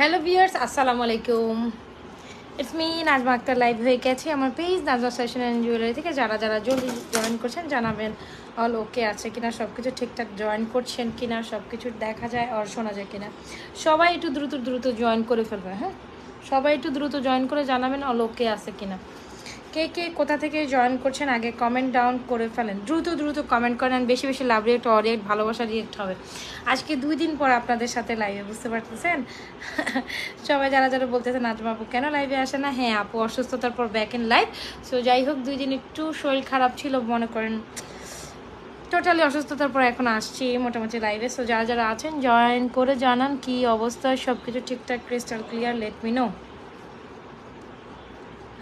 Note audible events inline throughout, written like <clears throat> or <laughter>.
Hello viewers আসসালামু আলাইকুম it's me Najma Akhtar live হয়ে গেছে আমার page Najma fashion and jewellery থেকে। যারা যারা জলদি জয়েন করছেন, জানাবেন অল ওকে আছে কিনা সব কিছু ঠিকঠাক জয়েন করছেন কিনা সব কিছু দেখা যায় আর শোনা যায় কিনা। সবাই একটু দ্রুত দ্রুত জয়েন করে ফেলবে হ্যাঁ? সবাই একটু দ্রুত জয়েন করে জানাবেন অল ওকে আছে কিনা। কে কে কোথা থেকে জয়েন করছেন আগে কমেন্ট ডাউন করে ফেলেন। দ্রুত দ্রুত কমেন্ট করেন, বেশি বেশি লাভ রিয়েক্ট অরিয়েক্ট ভালোবাসা রিয়েক্ট হবে। আজকে দুই দিন পর আপনাদের সাথে লাইভে বুঝতে পারতেছেন? সবাই যারা যারা বলতেছেন, নাজমা আপু কেন লাইভে আসে না? হ্যাঁ আপু অসুস্থতার পর ব্যাক ইন লাইভ সো যাই হোক, দুই দিন একটু শরীর খারাপ ছিল, মনে করেন টোটালি অসুস্থতার পর এখন আসছি মোটামুটি লাইভে সো যারা যারা আছেন জয়েন করে জানান কি অবস্থা সব কিছু ঠিকঠাক crystal clear let me know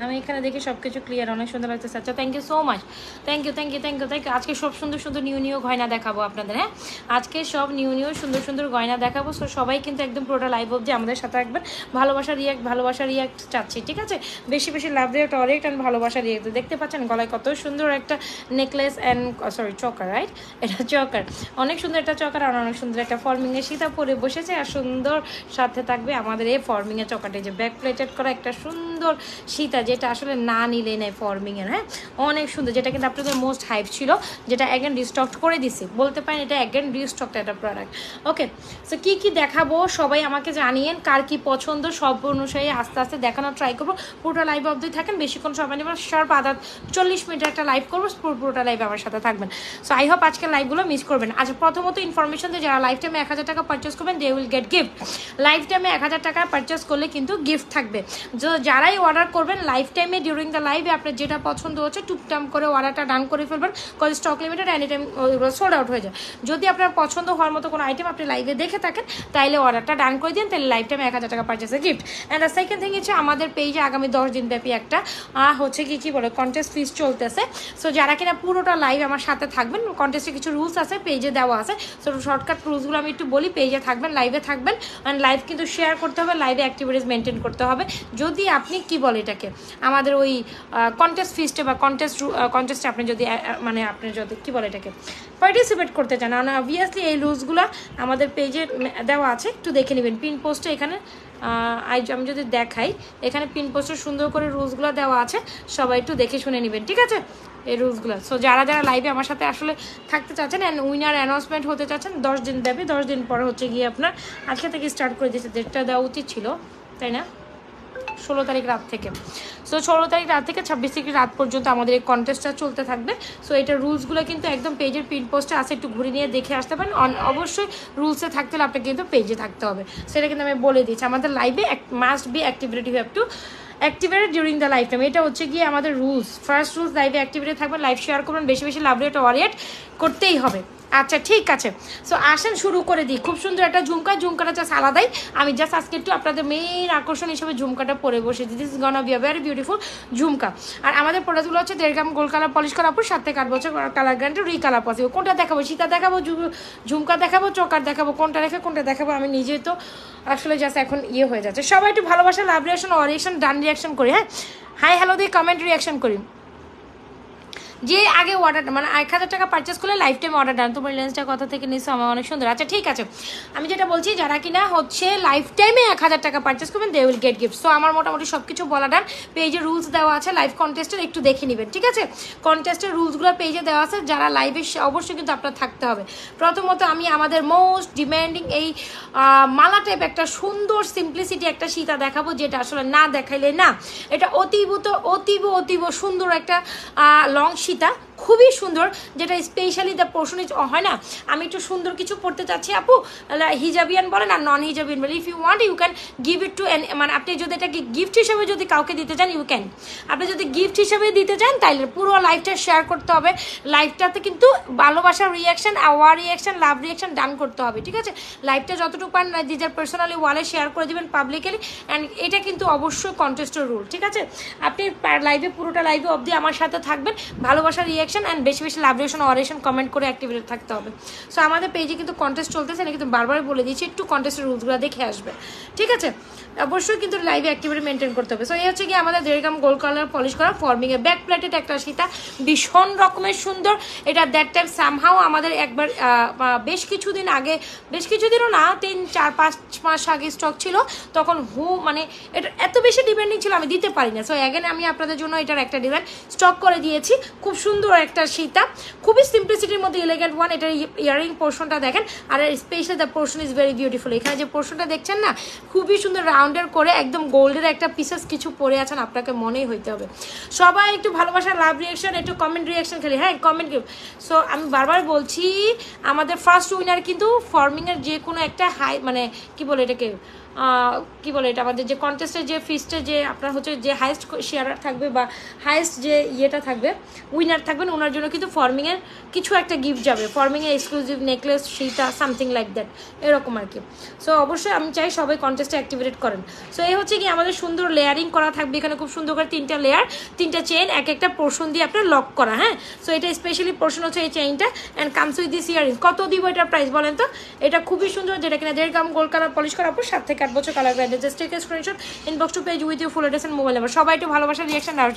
আমি এখানে দেখি সব কিছু ক্লিয়ার অনেক সুন্দর লাগতেছে। আচ্ছা thank you so much thank you thank you thank you thank you আজকে সব সুন্দর সুন্দর নিউ নিউ গয়না দেখাবো আপনাদের হ্যাঁ? আজকে সব নিউ নিউ সুন্দর সুন্দর গয়না দেখাবো। সো সবাই কিন্তু একদম পুরোটা লাইভ অবধি আমাদের সাথে রাখবেন ভালোবাসা রিয়াক্ট ভালোবাসা রিয়াক্ট চাচ্ছি, ঠিক আছে? বেশি বেশি love react or react and ভালোবাসা রিয়াক্ট দেখতে পাচ্ছেন গলায় কত সুন্দর একটা necklace and sorry choker right এটা চকার। অনেক সুন্দর একটা চকার আর অনেক সুন্দর একটা ফর্মিংয়ে সীতা পরে বসেছে আর সুন্দর সাথে থাকবে আমাদের এই ফর্মিংয়ে চকাটে। যে ব্যাক প্লেটেড করা একটা সুন্দর সীতা যেটা আসলে না নিলে নেই ফর্মিংয়ের হ্যাঁ? অনেক সুন্দর, যেটা কিন্তু আপনাদের মোস্ট হাইপ ছিল, যেটা অ্যাগেন রিস্টক করে দিছি। বলতে পারেন এটা অ্যাগেন রিস্টকটা একটা প্রোডাক্ট ওকে সো কী কী দেখাবো? সবাই আমাকে জানিয়েন, কার কি পছন্দ? সব অনুসারে আস্তে আস্তে দেখানোর ট্রাই করব। পুরোটা লাইভ অবধি থাকেন, বেশিক্ষণ সময় নেবেন শার্প আধা চল্লিশ মিনিটের একটা লাইভ করব, পুরো পুরোটা লাইভ আমার সাথে থাকবেন। সো আই হোপ আজকের লাইভগুলো মিস করবেন। আচ্ছা প্রথমত ইনফরমেশন দিয়ে যারা লাইফ টাইমে এক হাজার টাকা পারচেস করবেন they will get gift life টাইমে এক হাজার টাকা পারচেস করলে কিন্তু গিফট থাকবে। যারাই অর্ডার করবেন লাইফ টাইমে ডিউরিং দ্য লাইভে আপনার যেটা পছন্দ হচ্ছে, টুকটাম করে অর্ডারটা ডান করে ফেলবেন cause stock limited any time ওইগুলো সোল্ড আউট হয়ে যায়। যদি আপনার পছন্দ হওয়ার মতো কোনো আইটেম আপনি লাইভে দেখে থাকেন তাহলে অর্ডারটা ডান করে দিন তাহলে লাইফ টাইমে এক হাজার টাকা পারচেসে gift and the second thing হচ্ছে, আমাদের পেজে আগামী দশ দিন ব্যাপী একটা হচ্ছে কি কি বলে কন্টেস্ট ফিস চলতেছে। সো যারা কিনা পুরোটা লাইভ আমার সাথে থাকবেন কন্টেস্টে কিছু রুলস আছে পেজে দেওয়া আছে। সো শর্টকাট রুলসগুলো আমি একটু বলি পেজে থাকবেন লাইভে থাকবেন। অ্যান্ড লাইভ কিন্তু শেয়ার করতে হবে লাইভে অ্যাক্টিভিটিস মেনটেন করতে হবে। যদি আপনি, কি বলে এটাকে আমাদের ওই কন্টেস্ট ফিস্টে বা কন্টেস্ট কন্টেস্টে আপনি যদি মানে আপনি যদি, কী বলে এটাকে পার্টিসিপেট করতে চান আর অবভিয়াসলি এই রুলসগুলো আমাদের পেজে দেওয়া আছে, একটু দেখে নেবেন পিন পোস্টে এখানে আই, আমি যদি দেখাই, এখানে পিন পোস্টে সুন্দর করে রুলসগুলো দেওয়া আছে, সবাই একটু দেখে শুনে নেবেন, ঠিক আছে? এই রুলসগুলো সো যারা যারা লাইভে আমার সাথে আসলে থাকতে চাচ্ছেন অ্যান্ড উইনার অ্যানাউন্সমেন্ট হতে চাচ্ছেন, দশ দিন দেবে দশ দিন পরে হচ্ছে গিয়ে আপনার, আজকে থেকে স্টার্ট করে দিয়েছে ডেটটা দেওয়া উচিত ছিল, তাই না? ষোলো তারিখ রাত থেকে। সো ষোলো তারিখ রাত থেকে ছাব্বিশ তারিখ রাত পর্যন্ত আমাদের এই কন্টেস্টটা চলতে থাকবে। সো এটা রুলসগুলো কিন্তু একদম পেজের পিন পোস্টে আছে, একটু ঘুরে নিয়ে দেখে আসতে পারেন। অন অবশ্যই রুলসে থাকতে হলে আপনাকে কিন্তু পেজে থাকতে হবে। সেটা কিন্তু আমি বলে দিচ্ছি আমাদের লাইভে must be activity have to activated during the life time এটা হচ্ছে গিয়ে আমাদের রুলস ফার্স্ট রুলস লাইভে অ্যাক্টিভেটেড থাকবেন লাইভ শেয়ার করবেন। বেশি বেশি লাভ রেট ওয়ারিয়েট করতেই হবে। আচ্ছা ঠিক আছে। সো আসেন, শুরু করে দিই। খুব সুন্দর একটা ঝুমকা, ঝুমকাটা জাস্ট আলাদাই। আমি জাস্ট আজকে একটু আপনাদের মেইন আকর্ষণ হিসেবে ঝুমকাটা পরে বসে this gonna be very beautiful ঝুমকা। আর আমাদের প্রোডাক্টগুলো হচ্ছে দেড় গ্রাম গোল কালার, পলিশ করার পর সাত থেকে আট বছর colour guarantee recolour possible কোনটা দেখাবো? সীতা দেখাবো ঝুমকা দেখাবো, চকার দেখাবো? কোনটা রেখে কোনটা দেখাবো? আমি নিজেই তো আসলে জাস্ট এখন ইয়ে হয়ে যাচ্ছে। সবাই একটু ভালোবাসা লাভ রিয়াকশন অরিয়েকশন ডান রিয়াকশন করি হ্যাঁ? হাই হ্যালো দিয়ে কমেন্ট রিয়াকশন করি। যে আগে অর্ডার মানে এক হাজার টাকা পারচেস করলে লাইফ টাইম অর্ডার ডান তোমার লেন্সটা কথা থেকে নিচ্ছ আমার অনেক সুন্দর। আচ্ছা ঠিক আছে। আমি যেটা বলছি, যারা কিনা হচ্ছে লাইফ টাইমে এক হাজার টাকা পারচেস করবেন they will get gift so আমার মোটামুটি সব কিছু বলা ডান পেজে রুলস দেওয়া আছে লাইভ কন্টেস্টের একটু দেখে নেবেন, ঠিক আছে? কন্টেস্টের রুলসগুলো পেজে দেওয়া আছে, যারা লাইভে অবশ্যই কিন্তু আপনার থাকতে হবে। প্রথমত, আমি আমাদের মোস্ট ডিম্যান্ডিং এই মালা টাইপ একটা সুন্দর সিম্পলিসিটি একটা সীতা দেখাবো, যেটা আসলে না দেখাইলে না। এটা অতীবত, অতীব অতীব সুন্দর একটা লং সীতা খুবই সুন্দর, যেটা স্পেশালি দ্য পোর্শন ইজ হয় না? আমি একটু সুন্দর কিছু পড়তে চাচ্ছি, আপু। হিজাবিয়ান বলেন আর নন হিজাবিয়ান বলেন if you want you can give it to মানে আপনি যদি এটাকে গিফট হিসেবে যদি কাউকে দিতে চান ইউ ক্যান আপনি যদি গিফট হিসেবে দিতে চান তাহলে পুরো লাইফটা শেয়ার করতে হবে। লাইফটাতে কিন্তু ভালোবাসার reaction our reaction love reaction done করতে হবে, ঠিক আছে? লাইফটা যতটুকু পান নিজের পার্সোনালি ওয়ালে শেয়ার করে দেবেন পাবলিকালি অ্যান্ড এটা কিন্তু অবশ্যই কন্টেস্টের রুল ঠিক আছে? আপনি লাইভে পুরোটা লাইভে অবধি আমার সাথে থাকবেন। ভালোবাসার রিয়াকশন অ্যান্ড বেশি বেশি লাভরেশন অরেশন কমেন্ট করে অ্যাক্টিভেটেড থাকতে হবে। সো আমাদের পেজে কিন্তু কন্টেস্ট চলতেছে না কিন্তু বারবার বলে দিয়েছি, একটু কন্টেস্টের রুলসগুলো দেখে আসবে। ঠিক আছে? অবশ্যই কিন্তু লাইভে অ্যাক্টিভিটি মেনটেন করতে হবে। সো এই হচ্ছে কি আমাদের দেড় গ্রাম গোল্ড কালার পলিশ করা ফর্মিংয়ে ব্যাক প্লেটেড একটা সীতা ভীষণ রকমের সুন্দর। এটা দ্যাট টাইম সামহাও আমাদের একবার বেশ কিছুদিন আগে, বেশ কিছুদিনও না, তিন, চার, পাঁচ, মাস আগে স্টক ছিল। তখন হু মানে এটা এত বেশি ডিপেন্ডিং ছিল, আমি দিতে পারি না সো অ্যাগেন আমি আপনাদের জন্য এটার একটা ডিজাইন স্টক করে দিয়েছি। খুব সুন্দর একটা সীতা। খুবই সিম্পলিসিটির মধ্যে এলিগেন্ট ওয়ান এটার ইয়ারিং পোর্শনটা দেখেন। আর specially the portion is very beautiful এখানে যে পোর্শনটা দেখছেন না, খুবই সুন্দর রাউন্ডের করে একদম গোল্ডের একটা পিসেস কিছু পরে আছেন, আপনাকে মনেই হইতে হবে। সবাই একটু ভালোবাসা লাভ রিয়েকশন একটু কমেন্ট রিয়েকশন খেলি। হ্যাঁ কমেন্ট সো আমি বারবার বলছি, আমাদের ফার্স্ট উইনার কিন্তু ফর্মিংয়ের যে কোনো একটা হাই মানে কি বলে এটাকে কি বলে এটা আমাদের যে কন্টেস্টের যে ফিস্টে যে আপনার হচ্ছে যে হাইয়েস্ট শেয়ার থাকবে বা হাইয়েস্ট যে ইয়েটা থাকবে উইনার থাকবেন, ওনার জন্য কিন্তু ফর্মিংয়ের কিছু একটা গিফট যাবে। ফর্মিংয়ের এক্সক্লুসিভ নেকলেস সেইটা সামথিং লাইক দ্যাট এরকম আর কি। সো অবশ্যই আমি চাই সবাই কন্টেস্টে অ্যাক্টিভেট করেন। সো এই হচ্ছে কি আমাদের সুন্দর লেয়ারিং করা থাকবে, এখানে খুব সুন্দর করে তিনটা লেয়ার তিনটা চেন এক একটা পোর্শন দিয়ে আপনার লক করা হ্যাঁ? সো এটা স্পেশালি পোর্শন হচ্ছে এই চেইনটা and comes with this earring কত দিব এটা প্রাইস বলেন তো? এটা খুবই সুন্দর, যেটা কিনা দেড় গ্রাম গোল্ড কালার পলিশ করার পর সাত থেকে আট বছর কালার ব্র্যান্ডের just take screenshot inbox to page with you full address and mobile number সবাই একটু ভালোবাসা রিয়াকশন আর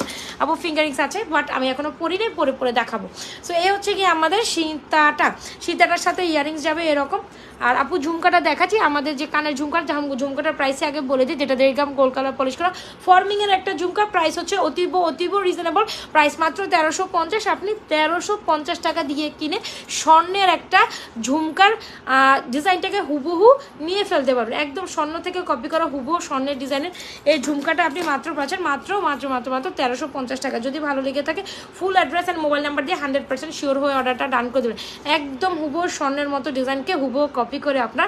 আবু ফিঙ্গারিংস আছে বাট আমি এখনও পরি পরে পরে দেখাবো। সো এই হচ্ছে কি আমাদের সীতাটা। সীতাটার সাথে ইয়ারিংস যাবে এরকম। আর আপু, ঝুমকাটা দেখাচ্ছি। আমাদের যে কানের ঝুমকার ঝুমকাটার প্রাইসে আগে বলে দিই, যেটা গোল্ড কালার পলিশ করা। ফর্মিং এর একটা ঝুমকার প্রাইস হচ্ছে অতীব অতীব রিজনেবল প্রাইস মাত্র তেরোশো পঞ্চাশ, আপনি তেরোশো পঞ্চাশ টাকা দিয়ে কিনে স্বর্ণের একটা ঝুমকার ডিজাইনটাকে হুবহু নিয়ে ফেলতে পারবেন। একদম স্বর্ণ থেকে কপি করা হুবহু স্বর্ণের ডিজাইনের এই ঝুমকাটা আপনি মাত্র পাচ্ছেন, মাত্র মাত্র মাত্র মাত্র তেরোশো পঞ্চাশ টাকা। যদি ভালো লেগে থাকে full address and mobile number দিয়ে হান্ড্রেড পার্সেন্ট শিওর হয়ে অর্ডারটা ডান করে দেবেন। একদম হুবহু স্বর্ণের মতো ডিজাইনকে হুবহু কপি করে আপনার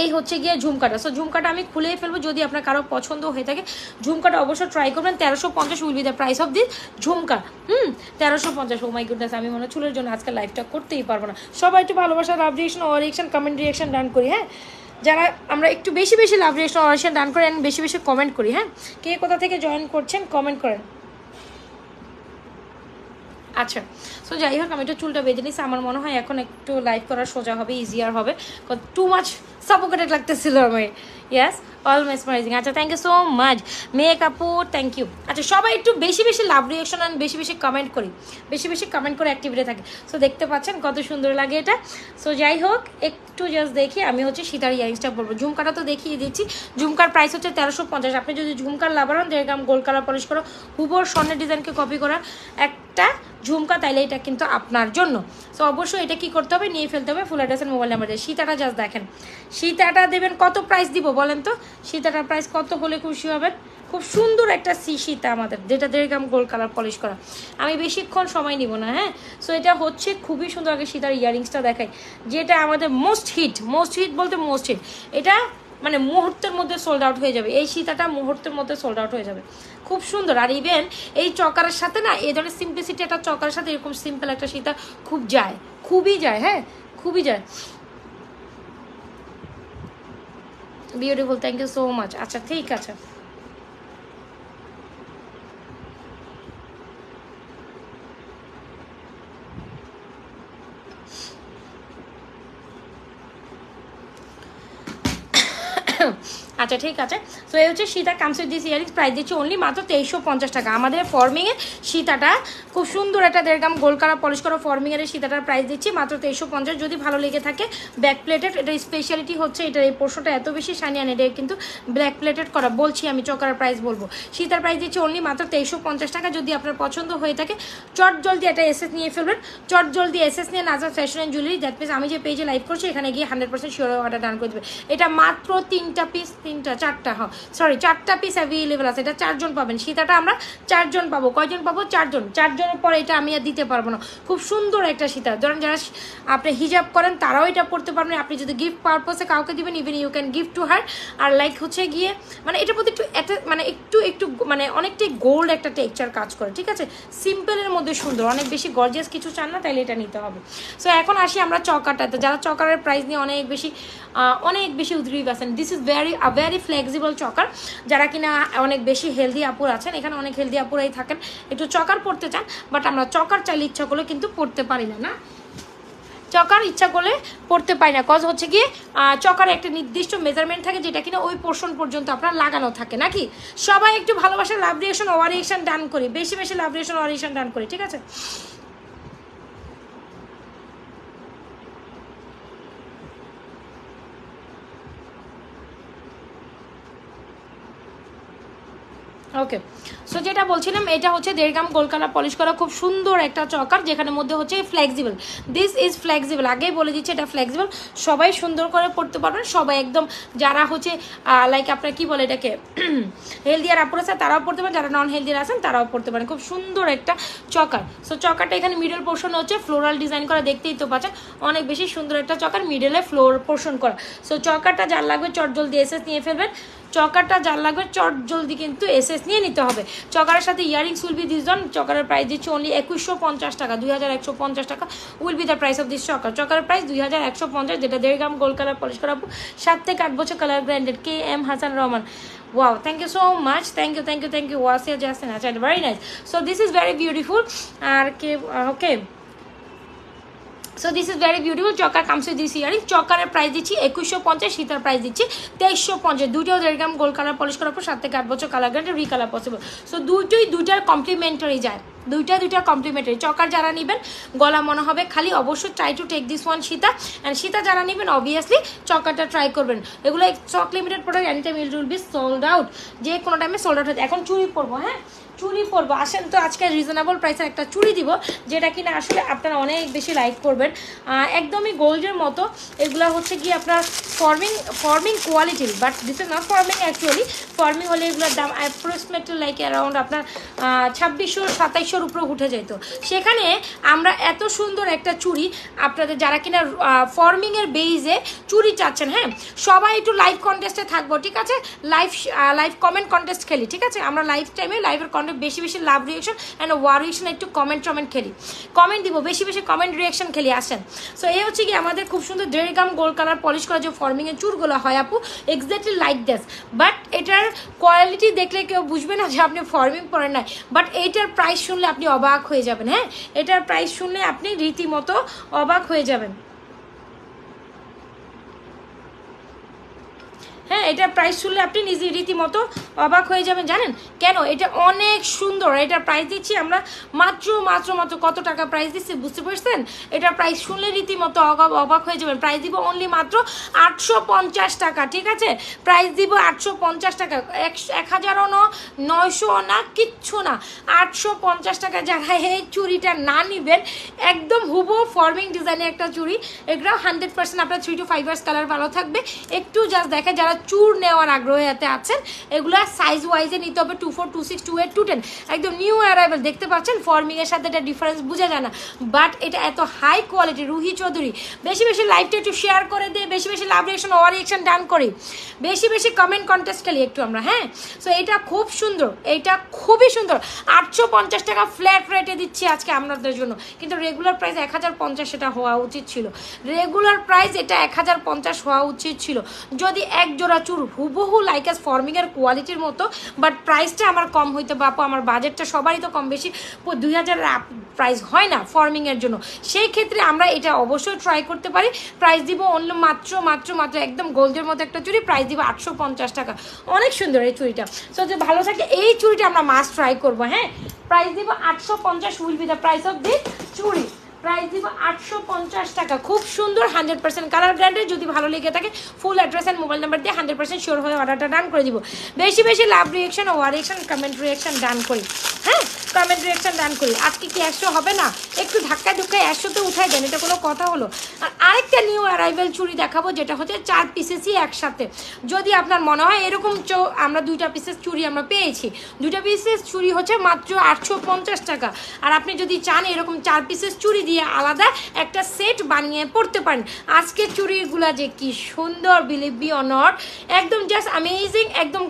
এই হচ্ছে গিয়ে ঝুমকাটা সো ঝুমকাটা আমি খুলেই ফেলব যদি আপনার কারও পছন্দ হয়ে থাকে। ঝুমকাটা অবশ্যই ট্রাই করবেন। তেরোশো পঞ্চাশ will be the price of this jhumka hmm, তেরোশো পঞ্চাশ ও মাই গুডনেস আমি মনে চুলের জন্য আজকে লাইফটা করতেই পারব না। সবাই একটু ভালোবাসা লাভ রিয়েকশন ও রিয়েকশন কমেন্ট রিয়েকশন ডান করি হ্যাঁ? যারা আমরা একটু বেশি বেশি লাভ রিয়েকশন অরিয়েকশন ডান করি, and বেশি বেশি কমেন্ট করি হ্যাঁ? কে কোথা থেকে জয়েন করছেন কমেন্ট করেন। আচ্ছা সো যাই হোক, আমি একটু চুলটা বেঁধে নিছি। আমার মনে হয় এখন একটু লাইভ করা সোজা হবে ইজিয়ার হবে। টু মাছ সাপোকেটেড লাগতেছিল আমার ইয়াস অল মেসমারাইজিং আচ্ছা thank you so much make আপু থ্যাংক ইউ আচ্ছা সবাই একটু বেশি বেশি লাভ রিয়েকশন অ্যান্ড বেশি বেশি কমেন্ট করি। বেশি বেশি কমেন্ট করে অ্যাক্টিভিটি থাকে। সো দেখতে পাচ্ছেন কত সুন্দর লাগে এটা। সো যাই হোক, একটু জাস্ট দেখি, আমি হচ্ছে সীতার ইয়ারিংসটা বলব ঝুমকাটা তো দেখিয়ে দিচ্ছি। ঝুমকার প্রাইস হচ্ছে তেরোশো পঞ্চাশ। আপনি যদি ঝুমকার লাভার হন, দেড় গ্রাম গোল্ড কালার পলিশ করো হুবর স্বর্ণের ডিজাইনকে কপি করা একটা ঝুমকা, তাইলে এটা কিন্তু আপনার জন্য। সো অবশ্যই এটা কি করতে হবে? নিয়ে ফেলতে হবে। ফুল অ্যাড্রেসের মোবাইল নাম্বার দিয়ে। সীতাটা জাস্ট দেখেন। সীতাটা দেবেন কত প্রাইস দিব বলেন তো? সীতাটার প্রাইস কত হলে খুশি হবেন? খুব সুন্দর একটা সি সীতা আমাদের, যেটা দেড় গোল্ড কালার পলিশ করা। আমি বেশিক্ষণ সময় নিব না হ্যাঁ? সো এটা হচ্ছে খুবই সুন্দর আগে সীতার ইয়ারিংসটা দেখাই, যেটা আমাদের মোস্ট হিট মোস্ট হিট বলতে মোস্ট হিট এটা মানে মুহূর্তের মধ্যে সোল্ড আউট হয়ে যাবে, এই সীতাটা মুহূর্তের মধ্যে সোল্ড আউট হয়ে যাবে। খুব সুন্দর, আর ইভেন এই চকারের সাথে না, এই ধরনের সিম্পলিসিটি একটা চকারের সাথে এরকম সিম্পল একটা সীতা খুব যায়, খুবই যায় হ্যাঁ? খুবই যায়। Beautiful thank you so much আচ্ছা ঠিক আছে। আচ্ছা ঠিক আছে। তো এই হচ্ছে সীতা কামসের দিস ইয়ারিংস প্রাইস দিচ্ছি অনলি মাত্র তেইশশো পঞ্চাশ টাকা। আমাদের ফর্মিংয়ে সীতাটা খুব সুন্দর একটা দেড় গ্রাম গোল কালার পলিশ করা ফর্মিংয়ের সীতাটার প্রাইস দিচ্ছি মাত্র তেইশশো পঞ্চাশ। যদি ভালো লেগে থাকে ব্যাক প্লেটেড এটা স্পেশালিটি হচ্ছে, এটার এই পোর্শনটা এত বেশি শানি আন এটা কিন্তু ব্ল্যাক প্লেটেড করা। বলছি আমি চকার প্রাইস বলব। সীতার প্রাইস দিচ্ছি অনলি মাত্র তেইশশো পঞ্চাশ টাকা। যদি আপনার পছন্দ হয়ে থাকে, চট জলদি একটা এসএস নিয়ে ফেলবেন। চট জলদি এসএস নিয়ে Nazar fashion and jewellery that means আমি যে পেজে লাইভ করছি, এখানে গিয়ে hundred percent sure order done করে দেবে। এটা মাত্র তিনটা পিস তিনটা, চারটা হ্যাঁ সরি চারটা পিস অ্যাভেলেবেল আছে, এটা চারজন পাবেন। সীতাটা আমরা চারজন পাবো। কয়জন পাবো? চারজন। চারজনের পরে এটা আমি আর দিতে পারব না। খুব সুন্দর একটা সীতা। ধরেন যারা আপনি হিজাব করেন, তারাও এটা পড়তে পারবেন। আপনি যদি গিফট পারপোসে কাউকে দিবেন even you can gift to her R like হচ্ছে গিয়ে মানে এটার প্রতি একটু মানে একটু একটু মানে অনেকটাই গোল্ড একটা টেক্সচার কাজ করে, ঠিক আছে? সিম্পলের মধ্যে সুন্দর। অনেক বেশি গর্জিয়াস কিছু চান না, তাইলে এটা নিতে হবে। সো এখন আসি আমরা চকারটাতে যারা চকারের প্রাইস নিয়ে অনেক বেশি অনেক বেশি উদ্গ্রীব আছেন। This is very a very flexible choker. যারা কিনা অনেক বেশি হেলদি আপুর আছেন এখানে অনেক হেলদি আপুরাই থাকেন। একটু চকার পড়তে চান বাট আমরা চকার চাইলে ইচ্ছা করলে কিন্তু পড়তে পারি না না? চকার ইচ্ছা করলে পড়তে পারি না কজ হচ্ছে আহ, চকার একটা নির্দিষ্ট মেজারমেন্ট থাকে যেটা কিনা ওই পোর্শন পর্যন্ত আপনার লাগানো থাকে নাকি সবাই একটু ভালোবাসা লাভ রিয়েকশন ওয়ারিয়েশন ডান করি। বেশি বেশি লাভ রিয়েকশন ওয়ারিয়েশন ডান করি ঠিক আছে? ওকে সো যেটা বলছিলাম, এটা হচ্ছে দেড় গ্রাম গোলকালা পলিশ করা খুব সুন্দর একটা চকার, যেখানে মধ্যে হচ্ছে ফ্লেক্সিবল দিস ইজ ফ্লেক্সিবল আগেই বলে দিচ্ছে, এটা ফ্লেক্সিবল সবাই সুন্দর করে পড়তে পারবেন। সবাই একদম যারা হচ্ছে লাইক আপনার কি বলে এটাকে <clears throat> হেলদিয়ার আপুর আছে, তারাও পড়তে পারেন। যারা নন হেলদিয়ার আছেন, তারাও পড়তে পারেন। খুব সুন্দর একটা চকার। সো চকারটা এখানে মিডল পোর্শন হচ্ছে ফ্লোরাল ডিজাইন করা, দেখতেই তো পাচ্ছেন। অনেক বেশি সুন্দর একটা চকার মিডলে ফ্লোর পোর্শন করা। সো চকারটা যার লাগবে চট জলদি এসএস নিয়ে ফেলবেন। চকারটা যার লাগবে, চট জলদি কিন্তু এসএস নিয়ে নিতে হবে। চকারের সাথে ইয়ারিংস উইল বি দিস জন চকারের প্রাইস দিচ্ছে অনলি একুশশো পঞ্চাশ টাকা, দুই হাজার একশো পঞ্চাশ টাকা will be the price of this choker. চকারের price দুই হাজার একশো পঞ্চাশ, যেটা দেড় গ্রাম গোল্ড কালার পলিশ করাবো। সাত থেকে আট বছর colour branded K M Hasan Rahman wow, thank you so much, thank you thank you thank you wasia justin Achad. very nice so, this is very beautiful, আর কে, okay so this is very beautiful choker comes with this earring চকারের price দিচ্ছি একুশশো পঞ্চাশ সীতার price দিচ্ছি তেইশশো পঞ্চাশ। দুটোও দেড় গ্রাম গোল্ড কালার পলিশ করার পর সাত থেকে আট বছর কালার গ্রান্ডে রিকালার পসিবল সো দুটোই দুটার কমপ্লিমেন্টারি যায়। দুইটা দুইটা কমপ্লিমেন্টারি চকার যারা নেবেন, গলা মনে হবে খালি, অবশ্যই try to take this one Sita and Sita যারা নেবেন অবভিয়াসলি চকারটা ট্রাই করবেন। এগুলো stock limited product any time I'll will be sold out যে কোনো টাইমে সোল্ড আউট হচ্ছে এখন চুরি পরবো হ্যাঁ? চুড়ি পরবো আসেন তো, আজকে রিজনেবল প্রাইসের একটা চুড়ি দিব, যেটা কিনা আসলে আপনারা অনেক বেশি লাইক করবেন। একদমই গোল্ডের মতো। এগুলো হচ্ছে কি আপনার forming forming quality but this is not forming actually forming হলে এগুলোর দাম অ্যাপ্রক্সিমেটলি লাইক অ্যারাউন্ড আপনার ছাব্বিশশো, সাতাইশশোর উপরে উঠে যেত সেখানে আমরা এত সুন্দর একটা চুড়ি আপনাদের যারা কিনা ফর্মিংয়ের বেইজে চুড়ি চাচ্ছেন হ্যাঁ? সবাই একটু লাইভ কন্টেস্টে থাকব, ঠিক আছে? লাইভ লাইভ কমেন্ট কন্টেস্ট খেলি, ঠিক আছে? আমরা লাইভ টাইমে লাইভের কন্টেন্ট বেশি বেশি love reaction and our reaction একটু কমেন্ট টমেন্ট খেলি। কমেন্ট দিব, বেশি বেশি কমেন্ট রিয়েকশন খেলি, আসেন। সো এই হচ্ছে কি আমাদের খুব সুন্দর দেড় গ্রাম গোল্ড কালার পলিশ করা যে ফর্মিংয়ের চুরগুলো হয় আপু এক্স্যাক্টলি লাইক দিস বাট এটার কোয়ালিটি দেখলে কেউ বুঝবে না যে আপনি ফর্মিং পরেন নাই। বাট এইটার প্রাইস শুনলে আপনি অবাক হয়ে যাবেন হ্যাঁ? এটার প্রাইস শুনলে আপনি রীতিমতো অবাক হয়ে যাবেন। হ্যাঁ এটার প্রাইস শুনলে আপনি নিজে রীতিমতো অবাক হয়ে যাবেন, জানেন? কেন? এটা অনেক সুন্দর। এটার প্রাইস দিচ্ছি আমরা মাত্র মাত্র মাত্র কত টাকা প্রাইস দিচ্ছি, বুঝতে পারছেন? এটার প্রাইস শুনলে রীতিমতো অবাক হয়ে যাবেন। প্রাইস দিব অনলি মাত্র আটশো পঞ্চাশ টাকা, ঠিক আছে? প্রাইস দিব আটশো পঞ্চাশ টাকা। এক হাজারও ন নয়শো না, কিচ্ছু না। আটশো পঞ্চাশ টাকা যারা এই চুরিটা না নিবেন, একদম হুবো ফর্মিং ডিজাইনের একটা চুরি এগুলো হান্ড্রেড পার্সেন্ট আপনার three to five years colour ভালো থাকবে। একটু জাস্ট দেখে, যারা চুর নেওয়ার আগ্রহে আছেন। এগুলো সাইজ ওয়াইজে নিতে হবে two four two six two eight two ten একদম নিউ অ্যারাইভেল দেখতে পাচ্ছেন? ফর্মিংয়ের সাথে এটা ডিফারেন্স বোঝা যায় না। বাট এটা এত হাই কোয়ালিটি রুহি চৌধুরী। বেশি বেশি লাইভটা একটু শেয়ার করে দিয়ে বেশি বেশি love reaction over reaction done করি। বেশি বেশি কমেন্ট কন্টেস্ট খেলি একটু আমরা হ্যাঁ? সো এটা খুব সুন্দর এইটা খুবই সুন্দর। আটশো পঞ্চাশ টাকা ফ্ল্যাট রেটে দিচ্ছি আজকে আপনাদের জন্য। কিন্তু রেগুলার প্রাইস এক হাজার পঞ্চাশ সেটা হওয়া উচিত ছিল। রেগুলার প্রাইস এটা এক হাজার পঞ্চাশ হওয়া উচিত ছিল। যদি এক জোড়া হুবহু লাইক অ্যাজ ফর্মিংয়ের কোয়ালিটির মতো বাট প্রাইসটা আমার কম হইতে বাপু আমার বাজেটটা সবারই তো কম বেশি। দুই হাজার প্রাইস হয় না ফর্মিংয়ের জন্য। সেই ক্ষেত্রে আমরা এটা অবশ্যই ট্রাই করতে পারি। প্রাইস দিব অন্য মাত্র মাত্র মাত্র একদম গোল্ডের মতো একটা চুড়ি প্রাইস দিব আটশো পঞ্চাশ টাকা। অনেক সুন্দর এই চুড়িটা। সো যে ভালো থাকে এই চুড়িটা আমরা মাস্ট ট্রাই করব হ্যাঁ? প্রাইস দিব আটশো পঞ্চাশ will be the price of the চুড়ি। প্রাইস দিব আটশো পঞ্চাশ টাকা। খুব সুন্দর হান্ড্রেড পার্সেন্ট কালার ব্র্যান্ডের যদি ভালো লেগে থাকে full address and mobile number দিয়ে হান্ড্রেড পার্সেন্ট শিওর হয়ে অর্ডারটা ডান করে দিব। বেশি বেশি লাভ রিয়েকশন ও রিয়েকশন কমেন্ট রিয়েকশন ডান করি। হ্যাঁ? কমেন্ট রিয়েকশন ডান করি। আজকে কি একশো হবে না? একটু ধাক্কা ধুক্কায় একশোতে উঠাই দেন, এটা কোনো কথা হলো। আর আরেকটা নিউ অ্যারাইভেল চুড়ি দেখাবো, যেটা হচ্ছে চার পিসেসই একসাথে। যদি আপনার মনে হয় এরকম চো, আমরা দুইটা পিসেস চুড়ি আমরা পেয়েছি। দুইটা পিসেস চুড়ি হচ্ছে মাত্র আটশো পঞ্চাশ টাকা। আর আপনি যদি চান এরকম চার পিসেস চুড়ি দিয়ে আলাদা একটা সেট বানিয়ে পড়তে পারেন। আজকে চুড়িগুলা যে কি সুন্দর বিলিভ বি অনট একদম জাস্ট অ্যামেজিং একদম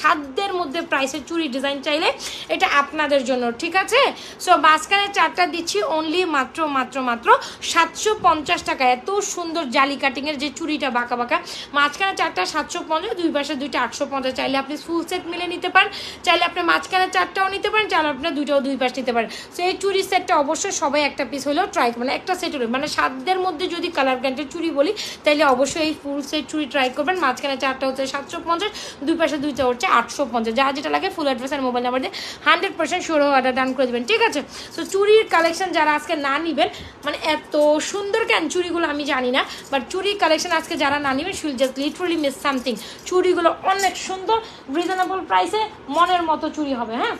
সাধ্যের মধ্যে প্রাইসের চুড়ি ডিজাইন চাইলে এটা আপনাদের জন্য, ঠিক আছে? সো মাঝখানে চারটা দিচ্ছি অনলি মাত্র মাত্র মাত্র সাতশো পঞ্চাশ টাকা। এত সুন্দর জালি কাটিংয়ের যে চুড়িটা বাঁকা বাঁকা। মাঝখানে চারটা সাতশো পঞ্চাশ, দুই পাশে দুইটা আটশো পঞ্চাশ। চাইলে আপনি ফুল সেট মিলে নিতে পারেন। চাইলে আপনি মাঝখানে চারটাও নিতে পারেন, চাইলে আপনি দুইটাও দুই পাশ নিতে পারেন। সো এই চুড়ি সেটটা অবশ্যই সবাই একটা পিস পিস হলেও ট্রাই মানে একটা সেট হলে মানে সাতদের মধ্যে যদি কালার গ্যান্টের চুড়ি বলি, তাহলে অবশ্যই এই ফুল সেট চুড়ি ট্রাই করবেন। মাঝখানে চারটা হচ্ছে সাতশো পঞ্চাশ, দুই পাশে দুইটা হচ্ছে আটশো পঞ্চাশ। যা যেটা লাগে ফুল অ্যাড্রেস আর মোবাইল নাম্বার দিয়ে hundred percent sure order done করে দেবেন। ঠিক আছে? সো চুরির কালেকশন যারা আজকে না নিবেন মানে এত সুন্দর কেন চুড়িগুলো আমি জানি না বাট চুরির কালেকশন আজকে যারা না নিবেন শুল জাস্ট লিটারালি মিস সামথিং চুড়িগুলো অনেক সুন্দর রিজনেবল প্রাইসে মনের মতো চুড়ি হবে হ্যাঁ?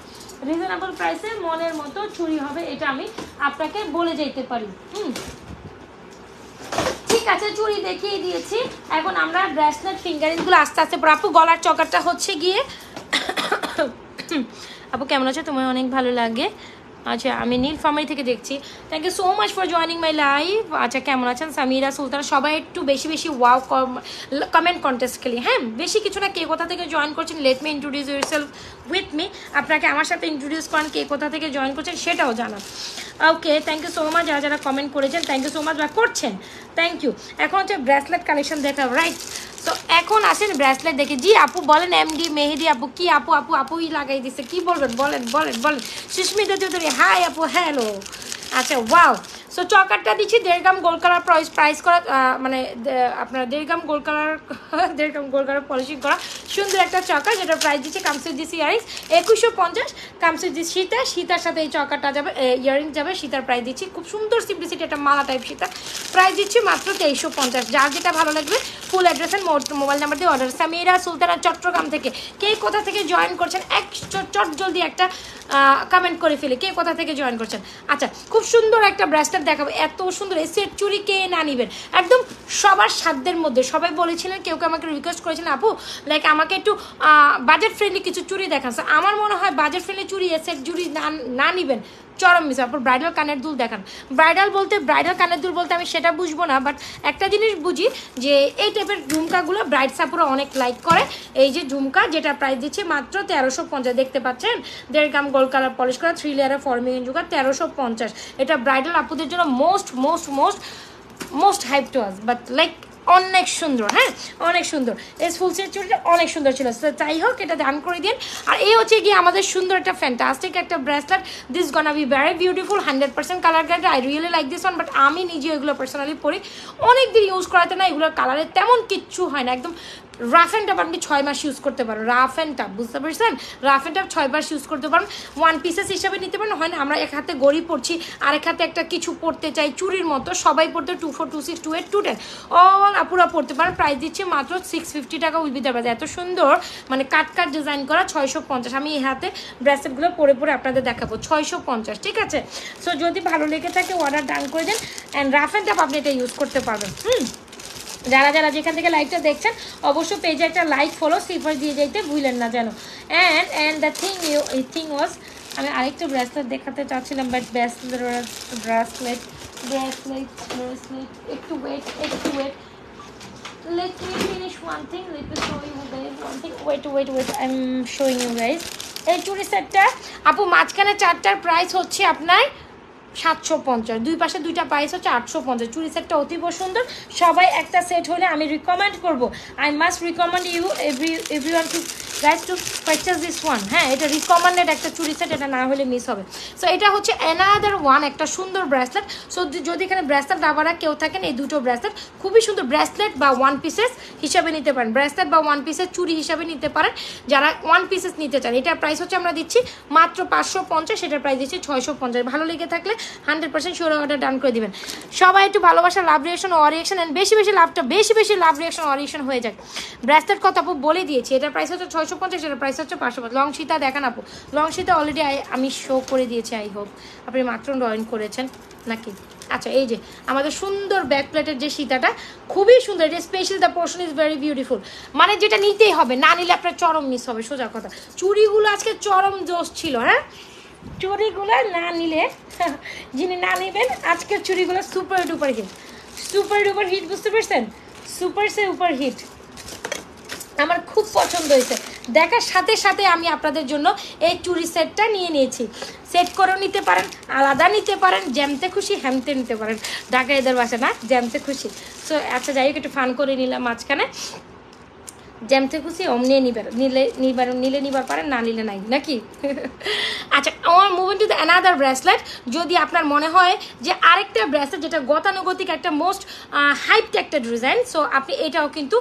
রিজনেবল প্রাইসে মনের মতো ছুরি হবে, এটা আমি আপনাকে বলে যেতে পারি। হুম। ঠিক আছে চুড়ি দেখিয়ে দিয়েছি। এখন আমরা ব্রেসলেট ফিঙ্গারিংগুলো আস্তে আস্তে পর আপু, গলার চকারটা হচ্ছে গিয়ে <coughs> আপু, কেমন আছো? তোমার অনেক ভালো লাগে। আচ্ছা আমি নীল ফার্মারি থেকে দেখছি। Thank you so much for joining my live আচ্ছা কেমন আছেন? সামিরা, সুলতান, সবাই একটু বেশি বেশি ওয়াও কমেন্ট কন্টেস্ট খেলি। হ্যাঁ বেশি কিছু না, কে কোথা থেকে জয়েন করছেন let me introduce yourself with me আপনাকে আমার সাথে ইন্ট্রোডিউস করেন, কে কোথা থেকে জয়েন করছেন, সেটাও জানান। Okay thank you so much যারা যারা কমেন্ট করেছেন থ্যাংক ইউ সো মাচ বা করছেন থ্যাংক ইউ এখন হচ্ছে ব্রেসলেট কালেকশন দেখা রাইট তো এখন আসেন ব্রেসলেট দেখে। জি, আপু বলেন এমডি মেহেদি আপু, কি আপু আপু, আপুই লাগাই দিছে। কি বলবেন? বলেন বলেন বলেন। সুস্মিতা চৌধুরী হাই আপু হ্যালো আচ্ছা ওয়াও সো চকারটা দিচ্ছি দেড় gram gold colour price price করা মানে আপনার দেড় গ্রাম গোল কালার দেড় গ্রাম গোল কালার পলিশিং করা সুন্দর একটা চকা, যেটা প্রাইস দিচ্ছে কামসুর দিছি ইয়ারিংস একুশশো পঞ্চাশ, কামসুর দিচ্ছি সীতা। সীতার সাথে এই চকারটা যাবে ইয়ারিংস যাবে, সীতার প্রাইস দিচ্ছি। খুব সুন্দর সিম্পলিসিটি একটা মালা টাইপ সীতা। প্রাইস দিচ্ছি মাত্র তেইশশো পঞ্চাশ। যার যেটা ভালো লাগবে full address and mobile number দিয়ে অর্ডার সামিরা সুলতানা, চট্টগ্রাম থেকে। কে কোথা থেকে জয়েন করছেন, এক চট জলদি একটা কমেন্ট করে ফেলে। কে কোথা থেকে জয়েন করছেন? আচ্ছা খুব সুন্দর একটা ব্রাস্টার দেখাবো। এত সুন্দর এই চুরি কে না নিবেন? একদম সবার সাধ্যের মধ্যে। সবাই বলেছিলেন কেউ আমাকে রিকোয়েস্ট করেছেন আপু লাইক আমাকে একটু বাজেট ফ্রেন্ডলি কিছু চুরি So, আমার মনে হয় বাজেট ফ্রেন্ডলি চুরি এ চুরি না না নিবেন। চরম মিস, তারপর ব্রাইডাল কানের দুল দেখান। ব্রাইডাল বলতে ব্রাইডাল কানের দুল বলতে আমি সেটা বুঝব না বাট একটা জিনিস বুঝি যে এই টাইপের ঝুমকাগুলো ব্রাইড সাপুরা অনেক লাইক করে। এই যে ঝুমকা, যেটা প্রাইস দিচ্ছে মাত্র তেরোশো পঞ্চাশ, দেখতে পাচ্ছেন? দেড় গ্রাম গোল্ড কালার পলিশ করা থ্রি লেয়ারের ফর্মিং জুগার তেরোশো পঞ্চাশ। এটা ব্রাইডাল আপুদের জন্য most most most most hype to us but like অনেক সুন্দর হ্যাঁ? অনেক সুন্দর। এই ফুল সেট চুড়িটা অনেক সুন্দর ছিল। যাই হোক, এটা দান করে দিন। আর এই হচ্ছে গিয়ে আমাদের সুন্দর একটা ফ্যান্টাস্টিক একটা bracelet this gonna be very beautiful hundred percent colour গ্যান্ড I really like this one but আমি নিজে এগুলো পার্সোনালি পরি। অনেক দিন ইউজ করাতে না এগুলোর কালারের তেমন কিচ্ছু হয় না। একদম রাফ অ্যান্ড টাপ আপনি ছয় মাস ইউজ করতে পারেন রাফ অ্যান্ড টাপ বুঝতে পারছেন? রাফ অ্যান্ড টাপ ছয় মাস ইউজ করতে পারেন ওয়ান পিসেস হিসাবে নিতে পারেন, হয় না, আমরা এক হাতে গড়ি পড়ছি, আরেক হাতে একটা কিছু পড়তে চাই, চুরির মতো, সবাই পড়তে two four two six two eight two ten all আপুরা পড়তে পারেন প্রাইস দিচ্ছে মাত্র সিক্স ফিফটি টাকা উইল বি দ্য এত সুন্দর মানে কাট কাট ডিজাইন করা ছয়শো পঞ্চাশ। আমি এই হাতে ব্রেসলেটগুলো পরে পরে আপনাদের দেখাবো, ছয়শো পঞ্চাশ, ঠিক আছে? সো যদি ভালো লেগে থাকে অর্ডার ডান করে দেন অ্যান্ড রাফ অ্যান্ড টাপ আপনি এটা ইউজ করতে পারবেন, হুম? যারা যারা যেখান থেকে লাইভটা দেখছেন, অবশ্যই পেজে একটা লাইক ফলো সিফার দিয়ে যাইতে ভুলেন না যেন। And and the thing you এই থিং ওয়াজ আমি আরেকটা ব্রেসলেট দেখাতে চাচ্ছিলাম but bracelet bracelet bracelet bracelet একটু ওয়েট একটু wait finish one thing, let me show you guys one thing wait wait wait, i'm showing you guys এই চুড়ি সেটটা আপু, মাঝখানে চারটার প্রাইস হচ্ছে আপনার সাতশো পঞ্চাশ। দুই পাশে দুইটা প্রাইস হচ্ছে আটশো পঞ্চাশ। চুড়ি সেটটা অতীব সুন্দর। সবাই একটা সেট হলে আমি রিকমেন্ড করব। I must recommend you every everyone to guys to purchase this one হ্যাঁ এটা রিকমেন্ডেড একটা চুরি সেট এটা না হলে মিস হবে। সো এটা হচ্ছে অ্যানাদার ওয়ান একটা সুন্দর ব্রেসলেট সো যদি এখানে ব্রেসলেট দাবারা কেউ থাকেন, এই দুটো ব্রেসলেট খুবই সুন্দর ব্রেসলেট বা ওয়ান পিসেস হিসাবে নিতে পারেন। ব্রেসলেট বা ওয়ান পিসের চুরি হিসাবে নিতে পারেন। যারা ওয়ান পিসেস নিতে চান, এটার প্রাইস হচ্ছে আমরা দিচ্ছি মাত্র পাঁচশো পঞ্চাশ, এটার প্রাইস দিচ্ছি ছয়শো পঞ্চাশ। ভালো লেগে থাকলে hundred percent sure order done করে দিবেন। সবাই একটু ভালোবাসা লাভ রিয়েকশন অ রিয়েকশন অ্যান্ড বেশি বেশি লাভটা বেশি বেশি লাভ রিয়েকশন অ রিয়েকশন হয়ে যায় ব্রেসলেট কত আপু বলে দিয়েছি, এটার প্রাইস হচ্ছে ছয়শো পঞ্চাশ, এটার প্রাইস হচ্ছে পাঁচশো লং সীতা দেখান আপু লং সীতা অলরেডি আমি শো করে দিয়েছি আই হোপ আপনি মাত্র জয়েন করেছেন, নাকি? আচ্ছা এই যে, আমাদের সুন্দর ব্যাক প্লেটের যে সীতাটা, খুবই সুন্দর, এটা special the portion is very beautiful মানে যেটা নিতেই হবে, না নিলে আপনার চরম মিস হবে, সোজা কথা। চুড়িগুলো আজকে চরম জোশ ছিল হ্যাঁ? চুড়িগুলো না নিলে, যিনি না নেবেন, আজকের চুরিগুলো super duper hit super duper hit বুঝতে পারছেন? সুপার সে উপর হিট আমার খুব পছন্দ হয়েছে। দেখার সাথে সাথে আমি আপনাদের জন্য এই চুরি সেটটা নিয়ে নিয়েছি। সেট করেও নিতে পারেন, আলাদা নিতে পারেন জ্যামতে খুশি হ্যামতে নিতে পারেন। ঢাকা এদের বাসা না জ্যামতে খুশি। সো আচ্ছা যাই হোক, একটু ফান করে নিলাম মাঝখানে। যেমতে খুশি অমনি নিবার, নিলে নিবার নিলে নিবার পারেন, না নিলে নাই, নাকি? আচ্ছা আমার moving to the another bracelet যদি আপনার মনে হয় যে আরেকটা ব্রেসলেট যেটা গতানুগতিক একটা মোস্ট হাইপড একটা ডিজাইন সো আপনি এটাও কিন্তু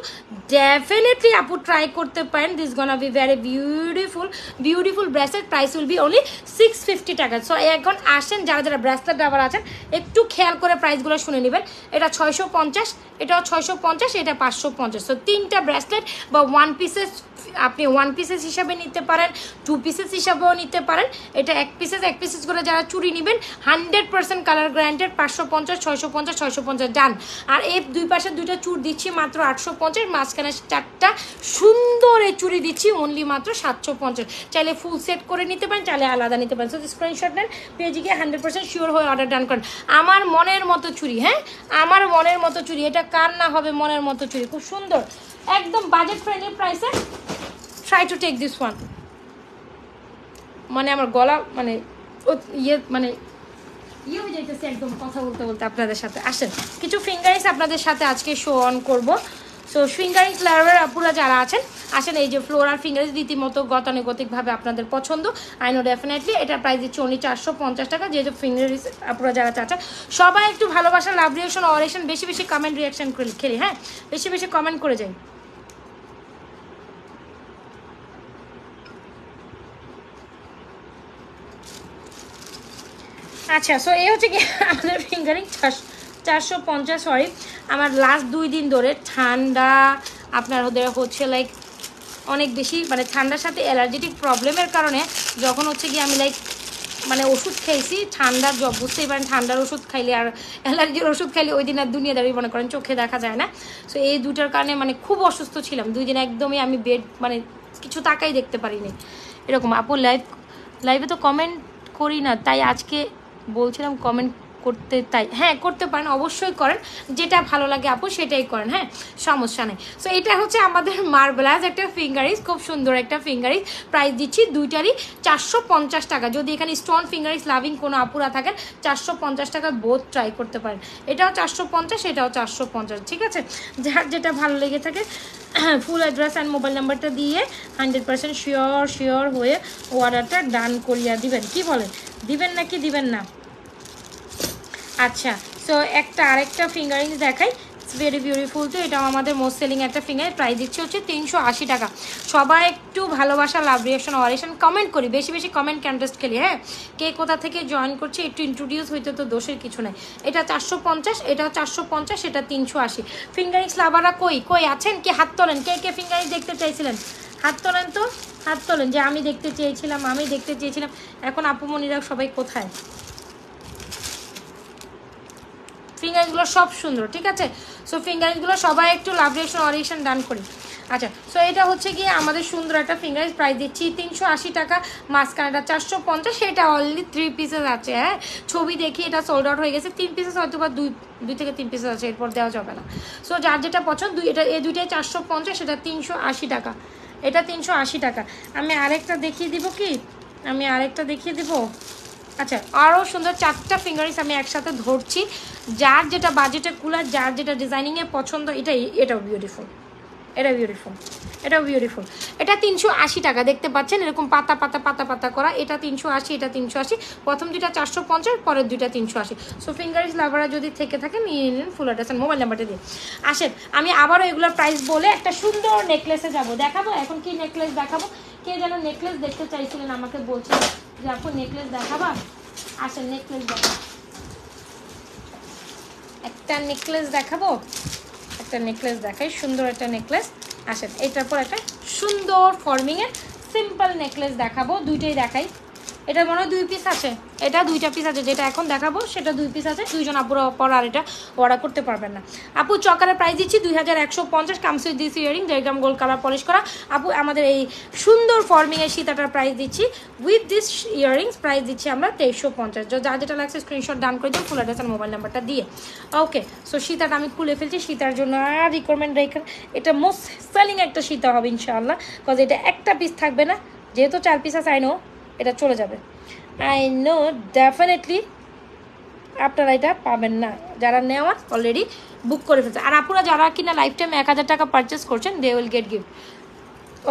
ডেফিনেটলি আপু ট্রাই করতে পারেন। This gonna be very beautiful beautiful bracelet price will be only six fifty টাকা। সো এখন আসেন, যারা যারা ব্রেসলেট আবার আছেন, একটু খেয়াল করে প্রাইসগুলো শুনে নেবেন। এটা ছয়শো পঞ্চাশ, এটাও ছয়শো পঞ্চাশ, এটা পাঁচশো পঞ্চাশ। সো তিনটা ব্রেসলেট বা ওয়ান পিসেস আপনি ওয়ান পিসেস হিসাবে নিতে পারেন টু পিসেস হিসাবেও নিতে পারেন। এটা এক পিসেস এক পিসেস করে যারা চুরি নেবেন হান্ড্রেড পার্সেন্ট কালার গ্যারান্টেড পাঁচশো পঞ্চাশ, ছয়শো পঞ্চাশ ছয়শো পঞ্চাশ ডান আর এর দুই পাশে দুইটা চুর দিচ্ছি মাত্র আটশো পঞ্চাশ, মাঝখানে চারটা সুন্দর এই চুরি দিচ্ছি অনলি মাত্র সাতশো পঞ্চাশ। চাইলে ফুল সেট করে নিতে পারেন, চাইলে আলাদা নিতে পারেন। সো স্ক্রিনশট নেন পেজে গিয়ে হান্ড্রেড পার্সেন্ট শিওর হয়ে অর্ডার ডান করেন। আমার মনের মতো চুরি হ্যাঁ? আমার মনের মতো চুরি এটা কার না হবে মনের মতো চুরি খুব সুন্দর। একদম বাজেট ফ্রেন্ডলি প্রাইসে try to take this one মানে আমার গলা মানে ইয়ে মানে ইয়ে হয়ে যাইতেছে একদম কথা বলতে বলতে আপনাদের সাথে। আসেন, কিছু ফিঙ্গারিংস আপনাদের সাথে আজকে শো অন করব। সো ফিঙ্গারিং ফ্লেভার আপুরা যারা আছেন, আসেন, এই যে ফ্লোরাল ফিঙ্গারিংস রীতিমতো গতানুগতিকভাবে আপনাদের পছন্দ। আই নো ডেফিনেটলি এটার প্রাইস দিচ্ছে উনি চারশো পঞ্চাশ টাকা। যেহেতু ফিঙ্গারিংস আপুরা যারা চাচ্ছেন, সবাই একটু ভালোবাসা লাভ রিয়েকশন অরেকশন বেশি বেশি কমেন্ট রিয়াকশন খেলি হ্যাঁ? বেশি বেশি কমেন্ট করে যাই। আচ্ছা সো এই হচ্ছে কি <laughs> আমাদের ফিঙ্গারিং চারশো পঞ্চাশ সরি আমার লাস্ট দুই দিন ধরে ঠান্ডা, আপনার ওদের হচ্ছে লাইক অনেক বেশি মানে ঠান্ডার সাথে অ্যালার্জেটিক প্রবলেমের কারণে যখন হচ্ছে কি আমি লাইক মানে ওষুধ খাইছি ঠান্ডার জব বুঝতেই পারেন, ঠান্ডার ওষুধ খাইলে আর অ্যালার্জির ওষুধ খাইলে ওই দিন আর দুনিয়া দুনিয়াদারি মনে করেন চোখে দেখা যায় না। সো এই দুটার কারণে মানে খুব অসুস্থ ছিলাম। দুই দিন একদমই আমি বেড মানে কিছু তাকাই দেখতে পারিনি। এরকম আপু লাইভ লাইভে তো কমেন্ট করি না, তাই আজকে বলছিলাম কমেন্ট করতে তাই হ্যাঁ করতে পারেন, অবশ্যই করেন। যেটা ভালো লাগে আপু, সেটাই করেন হ্যাঁ সমস্যা নেই। সো এটা হচ্ছে আমাদের মার্বেলাস একটা ফিঙ্গারিস খুব সুন্দর একটা ফিঙ্গারিস প্রাইস দিচ্ছি দুইটারই চারশো পঞ্চাশ টাকা। যদি এখানে স্টোন ফিঙ্গারিস লাভিং কোনো আপুরা থাকেন, চারশো পঞ্চাশ টাকা বোধ ট্রাই করতে পারেন। এটাও চারশো পঞ্চাশ, এটাও চারশো পঞ্চাশ, ঠিক আছে? যার যেটা ভালো লেগে থাকে ফুল অ্যাড্রেস অ্যান্ড মোবাইল নাম্বারটা দিয়ে হান্ড্রেড পার্সেন্ট শিওর শিওর হয়ে অর্ডারটা ডান করিয়া দিবেন। কি বলেন? দিবেন নাকি দিবেন না? আচ্ছা সো একটা আরেকটা ফিঙ্গারিংস দেখাই। ইটস ভেরি বিউটিফুল তো, এটাও আমাদের মোস্ট সেলিং একটা ফিঙ্গার প্রাইস দিচ্ছে হচ্ছে তিনশো আশি টাকা। সবাই একটু ভালোবাসা লাভ রিয়েকশন অরেকশন কমেন্ট করি, বেশি বেশি কমেন্ট কন্টেস্ট খেলি হ্যাঁ? কে কোথা থেকে জয়েন করছে, একটু ইন্ট্রোডিউস হইতে তো দোষের কিছু নাই। এটা চারশো পঞ্চাশ, এটা চারশো পঞ্চাশ, এটা তিনশো আশি। ফিঙ্গারিংস লাভাররা কই? কই আছেন? কি হাত তোলেন? কে কে ফিঙ্গারিংস দেখতে চাইছিলেন? হাত তোলেন তো? হাত তোলেন যে আমি দেখতে চেয়েছিলাম, আমি দেখতে চেয়েছিলাম। এখন আপুমনিরা সবাই কোথায়? ফিঙ্গারিংসগুলো সব সুন্দর, ঠিক আছে? সো ফিঙ্গারিংসগুলো সবাই একটু লাভ রিয়েকশন অরিয়েকশন ডান করি। আচ্ছা সো এটা হচ্ছে গিয়ে আমাদের সুন্দর একটা ফিঙ্গারিংস প্রাইস দিচ্ছি তিনশো আশি টাকা, মাঝখানেটা চারশো পঞ্চাশ সেটা অনলি থ্রি পিসেস আছে হ্যাঁ? ছবি দেখি এটা সোল্ড আউট হয়ে গেছে, তিন পিসেস হয়তো বা দুই দুই থেকে তিন পিসেস আছে, এরপর দেওয়া যাবে না। সো যার যেটা পছন্দ, দুই, এটা, এই দুইটাই চারশো পঞ্চাশ সেটা তিনশো আশি টাকা। এটা তিনশো আশি টাকা। আমি আরেকটা দেখিয়ে দিব কি? আমি আরেকটা দেখিয়ে দিব? আচ্ছা আরও সুন্দর চারটা ফিঙ্গারিংস আমি একসাথে ধরছি। যার যেটা বাজেটে কুলার যার যেটা ডিজাইনিংয়ে পছন্দ, এটাই, এটাও বিউটিফুল এটা বিউটিফুল এটাও বিউটিফুল এটা তিনশো আশি টাকা, দেখতে পাচ্ছেন? এরকম পাতা পাতা পাতা পাতা করা। এটা তিনশো আশি, এটা তিনশো আশি। প্রথম দুইটা চারশো পঞ্চাশ, পরের দুইটা তিনশো আশি। সো ফিঙ্গারিস লাভাররা যদি থেকে থাকে নিয়ে নিন ফুল অ্যাড্রেস মোবাইল নাম্বারটা দিয়ে। আসেন, আমি আবারও এগুলোর প্রাইস বলে একটা সুন্দর নেকলেসে যাব। দেখাবো? এখন কি নেকলেস দেখাবো? কে যেন নেকলেস দেখতে চাইছিলেন, আমাকে বলছেন যে, আপু নেকলেস দেখাবা? আসেন নেকলেস দেখা একটা নেকলেস দেখাবো? একটা নেকলেস দেখাই, সুন্দর একটা নেকলেস আসেন, এটার পর একটা সুন্দর ফর্মিংয়ের সিম্পল নেকলেস দেখাবো, দুইটাই দেখাই। এটা মনে হয় দুই পিস আছে। এটা দুইটা পিস আছে, যেটা এখন দেখাবো, সেটা দুই পিস আছে। দুইজন আপুরা পর আর এটা অর্ডার করতে পারবেন না। আপু চকারের প্রাইস দিচ্ছি দুই হাজার একশো পঞ্চাশ কামসুই দিস ইয়ারিং দেড় গ্রাম গোল্ড কালার পলিশ করা। আপু, আমাদের এই সুন্দর ফর্মিংয়ের সীতাটার প্রাইস দিচ্ছি। উইথ দিস ইয়ারিংস প্রাইস দিচ্ছি আমরা তেইশশো পঞ্চাশ। যা যেটা লাগছে স্ক্রিনশট ডান করে দিন ফুল অ্যাড্রেস আর মোবাইল নাম্বারটা দিয়ে। ওকে সো সীতাটা আমি খুলে ফেলছি, সীতার জন্য আর রিকোয়ারমেন্ট রেখে এটা মোস্ট সেলিং একটা সীতা হবে, ইনশাআল্লাহ কজ এটা একটা পিস থাকবে না। যেহেতু চার পিস আছে নো এটা চলে যাবে। আই নো ডেফিনেটলি আপনারা এটা পাবেন না। যারা নেওয়ার অলরেডি বুক করে ফেলছে। আর আপুরা যারা কিনা লাইফ টাইম এক হাজার টাকা পারচেস করছেন they will get gift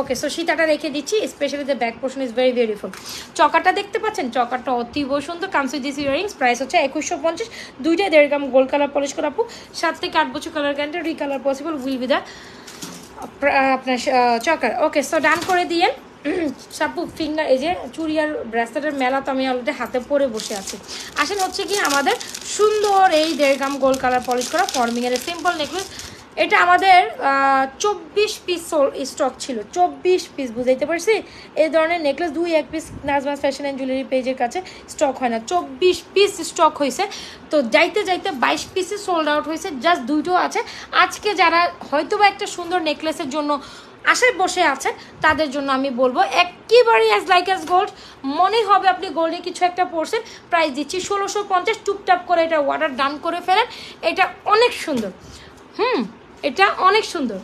okay so সীতাটা রেখে দিচ্ছি। Specially the back portion is very beautiful চকাটা দেখতে পাচ্ছেন? চকাটা অতীব সুন্দর। কামসুই দিস ইয়ারিংস প্রাইস হচ্ছে একুশশো পঞ্চাশ। দুইটাই দেড় গ্রাম গোল্ড কালার পলিশ করা আপু। সাত থেকে আট বছর colour গ্যান্ডে recolour possible will be the আপনার চকার। ওকে সো ডান করে দিয়েন। সাপু ফিঙ্গার এই যে চুড়ি আর ব্রেসলেটের মেলা তো আমি অলরেডি হাতে পরে বসে আছি। আসেন হচ্ছে কি আমাদের সুন্দর এই দেড় গ্রাম গোল্ড কালার পলিশ করা ফর্মিংয়ের সিম্পল নেকলেস এটা আমাদের চব্বিশ পিস স্টক ছিল। চব্বিশ পিস বুঝাইতে পারছি? এই ধরনের নেকলেস দুই, এক piece Najma's fashion and jewellery পেজের কাছে স্টক হয় না। চব্বিশ পিস স্টক হয়েছে তো যাইতে যাইতে বাইশ পিসে সোল্ড আউট হয়েছে জাস্ট দুইটো আছে। আজকে যারা হয়তো বা একটা সুন্দর নেকলেসের জন্য আশায় বসে আছেন, তাদের জন্য আমি বলব একেবারেই অ্যাজ লাইক অ্যাজ গোল্ড মনে হবে আপনি গোল্ডে কিছু একটা পড়ছেন প্রাইস দিচ্ছি ষোলোশো পঞ্চাশ টুপটাপ করে এটা ওয়াটার ডান করে ফেলেন। এটা অনেক সুন্দর। হুম, এটা অনেক সুন্দর।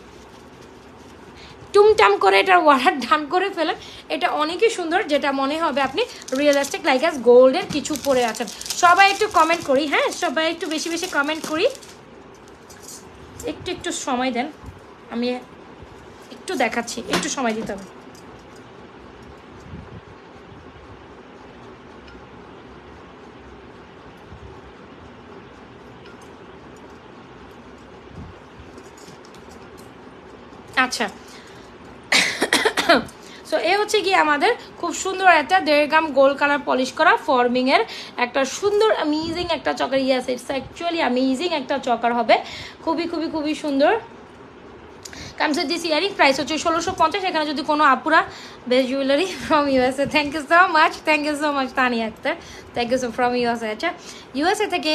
টুমটাম করে এটার ওয়াটার ডান করে ফেলেন। এটা অনেকই সুন্দর, যেটা মনে হবে আপনি রিয়েলিস্টিক লাইক অ্যাজ গোল্ডের কিছু পরে আছেন। সবাই একটু কমেন্ট করি হ্যাঁ? সবাই একটু বেশি বেশি কমেন্ট করি। একটু একটু সময় দেন। আমি একটু দেখাচ্ছি, একটু সময় দিতে হবে। আচ্ছা। সো এ হচ্ছে কি আমাদের খুব সুন্দর একটা দেড় গ্রাম গোল্ড কালার পলিশ করা ফর্মিংয়ের একটা সুন্দর অ্যামেজিং একটা choker. Yes it's actually amazing একটা চকার হবে। খুবই খুবই খুবই সুন্দর। কামসের দিস ইয়ারিং প্রাইস হচ্ছে ষোলোশো পঞ্চাশ, এখানে যদি কোনো আপুরা best jewellery from USA thank you so much thank you so much Tani Akter thank you so from USA আচ্ছা। ইউএসএ থেকে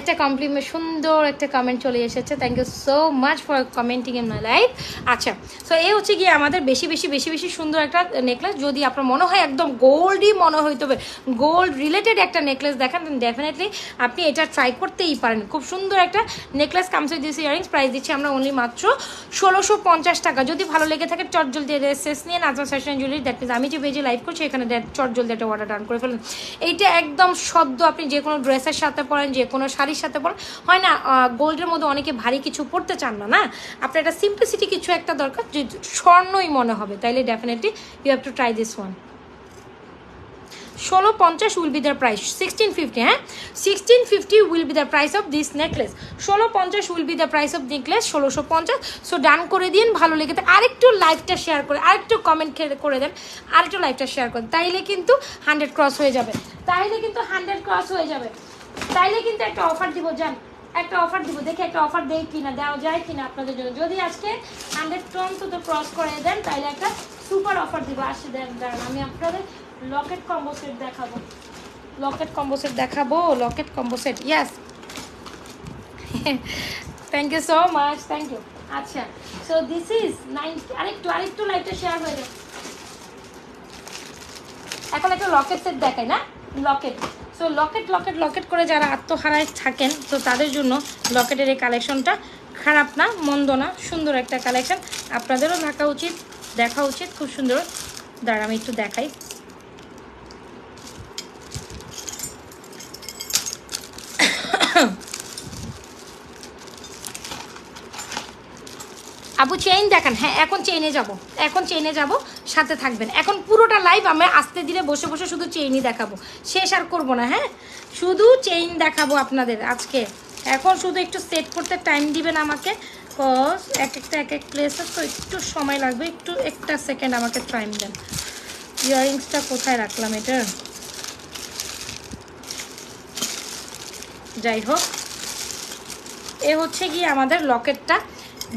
একটা কমপ্লিমেন্ট সুন্দর একটা কমেন্ট চলে এসেছে। Thank you so much for commenting in my life আচ্ছা so এই হচ্ছে গিয়ে আমাদের বেশি বেশি বেশি বেশি সুন্দর একটা নেকলেস যদি আপনার মনে হয় একদম গোল্ডই মনে হইতে হবে গোল্ড রিলেটেড একটা নেকলেস দেখেন ডেফিনেটলি আপনি এটা ট্রাই করতেই পারেন। খুব সুন্দর একটা নেকলেস কামসে দিয়েছি ইয়ারিংস প্রাইস দিচ্ছি আমরা অনলি মাত্র ষোলোশো পঞ্চাশ টাকা। যদি ভালো লেগে থাকে, চট জলদি শেষ নিয়ে Najma fashion jewellery that means আমি যে পেজে লাইভ করছি, এখানে চট জলদি একটা অর্ডার ডান করে ফেলেন। এইটা একদম সদ্য আপনি যে কোনো ড্রেসের সাথে পরেন, যে কোনো শাড়ির সাথে পরেন হয় না গোল্ডের মধ্যে অনেকে ভারী কিছু পড়তে চান না না? আপনার একটা সিম্পলিসিটি কিছু একটা দরকার, যে স্বর্ণই মনে হবে। তাইলে definitely you have to try this one ষোলো পঞ্চাশ will be the price sixteen fifty হ্যাঁ? Sixteen fifty will be the price of this necklace ষোলো পঞ্চাশ will be the price of necklace ষোলোশো পঞ্চাশ। সো ডান করে দিন, ভালো লেগে আরেকটু লাইভটা শেয়ার করে, আরেকটু কমেন্ট করে দেন, আরেকটু লাইভটা শেয়ার করেন। তাইলে কিন্তু হান্ড্রেড ক্রস হয়ে যাবে। তাইলে কিন্তু হান্ড্রেড ক্রস হয়ে যাবে। তাইলে কিন্তু একটা অফার দিব যান একটা অফার দিব, দেখে একটা অফার দেয় কিনা, দেওয়া যায় কিনা আপনাদের জন্য। যদি আজকে হান্ড্রেড টন তো ক্রস করে দেন তাহলে একটা সুপার অফার দিব। আসে, দেন দাঁড়ান আমি আপনাদের লকেট কম্বো সেট দেখাবো। লকেট কম্বো সেট দেখাবো locket combo set yes thank you so much thank you আচ্ছা সো দিস ইজ নাইন আরেকটু আরেকটু লাইটটা শেয়ার হয়ে যাবে। এখন একটা লকেট সেট দেখাই, না? Locket so locket locket locket করে যারা আত্মহারায় থাকেন, তো তাদের জন্য লকেটের এই কালেকশনটা খারাপ না, মন্দ না, সুন্দর একটা কালেকশন। আপনাদেরও থাকা উচিত, দেখা উচিত, খুব সুন্দর। দাঁড়া, আমি একটু দেখাই। আপু চেইন দেখান। হ্যাঁ এখন চেইনে যাব। এখন চেইনে যাব, সাথে থাকবেন। এখন পুরোটা লাইভ আমি আস্তে ধীরে বসে বসে শুধু চেইনই দেখাবো। শেষ আর করব না হ্যাঁ? শুধু চেইন দেখাবো আপনাদের আজকে। এখন শুধু একটু সেট করতে টাইম দিবেন আমাকে। কজ এক একটা, এক এক প্লেসে তো একটু সময় লাগবে। একটু একটা সেকেন্ড আমাকে টাইম দেন। ইয়ারিংসটা কোথায় রাখলাম এটা? যাই হোক। এ হচ্ছে গিয়ে আমাদের লকেটটা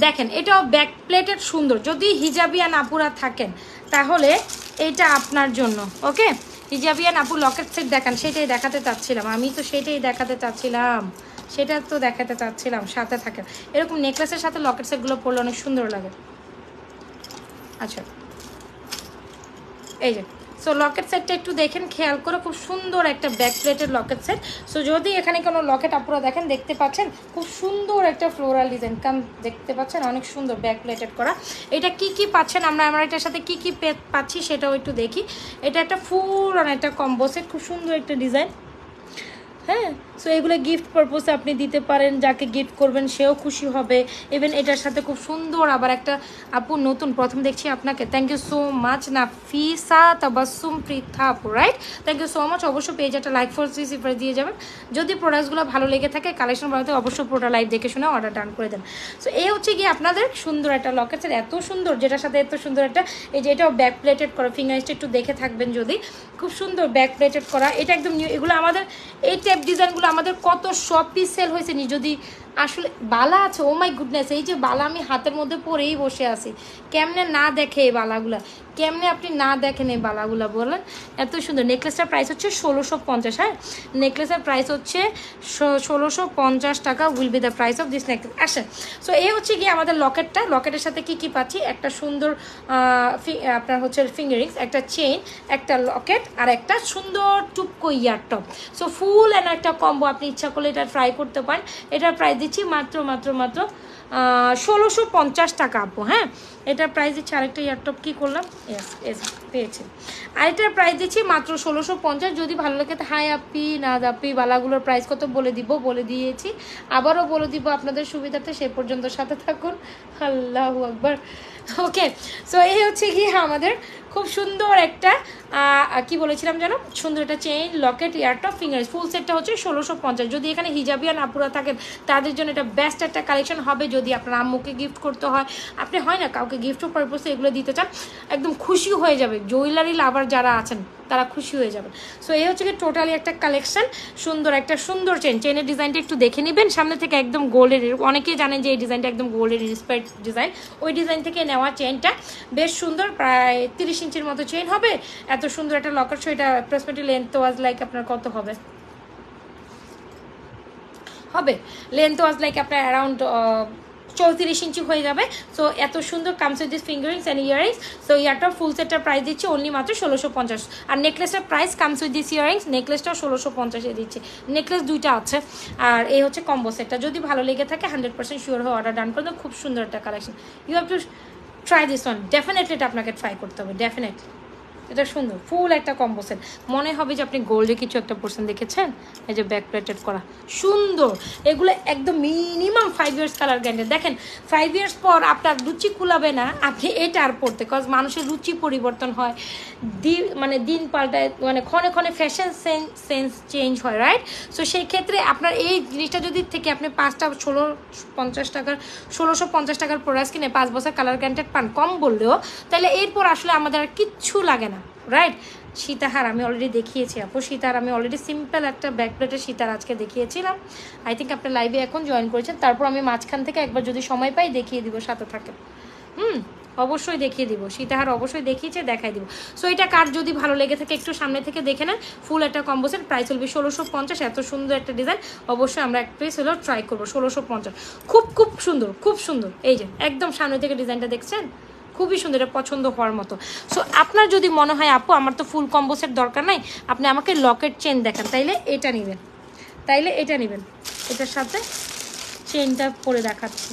দেখেন, এটাও ব্যাক প্লেটেড সুন্দর। যদি হিজাবিয়ান আপুরা থাকেন, তাহলে এটা আপনার জন্য, ওকে? হিজাবিয়ান আপু লকেট সেট দেখান, সেটাই দেখাতে চাচ্ছিলাম। আমি তো সেটাই দেখাতে চাচ্ছিলাম। সেটা তো দেখাতে চাচ্ছিলাম, সাথে থাকেন এরকম নেকলেসের সাথে লকেট সেটগুলো পরলে অনেক সুন্দর লাগে। আচ্ছা। এই যে সো লকেট সেটটা একটু দেখেন, খেয়াল করে খুব সুন্দর একটা ব্যাক প্লেটের লকেট সেট সো যদি এখানে কোনো লকেট আপনারা দেখেন, দেখতে পাচ্ছেন খুব সুন্দর একটা ফ্লোরাল ডিজাইন কারণ দেখতে পাচ্ছেন অনেক সুন্দর ব্যাক প্লেটেড করা। এটা কি কি পাচ্ছেন আমরা? আমরা এটার সাথে কি কি পাচ্ছি সেটাও একটু দেখি। এটা একটা ফুল অনেকটা কম্বো সেট খুব সুন্দর একটা ডিজাইন হ্যাঁ? সো এগুলো গিফট পারপোসে আপনি দিতে পারেন, যাকে গিফট করবেন সেও খুশি হবে। ইভেন এটার সাথে খুব সুন্দর আবার একটা আপু নতুন, প্রথম দেখছি আপনাকে। থ্যাংক ইউ সো মাচ না ফিসা তাবাসুম পৃথা আপু right thank you so much অবশ্যই পেজ একটা লাইক ফর সিফার দিয়ে যাবেন। যদি প্রোডাক্টসগুলো ভালো লেগে থাকে কালেকশন বানাতে অবশ্যই পুরোটা লাইভ দেখে শুনে অর্ডার ডান করে দেন। সো এই হচ্ছে গিয়ে আপনাদের সুন্দর একটা লকেট স্যার এত সুন্দর, যেটার সাথে এত সুন্দর একটা, এই যে এটাও ব্যাক প্লেটেড করা ফিঙ্গারিস্টে একটু দেখে থাকবেন যদি। খুব সুন্দর ব্যাক প্লেটেড করা, এটা একদম নিউ এগুলো আমাদের, এই টাইপ ডিজাইনগুলো আমাদের কত সব পিস সেল হয়েছে নি? যদি আসলে বালা আছে ও মাই গুডনেস এই যে বালা আমি হাতের মধ্যে পরেই বসে আছি। কেমনে না দেখে এই বালাগুলা? কেমনে আপনি না দেখেন এই বালাগুলা বলেন? এত সুন্দর। নেকলেসটার প্রাইস হচ্ছে ষোলোশো পঞ্চাশ হ্যাঁ? নেকলেসের প্রাইস হচ্ছে ষোলোশো পঞ্চাশ টাকা will be the price of this necklace আসেন। সো এই হচ্ছে গিয়ে আমাদের লকেটটা লকেটের সাথে কি কি পাচ্ছি? একটা সুন্দর আপনার হচ্ছে ফিঙ্গারিংস একটা চেইন একটা লকেট আর একটা সুন্দর টুপকো ear top so full and একটা কম্বো আপনি ইচ্ছা করলে এটা ট্রাই করতে পারেন। এটার প্রাইস দিচ্ছি মাত্র মাত্র মাত্র ষোলোশো পঞ্চাশ টাকা আপু হ্যাঁ? এটার প্রাইস দিচ্ছি আরেকটা ইয়ারটপ কী করলাম এস এস পেয়েছি। আর এটার প্রাইস দিচ্ছি মাত্র ষোলোশো পঞ্চাশ। যদি ভালো লাগে তো হাই আপি না আপি, বালাগুলোর প্রাইস কত বলে দিব, বলে দিয়েছি। আবারও বলে দিব আপনাদের সুবিধাতে সে পর্যন্ত সাথে থাকুন। আল্লাহ আকবর। ওকে সো এই হচ্ছে কি আমাদের খুব সুন্দর একটা কি বলেছিলাম যেন? সুন্দর একটা chain locket ear top finger full সেটটা হচ্ছে ষোলোশো পঞ্চাশ। যদি এখানে হিজাবিয়ান আপুরা থাকেন, তাদের জন্য এটা বেস্ট একটা কালেকশন হবে। যদি আপনার আম্মুকে গিফট করতে হয়, আপনি হয় না কাউকে গিফট পারপোসে এগুলো দিতে চান, একদম খুশি হয়ে যাবে জুয়েলারি লাভার যারা আছেন, তারা খুশি হয়ে যাবেন। সো এই হচ্ছে কি টোটালি একটা কালেকশন সুন্দর একটা, সুন্দর চেন চেনের ডিজাইনটা একটু দেখে নেবেন, সামনে থেকে একদম গোল্ডের অনেকেই জানেন যে এই ডিজাইনটা একদম গোল্ডের ইন্সপায়ার্ড ডিজাইন ওই ডিজাইন থেকে নেওয়া চেনটা বেশ সুন্দর, প্রায় তিরিশ ইঞ্চির মতো চেন হবে। এত সুন্দর একটা লকার শো এটা অ্যাপ্রক্সিমেটলি লেন্থ ওয়াজ লাইক আপনার কত হবে? হবে। লেন্থ ওয়াজ লাইক আপনার অ্যারাউন্ড চৌত্রিশ ইঞ্চি হয়ে যাবে। সো এত সুন্দর comes with this finger rings and earrings so ইয়ারটা full সেটটার প্রাইস দিচ্ছি অনলি মাত্র ষোলোশো পঞ্চাশ। আর নেকলেসের price comes with this earrings নেকলেসটাও ষোলোশো পঞ্চাশে দিচ্ছে। নেকলেস দুইটা আছে। আর এই হচ্ছে কম্বো সেটটা যদি ভালো লেগে থাকে হান্ড্রেড পার্সেন্ট শিওর হয়ে অর্ডার ডান করে খুব সুন্দর একটা collection you have to try this one definitely এটা আপনাকে ট্রাই করতে হবে। ডেফিনেটলি এটা সুন্দর ফুল একটা কম্বো সেট মনে হবে যে আপনি গোল্ডে কিছু একটা পোর্শন দেখেছেন? এই যে ব্যাক প্লেটেড করা। সুন্দর। এগুলো একদম মিনিমাম ফাইভ ইয়ার্স কালার গ্যান্ডেড দেখেন ফাইভ ইয়ার্স পর আপনার রুচি কুলাবে না, আপনি এটা আর পড়তে কজ মানুষের রুচি পরিবর্তন হয়। দিন মানে দিন পাল্টায় মানে ক্ষণে ক্ষণে ফ্যাশন সেন্স চেঞ্জ হয় রাইট সো সেই ক্ষেত্রে আপনার এই জিনিসটা যদি থেকে আপনি পাঁচটা, ষোলো, পঞ্চাশ টাকার, ষোলোশো পঞ্চাশ টাকার প্রোডাক্ট কিনে পাঁচ বছর কালার গ্যান্ডেড পান, কম বললেও, তাহলে এরপর আসলে আমাদের আর কিচ্ছু লাগে না। রাইট সীতাহার, আমি অলরেডি দেখিয়েছি। আপু সীতার আমি অলরেডি সিম্পল একটা ব্যাক প্লেটের সীতার আজকে দেখিয়েছিলাম। আই থিঙ্ক আপনার লাইভে এখন জয়েন করেছেন। তারপর আমি মাঝখান থেকে একবার যদি সময় পাই, দেখিয়ে দিব, সাথে থাকে হুম, অবশ্যই দেখিয়ে দিব। সীতাহার অবশ্যই দেখিয়েছে, দেখাই দিব। সো এটা কার যদি ভালো লেগে থাকে, একটু সামনে থেকে দেখে নেন। ফুল একটা কম্বোসের প্রাইস হলবে ষোলোশো পঞ্চাশ। এত সুন্দর একটা ডিজাইন অবশ্যই আমরা এক পিস হলেও ট্রাই করব, ষোলোশো পঞ্চাশ। খুব খুব সুন্দর খুব সুন্দর। এই যে, একদম সামনে থেকে ডিজাইনটা দেখছেন? খুবই সুন্দর, এটা পছন্দ হওয়ার মতো। সো আপনার যদি মনে হয়, আপু, আমার তো ফুল কম্বোসের দরকার নাই, আপনি আমাকে লকেট চেন দেখান। তাইলে এটা নেবেন। তাইলে এটা নেবেন। এটার সাথে চেনটা পরে দেখাচ্ছি।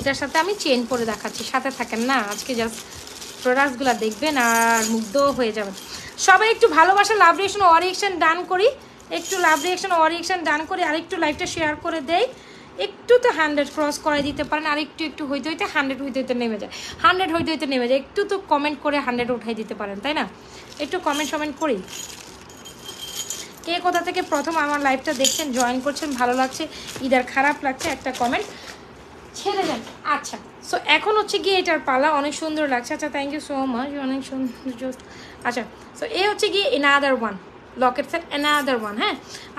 এটার সাথে আমি চেন পরে দেখাচ্ছি। সাথে থাকেন না, আজকে জাস্ট প্রোডাক্টসগুলো দেখবেন আর মুগ্ধ হয়ে যাবেন। সবাই একটু ভালোবাসা লাভ রিয়েকশন অরিয়েকশন ডান করি। একটু লাভ রিয়েকশন অরিয়েকশন ডান করি। আর একটু লাইভটা শেয়ার করে দেয় একটু তো হান্ড্রেড ক্রস করাই দিতে পারেন, আর একটু একটু হইতে হইতে হান্ড্রেড হইতে হইতে নেমে যায়। হান্ড্রেড হইতে হইতে নেমে যায়। একটু তো কমেন্ট করে হান্ড্রেড উঠাই দিতে পারেন, তাই না? একটু কমেন্ট সমেন্ট করি। কে কোথা থেকে প্রথম আমার লাইভটা দেখছেন জয়েন করছেন, ভালো লাগছে ইদার খারাপ লাগছে, একটা কমেন্ট ছেড়ে যান আচ্ছা সো এখন হচ্ছে গিয়ে এটার পালা, অনেক সুন্দর লাগছে। আচ্ছা থ্যাংক ইউ সো মাচ অনেক সুন্দর আচ্ছা সো এ হচ্ছে গিয়ে another one locket set another one হ্যাঁ?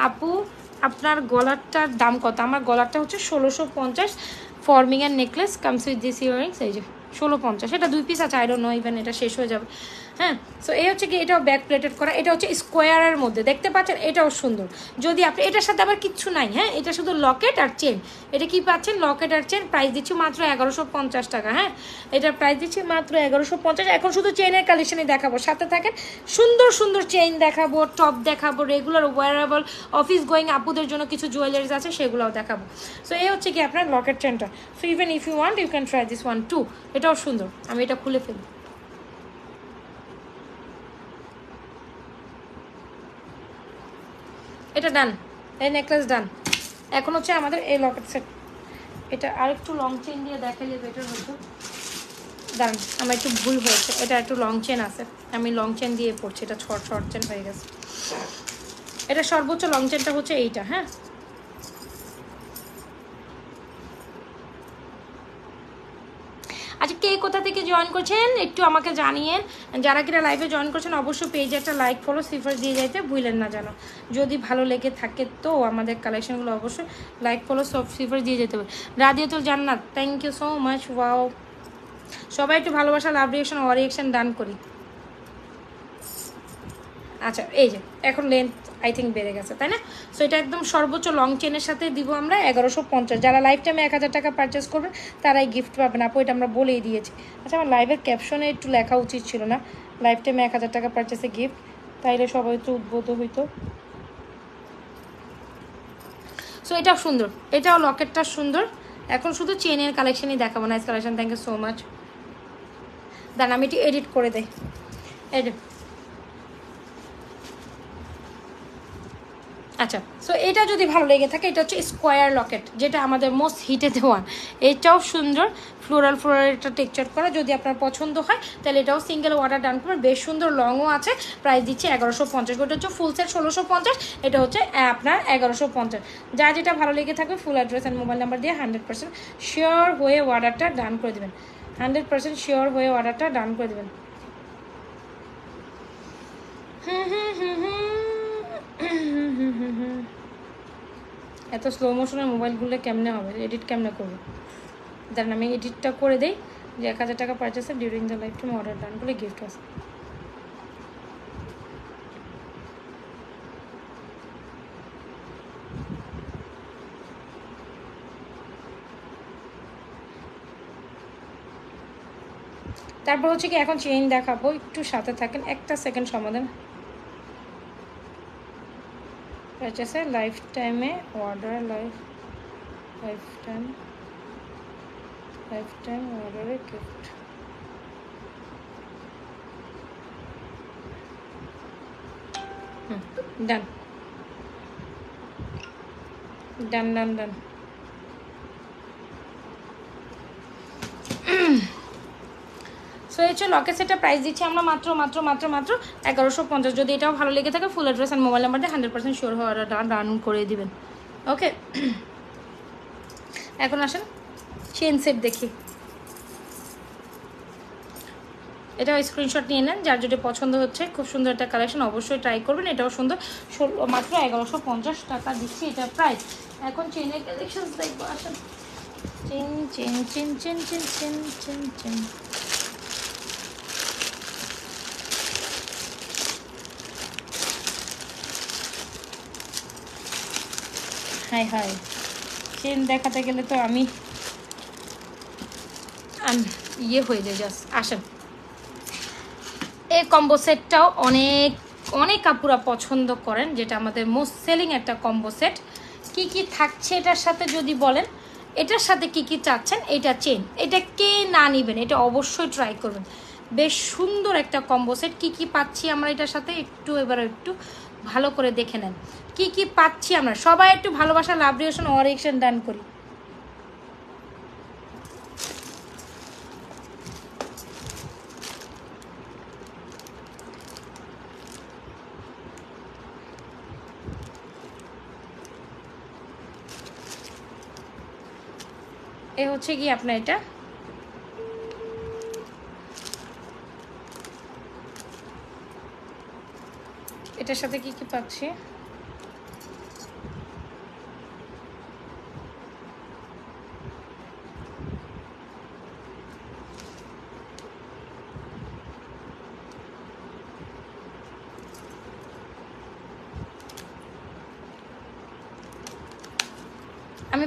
আপু আপনার গলারটার দাম কত? আমার গলারটা হচ্ছে ষোলোশো পঞ্চাশ forming and necklace comes with this earrings এই যে ষোলো পঞ্চাশ। এটা দুই পিস আছে আই ডোন্ট নো ইভেন এটা শেষ হয়ে যাবে। হ্যাঁ? সো এই হচ্ছে কি এটাও ব্যাক প্লেটেড করা। এটা হচ্ছে স্কোয়ারের মধ্যে। দেখতে পাচ্ছেন, এটাও সুন্দর। যদি আপনি, এটার সাথে আবার কিচ্ছু নাই হ্যাঁ? এটা শুধু লকেট আর চেন এটা কি পাচ্ছেন? লকেট আর চেন প্রাইস দিচ্ছি মাত্র এগারোশো পঞ্চাশ টাকা হ্যাঁ? এটার প্রাইস দিচ্ছি মাত্র এগারোশো পঞ্চাশ। এখন শুধু চেনের কালেকশনই দেখাবো। সাথে থাকেন, সুন্দর সুন্দর চেন দেখাবো টপ দেখাবো রেগুলার ওয়ারেবল অফিস গোয়িং আপুদের জন্য কিছু জুয়েলারিজ আছে, সেগুলোও দেখাবো। সো এই হচ্ছে কি আপনার লকেট চেনটা so even if you want you can try this one too এটাও সুন্দর। আমি এটা খুলে ফেলি। এটা ডান এই নেকলেস ডান এখন হচ্ছে আমাদের এই লকেট সেট এটা আর একটু লং চেন দিয়ে দেখালে বেটার হতো। ডান আমার একটু ভুল হয়েছে। এটা একটু লং চেন আছে। আমি লং চেন দিয়ে পড়ছি। এটা শর্ট শর্ট চেন হয়ে গেছে। এটা সর্বোচ্চ লং চেনটা হচ্ছে এইটা হ্যাঁ আচ্ছা কে কোথা থেকে জয়েন করছেন? একটু আমাকে জানিয়েন। যারা কিনা লাইভে জয়েন করছেন, অবশ্যই পেজে একটা লাইক ফলো সিফার দিয়ে যাইতে ভুলেন না জানো যদি ভালো লেগে থাকে তো আমাদের কালেকশনগুলো অবশ্যই লাইক ফলো সব সিফার দিয়ে যেতে হবে। Radiatul Jannat thank you so much wow সবাই একটু ভালোবাসা লাভ রিয়েকশন অ রিয়েকশন ডান করি। আচ্ছা এই যে, এখন লেন্থ আই থিঙ্ক বেড়ে গেছে, তাই না? সো এটা একদম সর্বোচ্চ লং চেনের সাথে দিব আমরা এগারোশো পঞ্চাশ। যারা লাইফ টাইমে এক হাজার টাকা পারচেস করবেন, তারাই গিফট পাবেন। আপু, এটা আমরা বলেই দিয়েছি। আচ্ছা আমার লাইভের ক্যাপশনে একটু লেখা উচিত ছিল না। লাইফ টাইমে এক হাজার টাকা পারচেসে গিফট তাইলে সবাই একটু উদ্বোধ হইতো। সো এটাও সুন্দর। এটাও লকেটটা সুন্দর। এখন শুধু চেনের কালেকশনই দেখাবো। Nice collection thank you so much দাঁড়ান আমি এটি এডিট করে দেই। এডিট আচ্ছা সো এটা যদি ভালো লেগে থাকে, এটা হচ্ছে স্কোয়ার লকেট যেটা আমাদের মোস্ট হিটে ওয়ান এটাও সুন্দর ফ্লোরাল ফ্লোরাল এটা টেকচার করা, যদি আপনার পছন্দ হয়, তাহলে এটাও সিঙ্গেল ওয়াটার ডান করবেন। বেশ সুন্দর লংও আছে প্রাইস দিচ্ছে এগারোশো পঞ্চাশ ওটা হচ্ছে ফুল সেট ষোলোশো পঞ্চাশ, এটা হচ্ছে আপনার এগারোশো পঞ্চাশ। যা যেটা ভালো লেগে থাকবে full address and mobile number দিয়ে হান্ড্রেড পার্সেন্ট শিওর হয়ে অর্ডারটা ডান করে দেবেন। হান্ড্রেড পার্সেন্ট শিওর হয়ে অর্ডারটা ডান করে দেবেন। হুম হুম হুম হুম। <coughs> এত স্লো মোশনের মোবাইলগুলো কেমনে হবে? এডিট কেমনে করব? দাঁড়ান, আমি এডিটটা করে দিই। যে এক হাজার টাকা পারচেসে during the lifetime order done বলে গিফট আছে। তারপর হচ্ছে কি, এখন চেইন দেখাবো। একটু সাথে থাকেন, একটা সেকেন্ড সমাধান। purchase a lifetime में order life lifetime lifetime order a gift hmm. done done done done হচ্ছে লকেট সেটটা প্রাইস দিচ্ছি আমরা মাত্র মাত্র মাত্র মাত্র এগারোশো পঞ্চাশ। যদি এটাও ভালো লেগে থাকে full address and mobile number দিয়ে হান্ড্রেড পার্সেন্ট শিওর হওয়ার ডান করে দিবেন। ওকে এখন আসেন চেন সেট দেখি। এটাও স্ক্রিনশট নিয়ে নেন, যার যেটা পছন্দ হচ্ছে, খুব সুন্দর একটা কালেকশন অবশ্যই ট্রাই করবেন। এটাও সুন্দর। ষোলো, মাত্র এগারোশো পঞ্চাশ টাকা দিচ্ছি এটা প্রাইস এখন চেনের কালেকশন দেখব, আসেন। Chain chain chain chain chain chain chain chain hi hi. Chain দেখাতে গেলে তো আমি ইয়ে হয়ে যায় জাস্ট আসেন। এই কম্বো সেটটাও অনেক অনেক কাপুরা পছন্দ করেন, যেটা আমাদের মোস্ট সেলিং একটা কম্বো সেট কী কী থাকছে এটার সাথে যদি বলেন? এটার সাথে কি কি চাচ্ছেন? এটা চেন এটা কে না নিবেন? এটা অবশ্যই ট্রাই করবেন। বেশ সুন্দর একটা কম্বো সেট কী কী পাচ্ছি আমরা এটার সাথে? একটু এবার একটু ভালো করে দেখে নেন। কি কি পাচ্ছি আমরা? সবাই একটু ভালোবাসা লাভ রিয়েশন অরিয়েকশন দান করি। এ হচ্ছে কি আপনার এটা? এটার সাথে কি কি পাচ্ছি?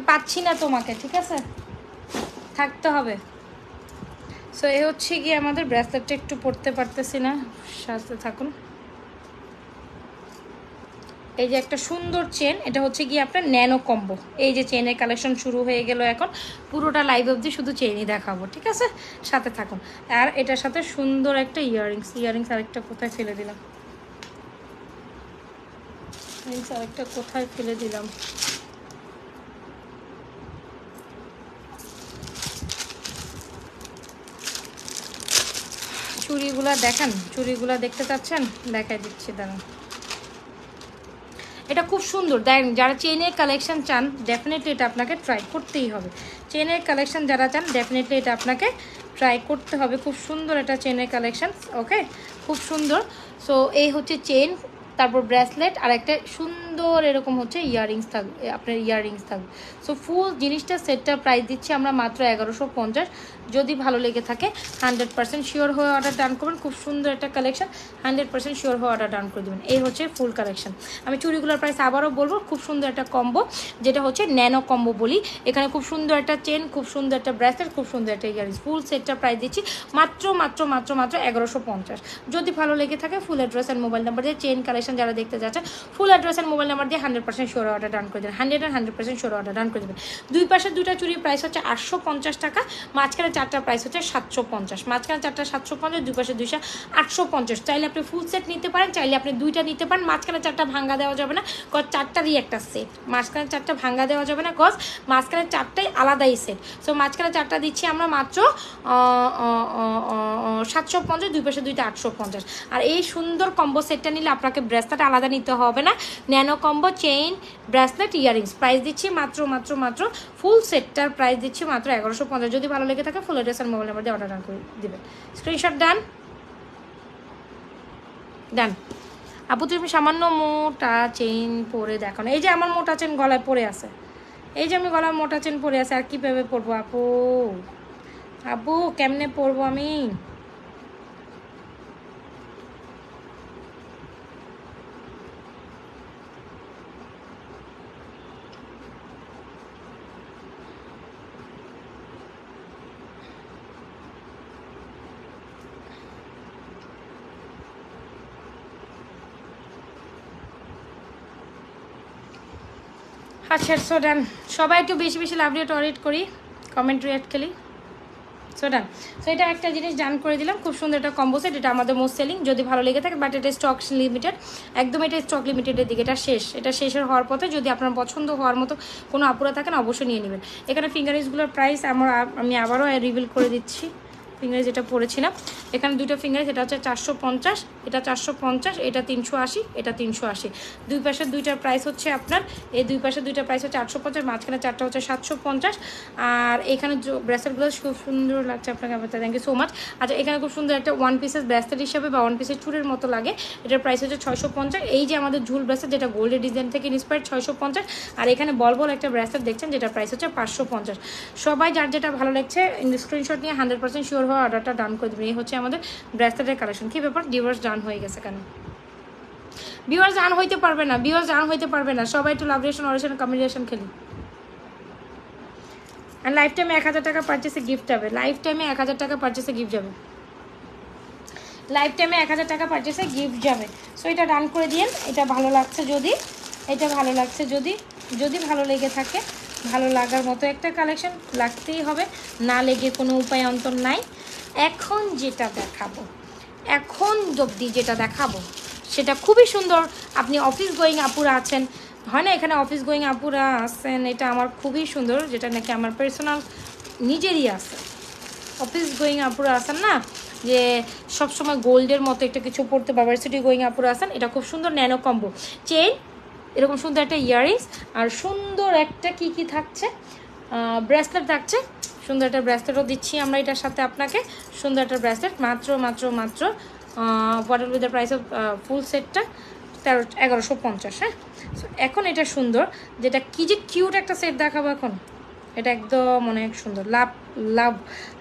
পাচ্ছি না তোমাকে, ঠিক আছে? থাকতে হবে। সো এ হচ্ছে গিয়ে আমাদের ব্রেসলেটটা একটু পড়তে পারতেছি না। সাথে থাকুন। এই যে একটা সুন্দর চেন এটা হচ্ছে গিয়ে আপনার ন্যানো কম্বো এই যে চেনের কালেকশন শুরু হয়ে গেল এখন। পুরোটা লাইভ অবধি শুধু চেনই দেখাবো, ঠিক আছে? সাথে থাকুন। আর এটার সাথে সুন্দর একটা ইয়াররিংস ইয়াররিংস আরেকটা কোথায় ফেলে দিলাম? আরেকটা কোথায় ফেলে দিলাম? চুড়িগুলা দেখান, চুড়িগুলা দেখতে চাচ্ছেন? দেখাই দিচ্ছি, দাঁড়ান। এটা খুব সুন্দর। দেখেন যারা চেনের কালেকশন চান ডেফিনেটলি এটা আপনাকে ট্রাই করতেই হবে। চেনের কালেকশন যারা চান ডেফিনেটলি এটা আপনাকে ট্রাই করতে হবে। খুব সুন্দর এটা চেনের কালেকশন ওকে খুব সুন্দর। সো এই হচ্ছে চেন তারপর ব্রেসলেট আর একটা সুন্দর এরকম হচ্ছে ইয়াররিংস থাকবে আপনার ইয়াররিংস থাকবে। সো ফুল জিনিসটা সেটটা প্রাইস দিচ্ছি আমরা মাত্র এগারোশো পঞ্চাশ। যদি ভালো লেগে থাকে হান্ড্রেড পার্সেন্ট শিওর হয়ে অর্ডার ডান করবেন। খুব সুন্দর একটা কালেকশন হান্ড্রেড পার্সেন্ট শিওর হয়ে অর্ডার ডান করে দেবেন। এই হচ্ছে ফুল কালেকশন আমি চুড়িগুলোর প্রাইস আবারও বলব, খুব সুন্দর একটা কম্বো যেটা হচ্ছে ন্যানো কম্বো বলি। এখানে খুব সুন্দর একটা চেন খুব সুন্দর একটা ব্রেসলেট খুব সুন্দর একটা ইয়ারিংস ফুল সেটটা প্রাইস দিচ্ছি মাত্র মাত্র মাত্র মাত্র এগারোশো পঞ্চাশ। যদি ভালো লেগে থাকে full address and mobile number দিয়ে চেন কালেকশন যারা দেখতে যাচ্ছে full address and mobile number দিয়ে hundred percent sure order done করে দেবেন। Hundred and hundred percent sure order done করে দেবেন। দুই পাশে দুইটা চুরির প্রাইস হচ্ছে আটশো পঞ্চাশ টাকা। মাঝখানে চারটা প্রাইস হচ্ছে সাতশো পঞ্চাশ। মাঝখানে চারটা সাতশো পঞ্চাশ, দুই পাশে দুইশো, আটশো পঞ্চাশ। চাইলে আপনি ফুল সেট নিতে পারেন, চাইলে আপনি দুইটা নিতে পারেন। মাঝখানে চারটা ভাঙ্গা দেওয়া যাবে না কজ চারটারই একটা সেট মাঝখানে চারটা ভাঙ্গা দেওয়া যাবে না কজ মাঝখানে চারটাই আলাদাই সেট সো মাঝখানে চারটা দিচ্ছি আমরা মাত্র সাতশো পঞ্চাশ, দুই পাশে দুইটা আটশো পঞ্চাশ। আর এই সুন্দর কম্বো সেটটা নিলে আপনাকে ব্রেসলেট আলাদা নিতে হবে না। Nano combo chain bracelet earrings price দিচ্ছি মাত্র মাত্র মাত্র ফুল সেটটার প্রাইস দিচ্ছি মাত্র এগারোশো পঞ্চাশ। যদি ভালো লেগে থাকে ফুল অ্যাড্রেস আর মোবাইল নাম্বার দিয়ে অর্ডার ডান করে দেবেন স্ক্রিনশট ডান ডান আপু, তুমি সামান্য মোটা চেইন পরে দেখো না। এই যে আমার মোটা চেন গলায় পরে আছে। এই যে আমি গলায় মোটা চেন পরে আছে, আর কীভাবে পরবো আপু? আপু, কেমনে পরবো আমি? আচ্ছা সো ডান সবাই একটু বেশি বেশি লাভ রেট অরিট করি কমেন্ট রিয়েক্ট খেলি। সো ডান সো এটা একটা জিনিস জান করে দিলাম, খুব সুন্দর একটা কম্বো সেট এটা আমাদের মোস্ট সেলিং যদি ভালো লেগে থাকে বাট এটা স্টক লিমিটেড একদম এটা স্টক লিমিটেডের দিকে, এটা শেষ। এটা শেষের হওয়ার পথে যদি আপনার পছন্দ হওয়ার মতো কোনো আপুরা থাকেন অবশ্যই নিয়ে নেবেন। এখানে ফিঙ্গারিংসগুলোর প্রাইস আমার আমি আবারও রিভিল করে দিচ্ছি ফিঙ্গারিজ যেটা পড়েছিলাম এখানে দুটো ফিঙ্গারিজ এটা হচ্ছে চারশো পঞ্চাশ, এটা চারশো পঞ্চাশ, এটা তিনশো আশি, এটা তিনশো আশি। দুই পাশের দুইটার প্রাইস হচ্ছে আপনার, এই দুই পাশের দুইটা প্রাইস হচ্ছে আটশো পঞ্চাশ, মাঝখানে চারটা হচ্ছে সাতশো পঞ্চাশ। আর এখানে ব্রেসলেটগুলো খুব সুন্দর লাগছে আপনাকে, আমার থ্যাংক ইউ সো মাচ আচ্ছা এখানে খুব সুন্দর একটা ওয়ান পিসের ব্রেসলেট হিসাবে বা ওয়ান পিসের চুরের মতো লাগে। এটার প্রাইস হচ্ছে ছয়শো পঞ্চাশ। এই যে আমাদের ঝুল ব্রেসলেট যেটা গোল্ডের ডিজাইন থেকে ইন্সপায়ার ছয়শো পঞ্চাশ। আর এখানে বল বল একটা ব্রেসলেট দেখছেন যেটা প্রাইস হচ্ছে পাঁচশো পঞ্চাশ। সবাই যার যেটা ভালো লাগছে স্ক্রিনশট নিয়ে হান্ড্রেড পার্সেন্ট শিওর হওয়া অর্ডারটা ডান করে দেবেন। এই হচ্ছে আমাদের ব্রেসলেটের কালেকশন কী ব্যাপার? ডিভোর্স ডান হয়ে গেছে কেন? ভিউয়ার্স ডান হইতে পারবে না ভিউয়ার্স ডান হইতে পারবে না। সবাই একটু লাভরেশন অরেশন কম্বিনেশন খেলি। আর লাইফ টাইমে এক হাজার টাকা পারচেসে গিফট যাবে। লাইফ টাইমে এক হাজার টাকা পারচেসে গিফট যাবে। লাইফ টাইমে এক হাজার টাকা পারচেসে গিফট যাবে। সো এটা ডান করে দিন এটা ভালো লাগছে যদি, এটা ভালো লাগছে যদি যদি ভালো লেগে থাকে, ভালো লাগার মতো একটা কালেকশন লাগতেই হবে। না লেগে কোনো উপায় অন্তর নাই। এখন যেটা দেখাবো, এখন অবধি যেটা দেখাবো, সেটা খুবই সুন্দর। আপনি অফিস গোয়িং আপুরা আছেন, হয় না এখানে অফিস গোয়িং আপুরা আছেন, এটা আমার খুবই সুন্দর, যেটা নাকি আমার পার্সোনাল নিজেরই আছে। অফিস গোয়িং আপুরা আছেন না, যে সবসময় গোল্ডের মতো একটা কিছু পড়তে ভার্সিটি গোয়িং আপুরা আছেন, এটা খুব সুন্দর ন্যানো কম্বো। চেইন, এরকম সুন্দর একটা ইয়াররিংস আর সুন্দর একটা কি কি থাকছে ব্রেসলেট থাকছে সুন্দর একটা ব্রেসলেটও দিচ্ছি আমরা এটার সাথে আপনাকে। সুন্দর একটা ব্রেসলেট মাত্র মাত্র মাত্র what with the price of full সেটটা তেরো এগারোশো পঞ্চাশ হ্যাঁ? So, এখন এটা সুন্দর। যেটা কি যে কিউট একটা সেট দেখাবো এখন। এটা একদম অনেক সুন্দর। Love love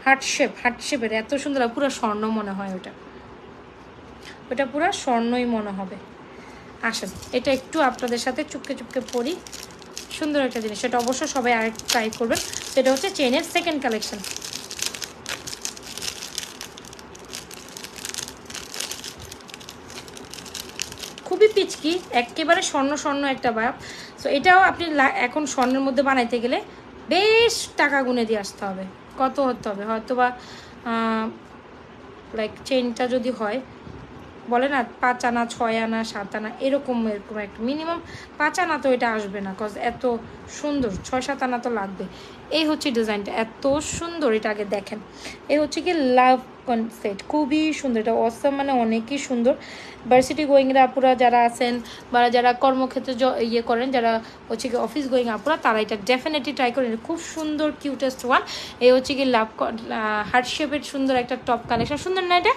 heart shape heart শেপের এত সুন্দর পুরো স্বর্ণ মনে হয় ওটা। ওটা পুরো স্বর্ণই মনে হবে। আসেন এটা একটু আপনাদের সাথে চুপকে চুপকে পড়ি। সুন্দর একটা জিনিস, সেটা অবশ্যই সবাই আরেক ট্রাই করবেন। সেটা হচ্ছে চেনের সেকেন্ড কালেকশন খুবই পিচকি, একেবারে স্বর্ণ স্বর্ণ একটা বাপ সো এটাও আপনি এখন স্বর্ণের মধ্যে বানাইতে গেলে বেশ টাকা গুনে দিয়ে আসতে হবে। কত হতে হবে? হয়তো বা লাইক চেনটা যদি হয় বলে না, পাঁচ আনা, ছয় আনা, সাত আনা, এরকম এরকম একটা মিনিমাম পাঁচ আনা তো এটা আসবে না কজ এত সুন্দর, ছয়, সাত আনা তো লাগবে। এই হচ্ছে ডিজাইনটা এত সুন্দর এটা আগে দেখেন। এই হচ্ছে কি লাভ কনসেপ্ট খুবই সুন্দর, এটা অসম মানে অনেকই সুন্দর। ভার্সিটি গোয়িংরা আপুরা যারা আছেন বা যারা কর্মক্ষেত্রে ইয়ে করেন, যারা হচ্ছে কি অফিস গোয়িং আপুরা, তারা এটা ডেফিনেটলি ট্রাই করেন খুব সুন্দর কিউটেস্ট ওয়ান এই হচ্ছে কি লাভ হার্ট শেপের সুন্দর একটা টপ কালেকশন সুন্দর না এটা?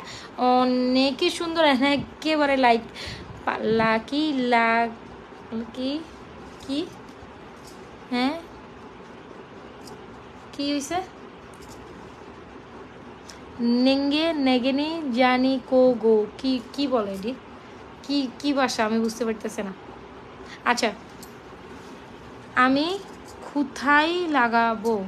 অনেকই সুন্দর, একেবারে লাইট লাকি লাগ কি কি? হ্যাঁ? কি হয়েছে নেঙ্গে, নেগেনি, জানি, কো, গো, কি কি বলে এটি? কি কি ভাষা? আমি বুঝতে পারতেছি না। আচ্ছা আমি কোথায় লাগাবো?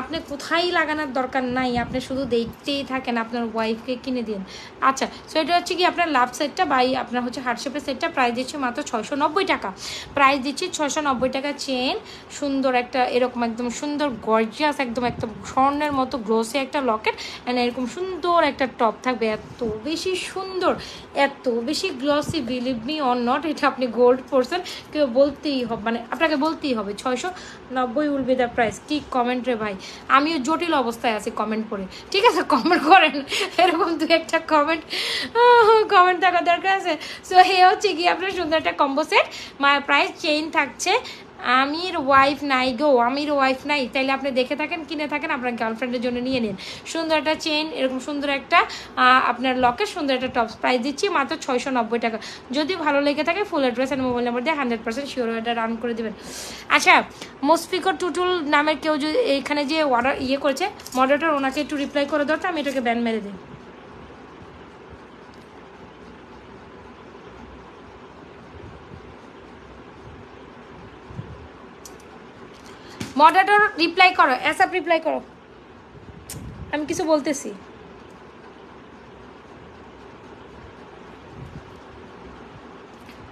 আপনি কোথায় লাগানোর দরকার নাই, আপনি শুধু দেখতেই থাকেন, আপনার ওয়াইফকে কিনে দিন। আচ্ছা সো এটা হচ্ছে কি, আপনার লাভ সেটটা বাই আপনার হচ্ছে হার্টশেপের সেটটা প্রাইস দিচ্ছি মাত্র ছয়শো নব্বই টাকা। প্রাইস দিচ্ছি ছয়শো নব্বই টাকা চেন সুন্দর একটা, এরকম একদম সুন্দর গর্জিয়াস একদম একদম স্বর্ণের মতো গ্লোসি একটা লকেট অ্যান্ড এরকম সুন্দর একটা টপ থাকবে। এত বেশি সুন্দর, এত বেশি glossy believe me on not এটা আপনি গোল্ড পরছেন কেউ বলতেই হবে মানে আপনাকে বলতেই হবে ছয়শো নব্বই উইল বি দ্য প্রাইস কি কমেন্ট রে ভাই? আমিও জটিল অবস্থায় আছি কমেন্ট করে ঠিক আছে কমেন্ট করেন। এরকম দু একটা কমেন্ট কমেন্ট থাকার দরকার আছে। সো হে হচ্ছে কি, আপনার সুন্দর একটা কম্বো সেট মায়ের প্রাইস চেইন থাকছে। আমির ওয়াইফ নাই গো, আমির ওয়াইফ নাই। তাইলে আপনি দেখে থাকেন, কিনে থাকেন, আপনার গার্লফ্রেন্ডের জন্য নিয়ে নিন। সুন্দর একটা চেন এরকম সুন্দর একটা আপনার লকের সুন্দর একটা টপস প্রাইস দিচ্ছি মাত্র ছয়শো নব্বই টাকা। যদি ভালো লেগে থাকে full address and mobile number দিয়ে হান্ড্রেড পার্সেন্ট শিওর এটা রান করে দেবেন। আচ্ছা মোসফিকর টুটুল নামের কেউ যদি এখানে যে অর্ডার ইয়ে করেছে মডারটার ওনাকে একটু রিপ্লাই করে দরকার আমি এটাকে ব্যান মেরে দিই। মডারেটর রিপ্লাই করো অ্যাসআপ রিপ্লাই করো। আমি কিছু বলতেছি।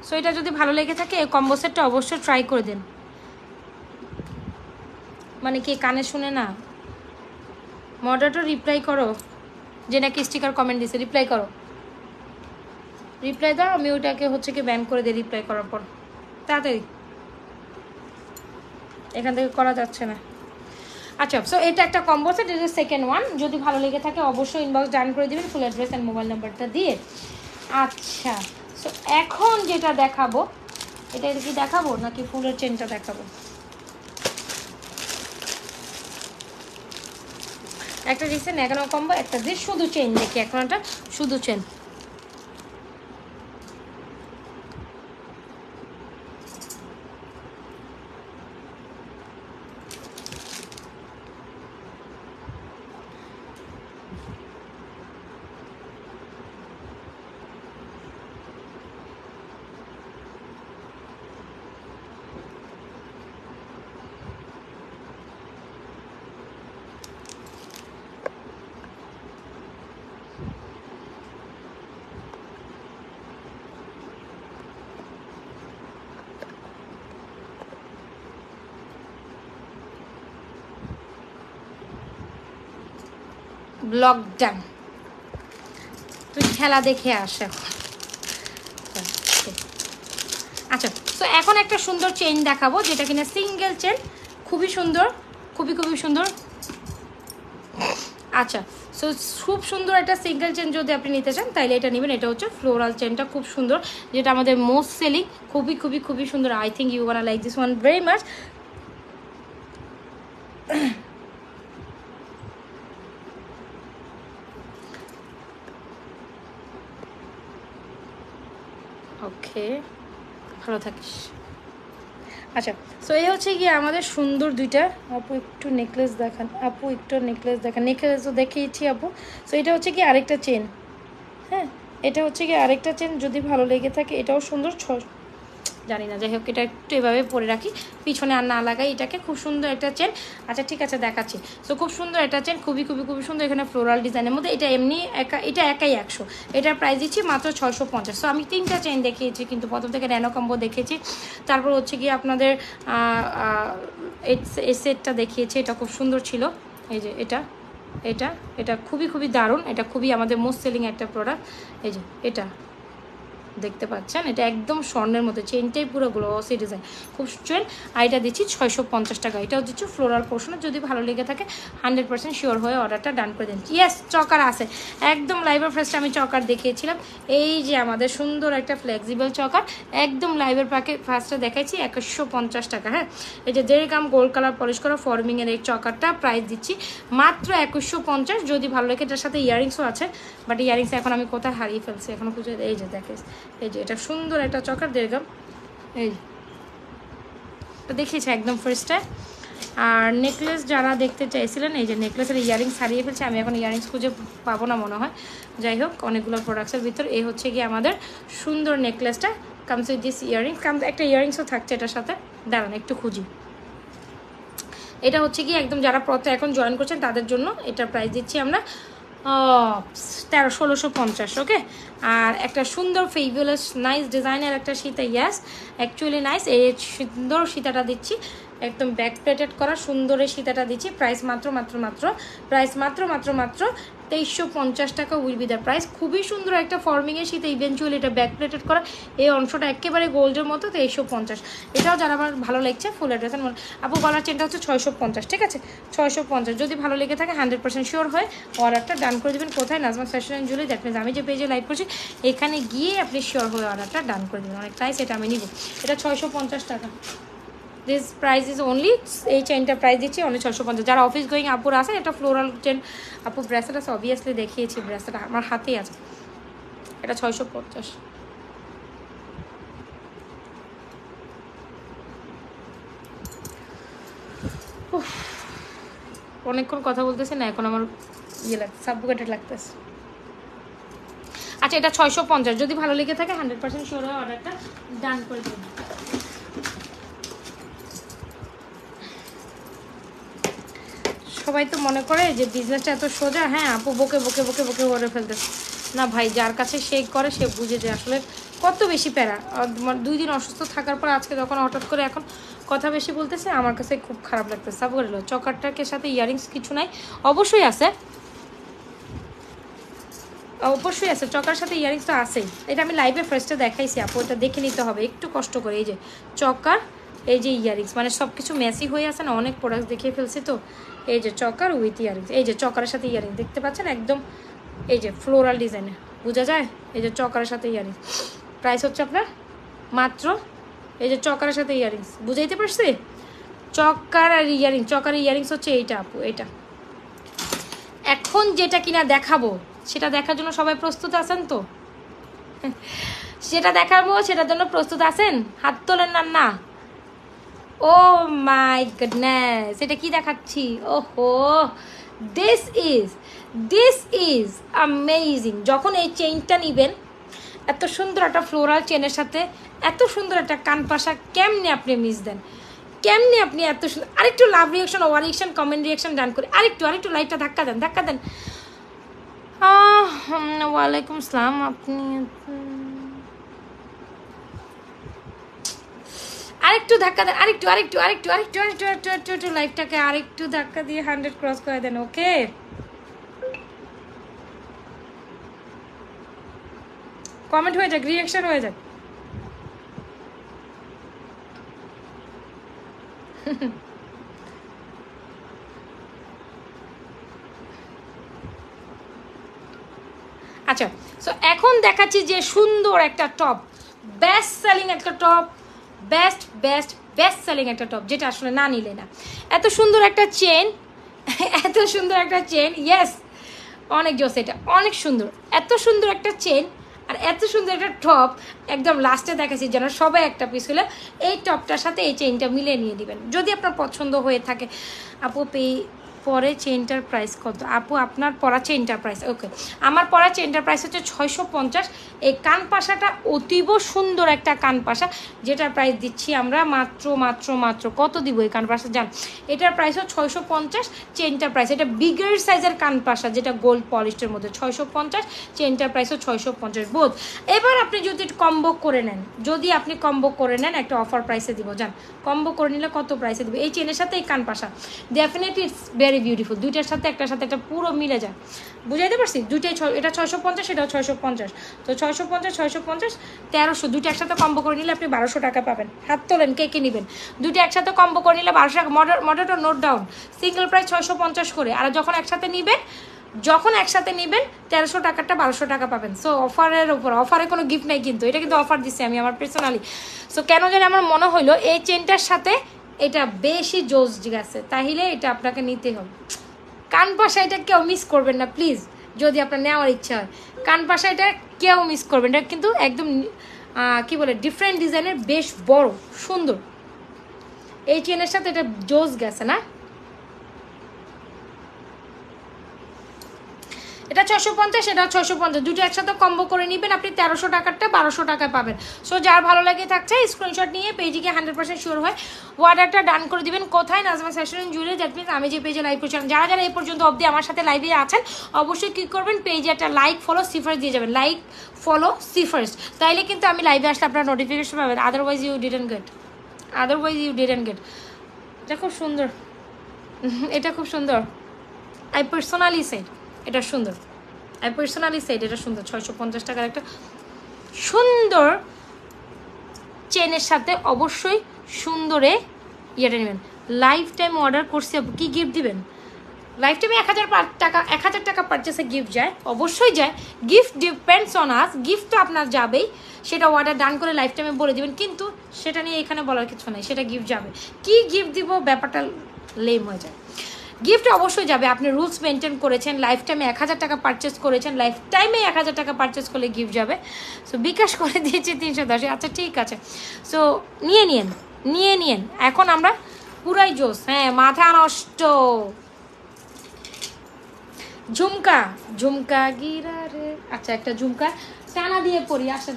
সো এটা যদি ভালো লেগে থাকে, এই কম্বো সেটটা অবশ্যই ট্রাই করে দিন। মানে কি কানে শুনে না? মডারেটর রিপ্লাই করো, যে নাকি স্টিকার কমেন্ট দিছে রিপ্লাই করো। রিপ্লাই দাও, আমি ওইটাকে হচ্ছে কি ব্যান করে দিই রিপ্লাই করার পর। তাড়াতাড়ি। এখান থেকে করা যাচ্ছে না। আচ্ছা সো এটা একটা কম্বো সেট এটা সেকেন্ড ওয়ান যদি ভালো লেগে থাকে, অবশ্যই ইনবক্স ডান করে দিবেন ফুল অ্যাড্রেস অ্যান্ড মোবাইল নাম্বারটা দিয়ে। আচ্ছা সো এখন যেটা দেখাবো, এটা কি দেখাবো নাকি ফুলের চেনটা দেখাবো? একটা দিচ্ছে ন্যাগানো কম্বো একটা দিয়ে শুধু চেন দেখি, এখন একটা শুধু চেন ব্লক ডান তুই খেলা দেখে আস আচ্ছা তো এখন একটা সুন্দর চেইন দেখাবো, যেটা কিনা সিঙ্গেল চেন খুবই সুন্দর, খুবই খুবই সুন্দর। আচ্ছা সো খুব সুন্দর একটা সিঙ্গেল চেন যদি আপনি নিতে চান তাহলে এটা নেবেন। এটা হচ্ছে ফ্লোরাল চেনটা খুব সুন্দর, যেটা আমাদের মোস্ট সেলিং খুবই খুবই খুবই সুন্দর। I think you want like this one very much okay ভালো থাকিস। আচ্ছা সো এই হচ্ছে গিয়ে আমাদের সুন্দর দুইটা। আপু একটু নেকলেস দেখান, আপু একটু নেকলেস দেখান। নেকলেস তো দেখিয়েছি আপু। সো এটা হচ্ছে কি আরেকটা চেন হ্যাঁ? এটা হচ্ছে কি আরেকটা চেন যদি ভালো লেগে থাকে, এটাও সুন্দর। ছ জানি না যাই হোক এটা একটু এভাবে পরে রাখি। পিছনে আর না লাগাই এটাকে, খুব সুন্দর একটা চেন আচ্ছা ঠিক আছে, দেখাচ্ছি। তো খুব সুন্দর একটা চেন খুবই খুবই খুবই সুন্দর এখানে ফ্লোরাল ডিজাইনের মধ্যে। এটা এমনি একা, এটা একাই একশো। এটার প্রাইস দিচ্ছি মাত্র ছয়শো পঞ্চাশ। তো আমি তিনটা চেন দেখিয়েছি, কিন্তু প্রথম থেকে ন্যানো কম্বো দেখেছি। তারপর হচ্ছে কি আপনাদের এই সেটটা দেখিয়েছি, এটা খুব সুন্দর ছিল। এই যে এটা এটা এটা খুবই খুবই দারুণ। এটা খুবই আমাদের মোস্ট সেলিং একটা প্রোডাক্ট এই যে এটা। দেখতে পাচ্ছেন। এটা একদম স্বর্ণের মতো চেনটাই পুরো গ্লোসি ডিজাইন খুব চেন আর এটা দিচ্ছি ছয়শো পঞ্চাশ টাকা। এটাও দিচ্ছি ফ্লোরাল পোর্শনে যদি ভালো লেগে থাকে হান্ড্রেড পার্সেন্ট শিওর হয়ে অর্ডারটা ডান করে দিন। ইয়েস চকার আছে। একদম লাইভের ফার্স্টে আমি চকার দেখিয়েছিলাম। এই যে আমাদের সুন্দর একটা ফ্লেক্সিবল চকার, একদম লাইভের পাকে ফার্স্টে দেখাইছি, একশো পঞ্চাশ টাকা। হ্যাঁ? এই যে দেড় গ্রাম গোল্ড কালার পলিশ করা ফর্মিংয়ের এই চকারটা প্রাইস দিচ্ছি মাত্র একুশশো পঞ্চাশ। যদি ভালো লাগে, এটার সাথে ইয়ারিংসও আছে বাট ইয়ারিংস এখন আমি কোথায় হারিয়ে ফেলছি? এখনও খুঁজে এই যে দেখে এই যে, এটা সুন্দর একটা চকার দেড় গ্রাম এই এটা দেখিয়েছে একদম ফার্স্টে আর নেকলেস যারা দেখতে চাইছিলেন, এই যে নেকলেসের ইয়ারিংস হারিয়ে ফেলছে, আমি এখন ইয়ারিংস খুঁজে পাবো না মনে হয়। যাই হোক, অনেকগুলো প্রোডাক্টসের ভিতর, এই হচ্ছে গিয়ে আমাদের সুন্দর নেকলেসটা comes with this earrings cum একটা ইয়ারিংসও থাকছে এটার সাথে। দাঁড়ান, একটু খুঁজি। এটা হচ্ছে কি একদম যারা প্রথম এখন জয়েন করছেন, তাদের জন্য এটার প্রাইস দিচ্ছি আমরা তেরো, ষোলোশো পঞ্চাশ ওকে আর একটা সুন্দর ফেভিউলাস নাইস ডিজাইনের একটা সীতা ইয়াস অ্যাকচুয়ালি নাইস এই সুন্দর সীতাটা দিচ্ছি। একদম ব্যাক প্লেটেড করা, সুন্দর এই সীতাটা দিচ্ছি। প্রাইস মাত্র মাত্র মাত্র প্রাইস মাত্র মাত্র মাত্র তেইশশো পঞ্চাশ টাকা উইল বি দ্য প্রাইস খুবই সুন্দর একটা ফর্মিংয়ের শীতে ইভেনচুয়ালি এটা ব্যাক প্লেটেড করা। এই অংশটা একেবারে গোল্ডের মতো, তেইশশো পঞ্চাশ। এটাও যারা আমার ভালো লাগছে ফুল অ্যাড্রেস আপু, গলার চেনটা হচ্ছে ছয়শো পঞ্চাশ, ঠিক আছে? ছয়শো পঞ্চাশ। যদি ভালো লেগে থাকে হান্ড্রেড পার্সেন্ট শিওর হয় অর্ডারটা ডান করে দেবেন। কোথায়? Najma fashion and jewellery that means আমি যে পেজে লাইভ করছি, এখানে গিয়ে আপনি শিওর হয়ে অর্ডারটা ডান করে দেবেন। অনেক প্রাইস এটা আমি নিব। এটা ছয়শো পঞ্চাশ টাকা। দিস প্রাইস ইজ অনলি এই চেনটা প্রাইস দিচ্ছি অনলি ছশো পঞ্চাশ। যারা অফিস গোয়িং আপুর আছে, এটা ফ্লোরাল চেন আপু ব্রেসলেট আছে অবভিয়াসলি দেখিয়েছি ব্রেসলেট আমার হাতেই আছে। এটা ছয়শো পঞ্চাশ। অনেকক্ষণ কথা বলতেছে না, এখন আমার ইয়ে লাগছে সাবুকেটেড লাগতেছে। আচ্ছা এটা ছয়শো পঞ্চাশ, যদি ভালো লেগে থাকে হান্ড্রেড পার্সেন্ট শিওর হয় অর্ডারটা ডান করে দেবেন সবাই তো মনে করে যে বিজনেসটা এত সোজা হ্যাঁ আপু বকে বকে বকে বকে করে ফেলতেছে। না ভাই, যার কাছে সে করে, সে বুঝে যে আসলে কত বেশি প্যারা। দুই দিন অসুস্থ থাকার পর আজকে যখন হঠাৎ করে এখন কথা বেশি বলতেছে, আমার কাছে খুব খারাপ লাগতেছে। সাব করে চকারটাকে সাথে ইয়ারিংস কিছু নাই, অবশ্যই আছে। অবশ্যই আছে, চকার সাথে ইয়ারিংস তো আছেই। এটা আমি লাইভে ফার্স্টে দেখাইছি, আপু এটা দেখে নিতে হবে। একটু কষ্ট করে, এই যে, চকার এই যে ইয়ারিংস মানে সব কিছু মেসি হয়ে আছে না, অনেক প্রোডাক্ট দেখিয়ে ফেলছি তো। এই যে চকার উইথ ইয়ারিংস এই যে চকারের সাথে ইয়ারিংস দেখতে পাচ্ছেন একদম এই যে ফ্লোরাল ডিজাইনে বোঝা যায়? এই যে চকারের সাথে ইয়ারিংস প্রাইস হচ্ছে আপনার মাত্র এই যে চকারের সাথে ইয়ারিংস বুঝাইতে পারছি? চকার আর ইয়ারিংস চকার ইয়ারিংস হচ্ছে এইটা আপু এটা এখন যেটা কিনা দেখাবো, সেটা দেখার জন্য সবাই প্রস্তুত আছেন তো? <laughs> সেটা দেখাবো, সেটার জন্য প্রস্তুত আছেন? হাত তোলেন না না। ও মাই গুডনেস এটা কি দেখাচ্ছি? ওহো। This is this is amazing যখন এই চেইনটা নিবেন, এত সুন্দর একটা ফ্লোরাল চেনের সাথে, এত সুন্দর একটা কানপাশা কেমনে আপনি মিস দেন? কেমনে আপনি এত সুন্দর আরেকটু love reaction or reaction comment reaction done করে, আরেকটু আরেকটু লাইটটা ধাক্কা দেন ধাক্কা দেন। ওয়ালাইকুম আসসালাম, আপনি আরেকটু ধাক্কা দেন, আরেকটু আরেকটু আরেকটু আরেকটু আরেকটু আরেকটু আরেকটু একটু লাইফটাকে আরেকটু ধাক্কা দিয়ে হান্ড্রেড ক্রস করে দেন, ওকে? কমেন্ট হয়ে যাক রিয়াকশন হয়ে যাক। আচ্ছা সো এখন দেখাচ্ছি যে সুন্দর একটা টপ বেস্ট সেলিং একটা top best best best selling একটা টপ যেটা আসলে না নিলে না। এত সুন্দর একটা চেন <laughs> এত সুন্দর একটা চেন ইয়েস অনেক জোস এটা, অনেক সুন্দর। এত সুন্দর একটা চেন আর এত সুন্দর একটা টপ একদম লাস্টে দেখাচ্ছি যেন সবাই একটা পিস হলে এই টপটার সাথে এই চেনটা মিলিয়ে নিয়ে দিবেন। যদি আপনার পছন্দ হয়ে থাকে, আপু পে পরে চেনটার প্রাইস কত? আপু, আপনার পরা চেনটার প্রাইস ওকে আমার পরা চেনটার প্রাইস হচ্ছে ছয়শো পঞ্চাশ। এই কান পাশাটা অতীব সুন্দর একটা কান পাশা, যেটার প্রাইস দিচ্ছি আমরা মাত্র মাত্র মাত্র, কত দিব এই কান পাশা? যান এটার প্রাইস হচ্ছে ছয়শো পঞ্চাশ চেনটার প্রাইস এটা বিগার সাইজের কান পাশা, যেটা গোল্ড পলিস্টের মধ্যে, ছয়শো পঞ্চাশ চেনটার প্রাইস হচ্ছে ছয়শো পঞ্চাশ বোধ এবার আপনি যদি কম্বো করে নেন, যদি আপনি কম্বো করে নেন, একটা অফার প্রাইসে দিব। যান কম্বো করে নিলে কত প্রাইসে দিব? এই চেনের সাথে এই কান পাশা। ডেফিনেটলি ইটস ভেরি বিউটিফুল দুইটার সাথে একটার সাথে একটা পুরো মিলে যায়। বুঝাইতে পারছি? দুইটাই ছয়, এটা ছয়শো পঞ্চাশ, এটাও ছয়শো পঞ্চাশ। তো ছয়শো পঞ্চাশ ছয়শো পঞ্চাশ, তেরোশো। দুইটা একসাথে কম্বো করে নিলে আপনি বারোশো টাকা পাবেন। হাত তোলেন, কে কে নেবেন? দুইটা একসাথে কম্বো করে নিলে বারোশো টাকা। মডার মডারটা নোট ডাউন সিঙ্গেল প্রাইস ছয়শো পঞ্চাশ করে। আর যখন একসাথে নেবেন, যখন একসাথে নেবেন, তেরোশো টাকাটা বারোশো টাকা পাবেন। সো অফারের ওপর অফারে কোনো গিফট নেই কিন্তু। এটা কিন্তু অফার দিচ্ছি আমি আমার পার্সোনালি সো কেন জানি আমার মনে হলো এই চেনটার সাথে এটা বেশি জোস গেছে তাহলে এটা আপনাকে নিতে হবে। কান পাশা এটা কেউ মিস করবেন না প্লিজ যদি আপনার নেওয়ার ইচ্ছা হয়। কান পাশা এটা কেউ মিস করবেন এটা কিন্তু একদম কি বলে ডিফারেন্ট ডিজাইনের বেশ বড়, সুন্দর। এই চেনের সাথে এটা জোস গেছে না? এটা ছশো পঞ্চাশ, এটা ছশো পঞ্চাশ। দুটো একসাথে কম্বো করে নেবেন, আপনি তেরোশো টাকারটা বারোশো টাকায় পাবেন। সো যার ভালো লাগে থাকছে স্ক্রিনশট নিয়ে পেজটিকে হান্ড্রেড পার্সেন্ট শিওর হয় অর্ডারটা ডান করে দিবেন। কোথায়? Najma session jewellery that means আমি যে পেজে লাইভ করছিলাম, যারা যারা এই পর্যন্ত অবধি আমার সাথে লাইভে আছেন, অবশ্যই কী করবেন পেজে একটা লাইক ফলো সিফার্স দিয়ে যাবেন। লাইক ফলো সিফার্স তাইলে কিন্তু আমি লাইভে আসলে আপনার নোটিফিকেশন পাবেন। Otherwise you didn't get otherwise you didn't get এটা খুব সুন্দর। <laughs> এটা খুব সুন্দর। আই পার্সোনালি সাইড এটা সুন্দর। আই পার্সোনালি সাইড এটা সুন্দর, ছয়শো পঞ্চাশ টাকার একটা সুন্দর চেনের সাথে অবশ্যই সুন্দরে ইয়েটা নেবেন। লাইফ টাইম অর্ডার করছি কি গিফট দিবেন? লাইফ টাইমে এক হাজার টাকা, এক হাজার টাকা পারচেসে গিফট যায়, অবশ্যই যায়। Gift depends on us gift তো আপনার যাবেই। সেটা অর্ডার ডান করে লাইফ টাইমে বলে দিবেন, কিন্তু সেটা নিয়ে এখানে বলার কিছু নাই, সেটা গিফট যাবে। কি গিফট দিব, ব্যাপারটা লেম হয়ে যায়। গিফট অবশ্যই যাবে। আপনি রুলস মেনটেন করেছেন লাইফ টাইমে এক হাজার টাকা পারচেস করেছেন লাইফ টাইমে এক হাজার টাকা পারচেস করলে গিফট যাবে। সো বিকাশ করে দিয়েছে তিনশো দশে। আচ্ছা ঠিক আছে। সো নিয়ে নিয়েন নিয়ে নিয়েন। এখন আমরা পুরাই জোস। হ্যাঁ মাথা নষ্ট। ঝুমকা ঝুমকা গিরা রে। আচ্ছা একটা ঝুমকা টানা দিয়ে পরি আসেন।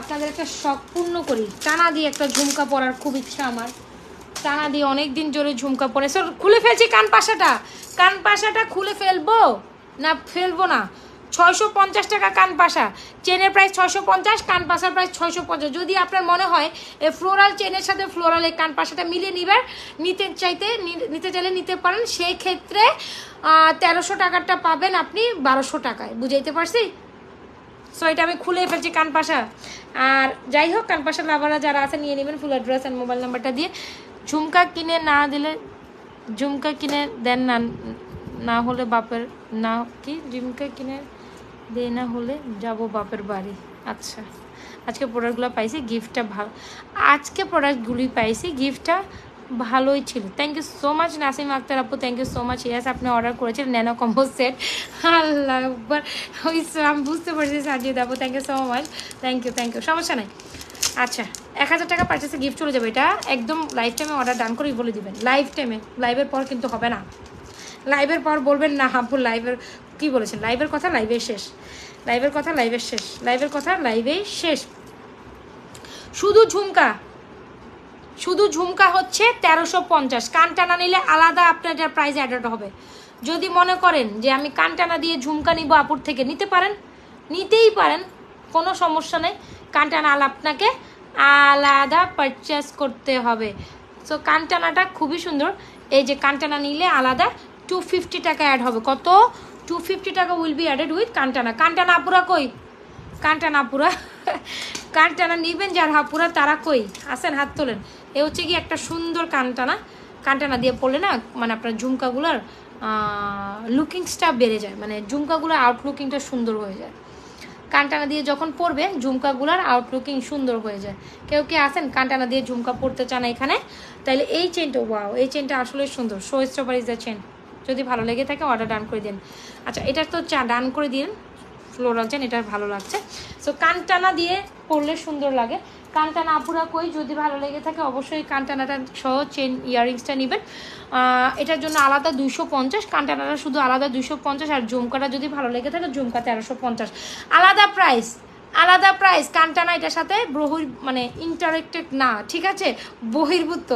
আপনাদের একটা শখ পূর্ণ করি। টানা দিয়ে একটা ঝুমকা পরার খুব ইচ্ছা আমার। টানা দিয়ে অনেক দিন জোরে ঝুমকা পরে স্যার খুলে ফেলছি কান পাশাটা। কান পাশাটা খুলে ফেলব? না ফেলব না। ছয়শো পঞ্চাশ টাকা কান পাশা। চেনের প্রাইস ছয়শো পঞ্চাশ, কান পাশার প্রাইস ছয়শো পঞ্চাশ। যদি আপনার মনে হয় এই ফ্লোরাল চেনের সাথে ফ্লোরাল এই কান পাশাটা মিলিয়ে নিবার নিতে চাইতে নিতে চাইলে নিতে পারেন। সেই ক্ষেত্রে তেরোশো টাকারটা পাবেন আপনি বারোশো টাকায়। বুঝাইতে পারছি? সো এটা আমি খুলে ফেলছি কান পাশা। আর যাই হোক, কান পাশা লাভাররা যারা আছে নিয়ে নেবেন ফুল অ্যাড্রেস অ্যান্ড মোবাইল নাম্বারটা দিয়ে। ঝুমকা কিনে না দিলে, ঝুমকা কিনে দেন না না হলে বাপের না কি? ঝুমকা কিনে দেয় না হলে যাব বাপের বাড়ি। আচ্ছা আজকে প্রোডাক্টগুলো পাইছি গিফটটা ভালো আজকে প্রোডাক্টগুলি পাইছি গিফটটা ভালোই ছিল। Thank you so much Nasim Akter আপু thank you so much yes আপনি অর্ডার করেছিলেন ন্যানো কম্বো সেট আল্লাহ, ওই আমি বুঝতে পারছি সাজিয়ে দেবো thank you so much thank you thank you সমস্যা নাই। আচ্ছা এক হাজার টাকা পার্চেসে গিফট চলে যাবে এটা। একদম লাইফ টাইমে অর্ডার ডান করেই বলে দিবেন। লাইফ টাইমে লাইভের পর কিন্তু হবে না। লাইভের পর বলবেন, না হাব্বুর লাইভের কি বলেছেন? লাইভের কথা লাইভে শেষ। লাইভের কথা লাইভের শেষ। লাইভের কথা লাইভেই শেষ। শুধু ঝুমকা। শুধু ঝুমকা হচ্ছে তেরোশো পঞ্চাশ। কান টানা নিলে আলাদা আপনার প্রাইস অ্যাডাড হবে। যদি মনে করেন যে আমি কান টানা দিয়ে ঝুমকা নিব আপুর থেকে, নিতে পারেন? নিতেই পারেন। কোনো সমস্যা নেই। কান টানা আপনাকে আলাদা পারচেস করতে হবে। সো কানটানাটা খুবই সুন্দর। এই যে কানটানা নিলে আলাদা টু ফিফটি টাকা অ্যাড হবে। কত? টু ফিফটি টাকা উইল বি অ্যাডেড উইথ কানটানা। কানটানা আপুরা কই? কানটানা আপুরা। কানটানা নিবেন যার হাপুরা তারা কই? আসেন, হাত তোলেন। এ হচ্ছে কি একটা সুন্দর কানটানা। কানটানা দিয়ে পড়লে না মানে আপনার ঝুমকাগুলোর লুকিংসটা বেড়ে যায়। মানে ঝুমকাগুলোর আউটলুকিংটা সুন্দর হয়ে যায়। কানটানা দিয়ে যখন পরবে ঝুমকাগুলার আউটলুকিং সুন্দর হয়ে যায়। কেউ কে আসেন কানটানা দিয়ে ঝুমকা পরতে চান এখানে? তাহলে এই চেনটা ওয়াও এই চেনটা আসলে সুন্দর। শো ইজ দ্য চেন যদি ভালো লেগে থাকে অর্ডার ডান করে দিন। আচ্ছা এটা তো চা ডান করে দিন। ফ্লোরাল চেন এটা ভালো লাগছে। সো কানটানা দিয়ে পরলে সুন্দর লাগে। কানটানা আপুরা কই, যদি ভালো লেগে থাকে অবশ্যই কানটানাটা সহ চেন ইয়াররিংসটা নেবেন। এটার জন্য আলাদা দুইশো পঞ্চাশ, কানটানাটা শুধু আলাদা দুইশো পঞ্চাশ, আর ঝুমকাটা যদি ভালো লেগে থাকে ঝুমকা তেরোশো পঞ্চাশ। আলাদা প্রাইস আলাদা প্রাইস কানটানা এটার সাথে বহির মানে ইন্টারেক্টেড না, ঠিক আছে? বহির্ভূত,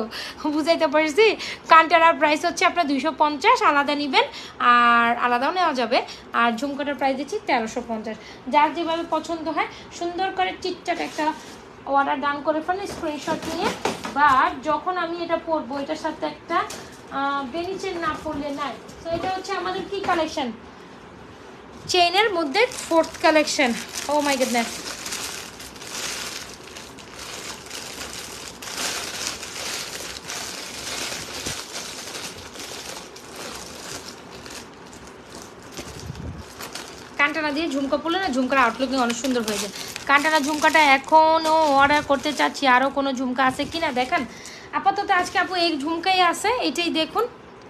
বুঝাইতে পারছি? কানটানার প্রাইস হচ্ছে আপনার দুইশো পঞ্চাশ, আলাদা নেবেন, আর আলাদাও নেওয়া যাবে। আর ঝুমকাটার প্রাইস দিচ্ছি তেরোশো পঞ্চাশ। যার যেভাবে পছন্দ হয়, সুন্দর করে টিকটাক একটা অর্ডার ডান করে ফেলেন স্ক্রিনশট নিয়ে। বা যখন আমি এটা পরবো, এটার সাথে একটা বেনিচের না পড়লে নাই। তো এটা হচ্ছে আমাদের কি কালেকশন চেইনের মধ্যে fourth collection oh my goodness কানটানা দিয়ে ঝুমকা পড়লে না, ঝুমকার আউটলুকিং অনেক সুন্দর হয়ে যায়। কানটানা ঝুমকাটা এখনও অর্ডার করতে চাচ্ছি। আরও কোনো ঝুমকা আছে কি না দেখেন। আপাতত আজকে আপু এই ঝুমকাই আছে, এটাই দেখুন।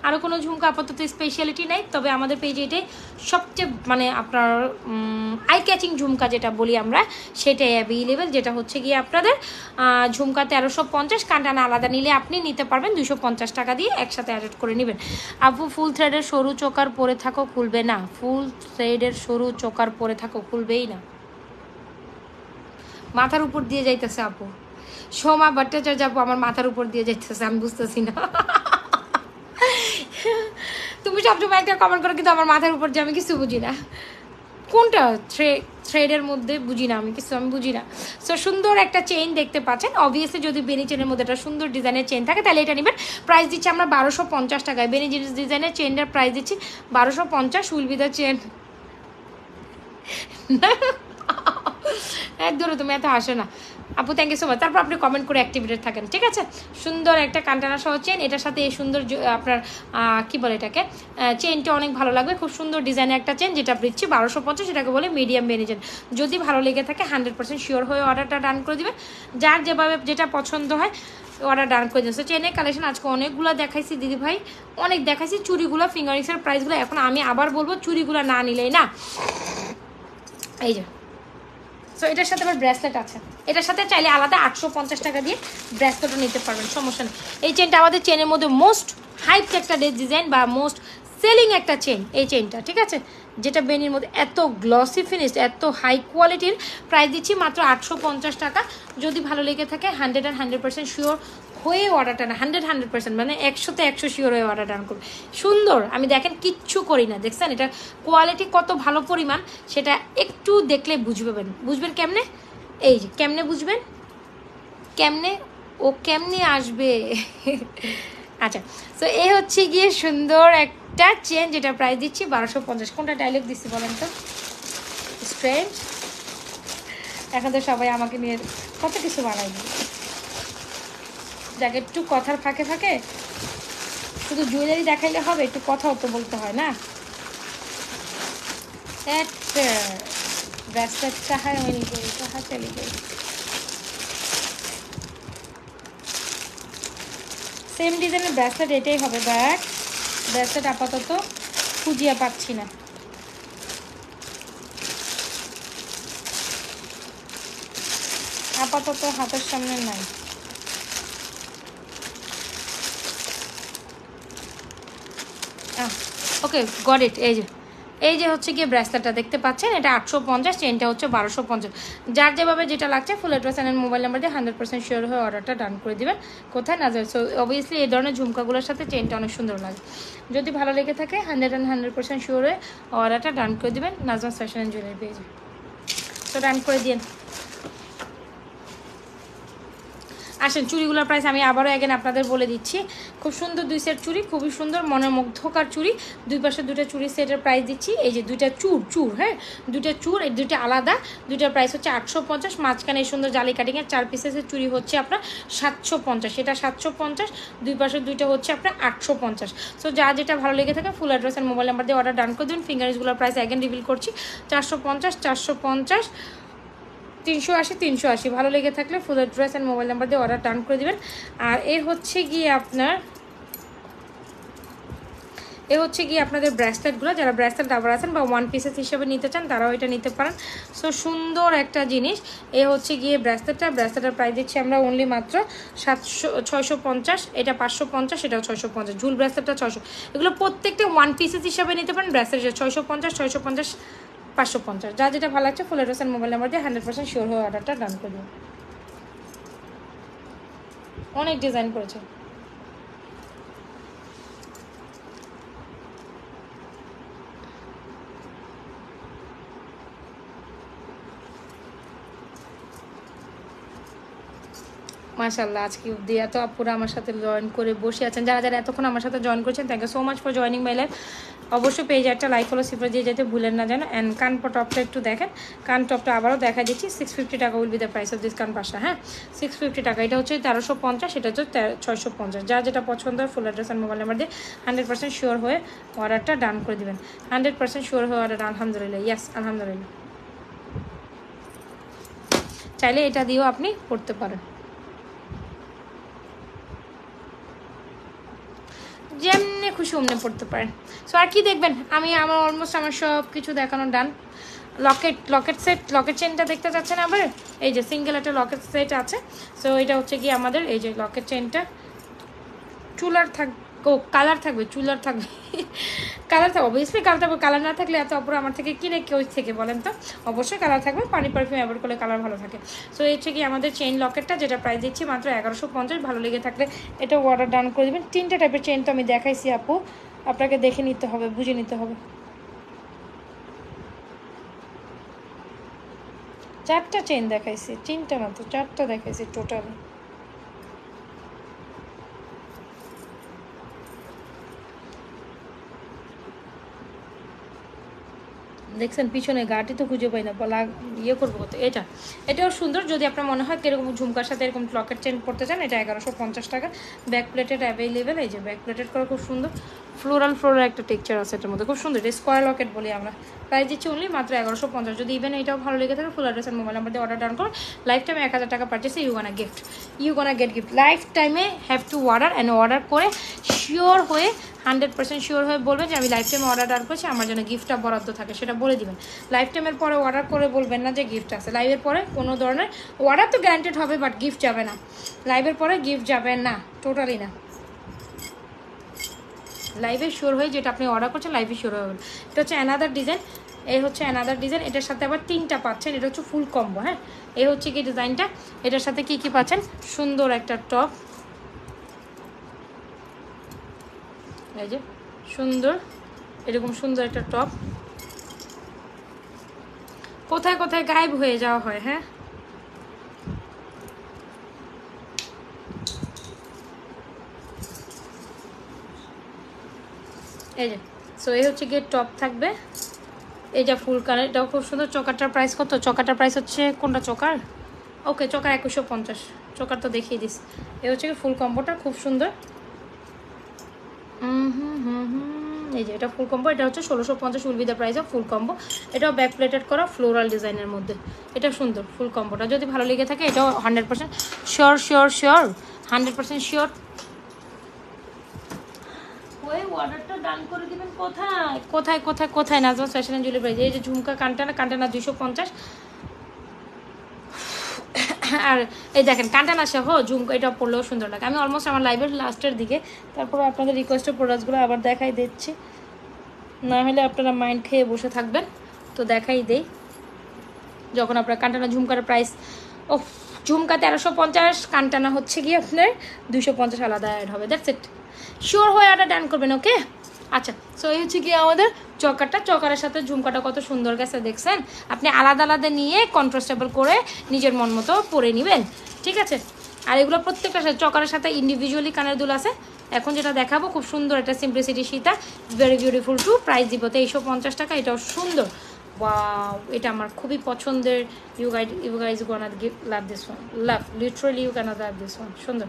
আরও কোনো ঝুমকা আপাতত স্পেশালিটি নাই, তবে আমাদের পেজে এটাই সবচেয়ে মানে আপনার আই ক্যাচিং ঝুমকা যেটা বলি আমরা, সেটাই অ্যাভেলেবেল যেটা হচ্ছে গিয়ে আপনাদের ঝুমকা তেরোশো পঞ্চাশ কান্টানা আলাদা নিলে আপনি নিতে পারবেন দুশো পঞ্চাশ টাকা দিয়ে একসাথে অ্যাড করে নেবেন। আপু ফুল থ্রেডের সরু চোকার পরে থাকো, খুলবে না। ফুল থ্রেডের সরু চোকার পরে থাকো, খুলবেই না। মাথার উপর দিয়ে যাইতেছে আপু। সোমা ভট্টাচার্য আপু আমার মাথার উপর দিয়ে যাইতেছে, আমি বুঝতেছি না। তুমি সবসময় একটা কমেন্ট করো, কিন্তু আমার মাথার উপর যে আমি কিছু বুঝি না। কোনটা? থ্রে, থ্রেডের মধ্যে বুঝি না আমি, কিছু আমি বুঝি না। সো সুন্দর একটা চেইন দেখতে পাচ্ছেন। অবভিয়াসলি যদি বেনি চেনের মধ্যে একটা সুন্দর ডিজাইনের চেন থাকে, তাহলে এটা নেবেন। প্রাইস দিচ্ছি আমরা বারোশো পঞ্চাশ টাকায়। বেনি ডিজাইনের চেনটার প্রাইস দিচ্ছি বারোশো পঞ্চাশ দ্য চেন একদম তুমি এত হাসো না। আপু থ্যাংক ইউ সো মাচ তারপর আপনি কমেন্ট করে অ্যাক্টিভেটেড থাকেন, ঠিক আছে? সুন্দর একটা কান্টানা সহ চেন এটার সাথে এই সুন্দর আপনার কি বলে এটাকে? চেনটা অনেক ভালো লাগবে। খুব সুন্দর ডিজাইনের একটা চেন যেটা দিচ্ছি বারোশো পঞ্চাশ, এটাকে বলে মিডিয়াম বেনিজেন যদি ভালো লেগে থাকে হান্ড্রেড পার্সেন্ট শিওর হয়ে অর্ডারটা ডান করে দিবেন যার যেভাবে, যেটা পছন্দ হয় অর্ডার ডান করে দিন চেনের কালেকশন আজকে অনেকগুলো দেখাইছি, দিদি ভাই। অনেক দেখাইছি চুড়িগুলো ফিঙ্গারিংসের প্রাইসগুলো এখন আমি আবার বলব, চুরিগুলো না নিলেই না। এই যে সো এটার সাথে আবার ব্রেসলেট আছে। এটার সাথে চাইলে আলাদা আটশো পঞ্চাশ টাকা দিয়ে ব্রেসলেটও নিতে পারবেন, সমস্যা নেই। এই চেনটা আমাদের চেনের মধ্যে মোস্ট হাইপ একটা ডিজাইন বা মোস্ট সেলিং একটা চেন এই চেনটা ঠিক আছে? যেটা বেনির মধ্যে এত গ্লসি ফিনিশ এত হাই কোয়ালিটির প্রাইস দিচ্ছি মাত্র আটশো পঞ্চাশ টাকা। যদি ভালো লেগে থাকে hundred and hundred percent sure হয়ে অর্ডারটা না হান্ড্রেড হান্ড্রেড পার্সেন্ট মানে একশোতে একশো শিওর হয়ে অর্ডার ডান করবে। সুন্দর, আমি দেখেন কিচ্ছু করি না, দেখছেন? এটা কোয়ালিটি কত ভালো পরিমাণ, সেটা একটু দেখলে বুঝবেন। বুঝবেন কেমনে? এই যে, কেমনে বুঝবেন? কেমনে? ও কেমনে আসবে? আচ্ছা তো এ হচ্ছে গিয়ে সুন্দর একটা চেন যেটা প্রাইস দিচ্ছি বারোশো পঞ্চাশ। কোনটা ডায়লগ দিচ্ছি বলেন তো? স্ট্রেঞ্জ এখন তো সবাই আমাকে নিয়ে কত কিছু বানাই দিই যাক, একটু কথার ফাঁকে ফাঁকে। শুধু জুয়েলারি দেখাইলে হবে, একটু কথাও তো বলতে হয় না? এক ব্রাসলেট কাহায় সেম ডিজাইনের ব্রাসলেট এটাই হবে ব্যাগ ব্রাসলেট আপাতত খুঁজিয়া পাচ্ছি না। আপাতত হাতের সামনে নাই। ওকে গড ইট এই যে। এই যে হচ্ছে গিয়ে ব্রেসলেটটা দেখতে পাচ্ছেন? এটা আটশো পঞ্চাশ চেনটা হচ্ছে বারোশো পঞ্চাশ। যার যেভাবে যেটা লাগছে full address and mobile number দিয়ে হান্ড্রেড পার্সেন্ট শিওর হয়ে অর্ডারটা ডান করে দিবেন। কোথায় না যায়? সো অবভিয়াসলি এই ধরনের ঝুমকাগুলোর সাথে চেনটা অনেক সুন্দর লাগে। যদি ভালো লেগে থাকে hundred and hundred percent sure হয়ে অর্ডারটা ডান করে দিবেন। নাজমাস ফ্যাশন অ্যান্ড জুয়েলারি পেয়েছে তো ডান করে দিন আসেন, চুড়িগুলোর প্রাইস আমি আবারও এগেন আপনাদের বলে দিচ্ছি। খুব সুন্দর দুই সেট চুড়ি, খুবই সুন্দর মনের মুগ্ধকার চুড়ি। দুই পাশে দুটো চুড়ি সেটের প্রাইস দিচ্ছি। এই যে দুইটা চুর চুর হ্যাঁ? দুইটা চুর এই দুইটা আলাদা। দুইটার প্রাইস হচ্ছে আটশো পঞ্চাশ। মাঝখানে এই সুন্দর জালি কাটিংয়ের চার পিসেসের চুড়ি হচ্ছে আপনার সাতশো পঞ্চাশ। এটা সাতশো পঞ্চাশ, দুই পাশে দুইটা হচ্ছে আপনার আটশো পঞ্চাশ। সো যা যেটা ভালো লেগে থাকে ফুল অ্যাড্রেস আর মোবাইল নাম্বার দিয়ে অর্ডার ডান করে দিন। ফিঙ্গারিংসগুলোর প্রাইস অ্যাগেন রিভিল করছি। চারশো পঞ্চাশ চারশো পঞ্চাশ। তিনশো আশি তিনশো আশি। ভালো লেগে থাকলে full address and mobile number দিয়ে অর্ডার টার্ন করে দিবেন। আর এর হচ্ছে গিয়ে আপনার, এ হচ্ছে গিয়ে আপনাদের ব্রেসলেটগুলো যারা ব্রেসলেট আবার আছেন বা ওয়ান পিসেস হিসেবে নিতে চান, তারাও এটা নিতে পারেন। সো সুন্দর একটা জিনিস। এ হচ্ছে গিয়ে ব্রেসলেটটা ব্রেসলেটের প্রাইস দিচ্ছি আমরা অনলি মাত্র সাতশো, ছয়শো পঞ্চাশ। এটা পাঁচশো পঞ্চাশ, এটাও ছয়শো পঞ্চাশ। ঝুল ব্রেসলেটটা ছয়শো। এগুলো প্রত্যেকটা ওয়ান পিসেস হিসাবে নিতে পারেন। ব্রেসলেট ছয়শো পঞ্চাশ ছয়শো পঞ্চাশ। পাঁচশো পঞ্চাশ। যা যেটা ভালো লাগছে ফুলের হোসেন মোবাইল নাম্বার দিয়ে হান্ড্রেড পার্সেন্ট শিওর হয়ে অর্ডারটা ডান করে দিন অনেক ডিজাইন করেছে। মাশাল্লাহ আজকে অব্দি এত আপুরা আমার সাথে জয়েন করে বসে আছেন। যারা যারা এতক্ষণ আমার সাথে জয়েন করছেন thank you so much for joining my life অবশ্যই পেজে একটা লাইক ফলো সিফার দিয়ে যেতে ভুলেন না যেন। অ্যান্ড কান টপটা একটু দেখেন। কান টপটা আবারও দেখা দিচ্ছি। সিক্স ফিফটি টাকা will be the price of this কান পাশা হ্যাঁ? সিক্স ফিফটি টাকা, এটা হচ্ছে তেরোশো পঞ্চাশ, এটা হচ্ছে ছয়শো পঞ্চাশ। যার যেটা পছন্দ হয় full address and mobile number দিয়ে হান্ড্রেড পার্সেন্ট শিওর হয়ে অর্ডারটা ডান করে দেবেন। হান্ড্রেড পার্সেন্ট শিওর হয়ে অর্ডার আলহামদুলিল্লাহ। ইয়াস আলহামদুলিল্লাহ। চাইলে এটা দিয়েও আপনি পড়তে পারেন। যেমনি খুশি, অমনি পড়তে পারেন। সো আর কি দেখবেন? আমি আমার অলমোস্ট আমার সব কিছু দেখানো done locket locket set locket চেনটা দেখতে চাচ্ছেন আবার? এই যে সিঙ্গেল একটা লকেট সেট আছে। সো এটা হচ্ছে কি আমাদের এই যে লকেট চেনটা চুলার থাক কালার থাকবে, চুলার থাকবে। কালার থাকবে অবভিয়াসলি কালার থাকবে কালার না থাকলে এত অপর আমার থেকে কিনে কেউ থেকে বলেন তো? অবশ্যই কালার থাকবে, পানি পারফিউম অ্যাভয়েড করলে কালার ভালো থাকে। সো এই হচ্ছে কি আমাদের চেইন লকেটটা যেটা প্রাইস দিচ্ছি মাত্র এগারোশো পঞ্চাশ, ভালো লেগে থাকলে এটা অর্ডার ডাউন করে দেবেন। তিনটে টাইপের চেইন তো আমি দেখাইছি আপু, আপনাকে দেখে নিতে হবে, বুঝে নিতে হবে। চারটা চেইন দেখাইছি, তিনটা না তো, চারটা দেখাইছি টোটালি দেখছেন, পিছনে গাটি তো খুঁজে পাই না বলা ইয়ে করব কত? এটা, এটাও সুন্দর, যদি আপনার মনে হয় কীরকম ঝুমকার সাথে এরকম লকেট চেন করতে চান, এটা এগারোশো পঞ্চাশ টাকা। ব্যাক প্লেটেড অ্যাভেলেবেল এই যে ব্যাক প্লেটেড করা খুব সুন্দর। ফ্লোরাল ফ্লোরাল একটা টেক্সচার আছে এটার মধ্যে, খুব সুন্দর। এটা স্কোয়ার লকেট বলি আমরা। প্রাইস দিচ্ছি অনলি মাত্র এগারোশো পঞ্চাশ। যদি ইভেন এটাও ভালো লেগে থাকে ফুল অ্যাড্রেস মোবাইল নাম্বার দিয়ে অর্ডার ডান করো লাইফ টাইমে এক হাজার টাকা পারচেসে you gonna gift you gonna get gift life টাইমে have to order and order করে শিওর হয়ে হান্ড্রেড পার্সেন্ট শিওর হয়ে বলবেন যে আমি লাইফ টাইমে অর্ডার করছি আমার জন্য গিফটটা বরাদ্দ থাকে, সেটা বলে দিবেন। লাইফ টাইমের পরে অর্ডার করে বলবেন না যে গিফট আছে। লাইভের পরে কোনো ধরনের অর্ডার তো গ্যারান্টেড হবে বাট গিফট যাবে না। লাইভের পরে গিফট যাবে না টোটালি না। লাইভে শিওর হয়ে যেটা আপনি অর্ডার করছেন লাইভে শিওর হয়ে এটা হচ্ছে অ্যানাদার ডিজাইন এই হচ্ছে অ্যানাদার ডিজাইন এটার সাথে আবার তিনটা পাচ্ছেন, এটা হচ্ছে ফুল কম্বো হ্যাঁ? এই হচ্ছে কি ডিজাইনটা এটার সাথে কি কি পাচ্ছেন? সুন্দর একটা টপ এই যে, সুন্দর, এরকম সুন্দর একটা টপ। কোথায় কোথায় গায়েব হয়ে যাওয়া হয় হ্যাঁ? এই যে সো এই হচ্ছে গিয়ে টপ থাকবে। এই যা ফুল কালার এটাও খুব সুন্দর। চকারটার প্রাইস কত? চকারটার প্রাইস হচ্ছে কোনটা চকার? ওকে চকার একুশশো পঞ্চাশ। চকার তো দেখিয়ে দিস। এ হচ্ছে ফুল কম্বোটা খুব সুন্দর। এই যে এটা ফুল কম্বো এটা হচ্ছে ষোলোশো পঞ্চাশ will be price of full combo এটাও ব্যাক প্লেটেড করা ফ্লোরাল ডিজাইনের মধ্যে। এটা সুন্দর ফুল কম্বোটা যদি ভালো লেগে থাকে এটাও hundred percent sure sure sure hundred percent sure ওই অর্ডারটা ডান করে দিবেন কোথায়? কোথায় কোথায় কোথায়? Najma fashion and jewellery price এই যে ঝুমকা কান্টানা কান্টানা দুশো পঞ্চাশ। আর এই দেখেন কান্টানা সহ ঝুমকা, এটা পড়লেও সুন্দর লাগে। আমি অলমোস্ট আমার লাইভের লাস্টের দিকে। তারপরে আপনাদের রিকোয়েস্টের প্রোডাক্টসগুলো আবার দেখাই দিচ্ছি। না হলে আপনারা মাইন্ড খেয়ে বসে থাকবেন। তো দেখাই দেই। যখন আপনার কান্টানা ঝুমকার প্রাইস ও ঝুমকা তেরোশো পঞ্চাশ কান্টানা হচ্ছে গিয়ে আপনার দুশো পঞ্চাশ আলাদা অ্যাড হবে। দ্যাটস ইট শিওর হয়ে অর্ডার ডান করবেন ওকে আচ্ছা সো এই হচ্ছে কি আমাদের চকারটা চকারের সাথে ঝুমকাটা কত সুন্দর গেছে দেখছেন? আপনি আলাদা আলাদা নিয়ে কন্ট্রাস্টেবল করে নিজের মন মতো পরে নেবেন, ঠিক আছে? আর এগুলো প্রত্যেকটা চকারের সাথে ইন্ডিভিজুয়ালি কানের দুল আছে। এখন যেটা দেখাবো, খুব সুন্দর একটা সিম্পলিসিটি সীতা ভেরি বিউটিফুল টু প্রাইস দিব, তেইশশো পঞ্চাশ টাকা, এটাও সুন্দর। ওয়াও এটা আমার খুবই পছন্দের you guide you guys gonna love this one love literally you can love this one সুন্দর।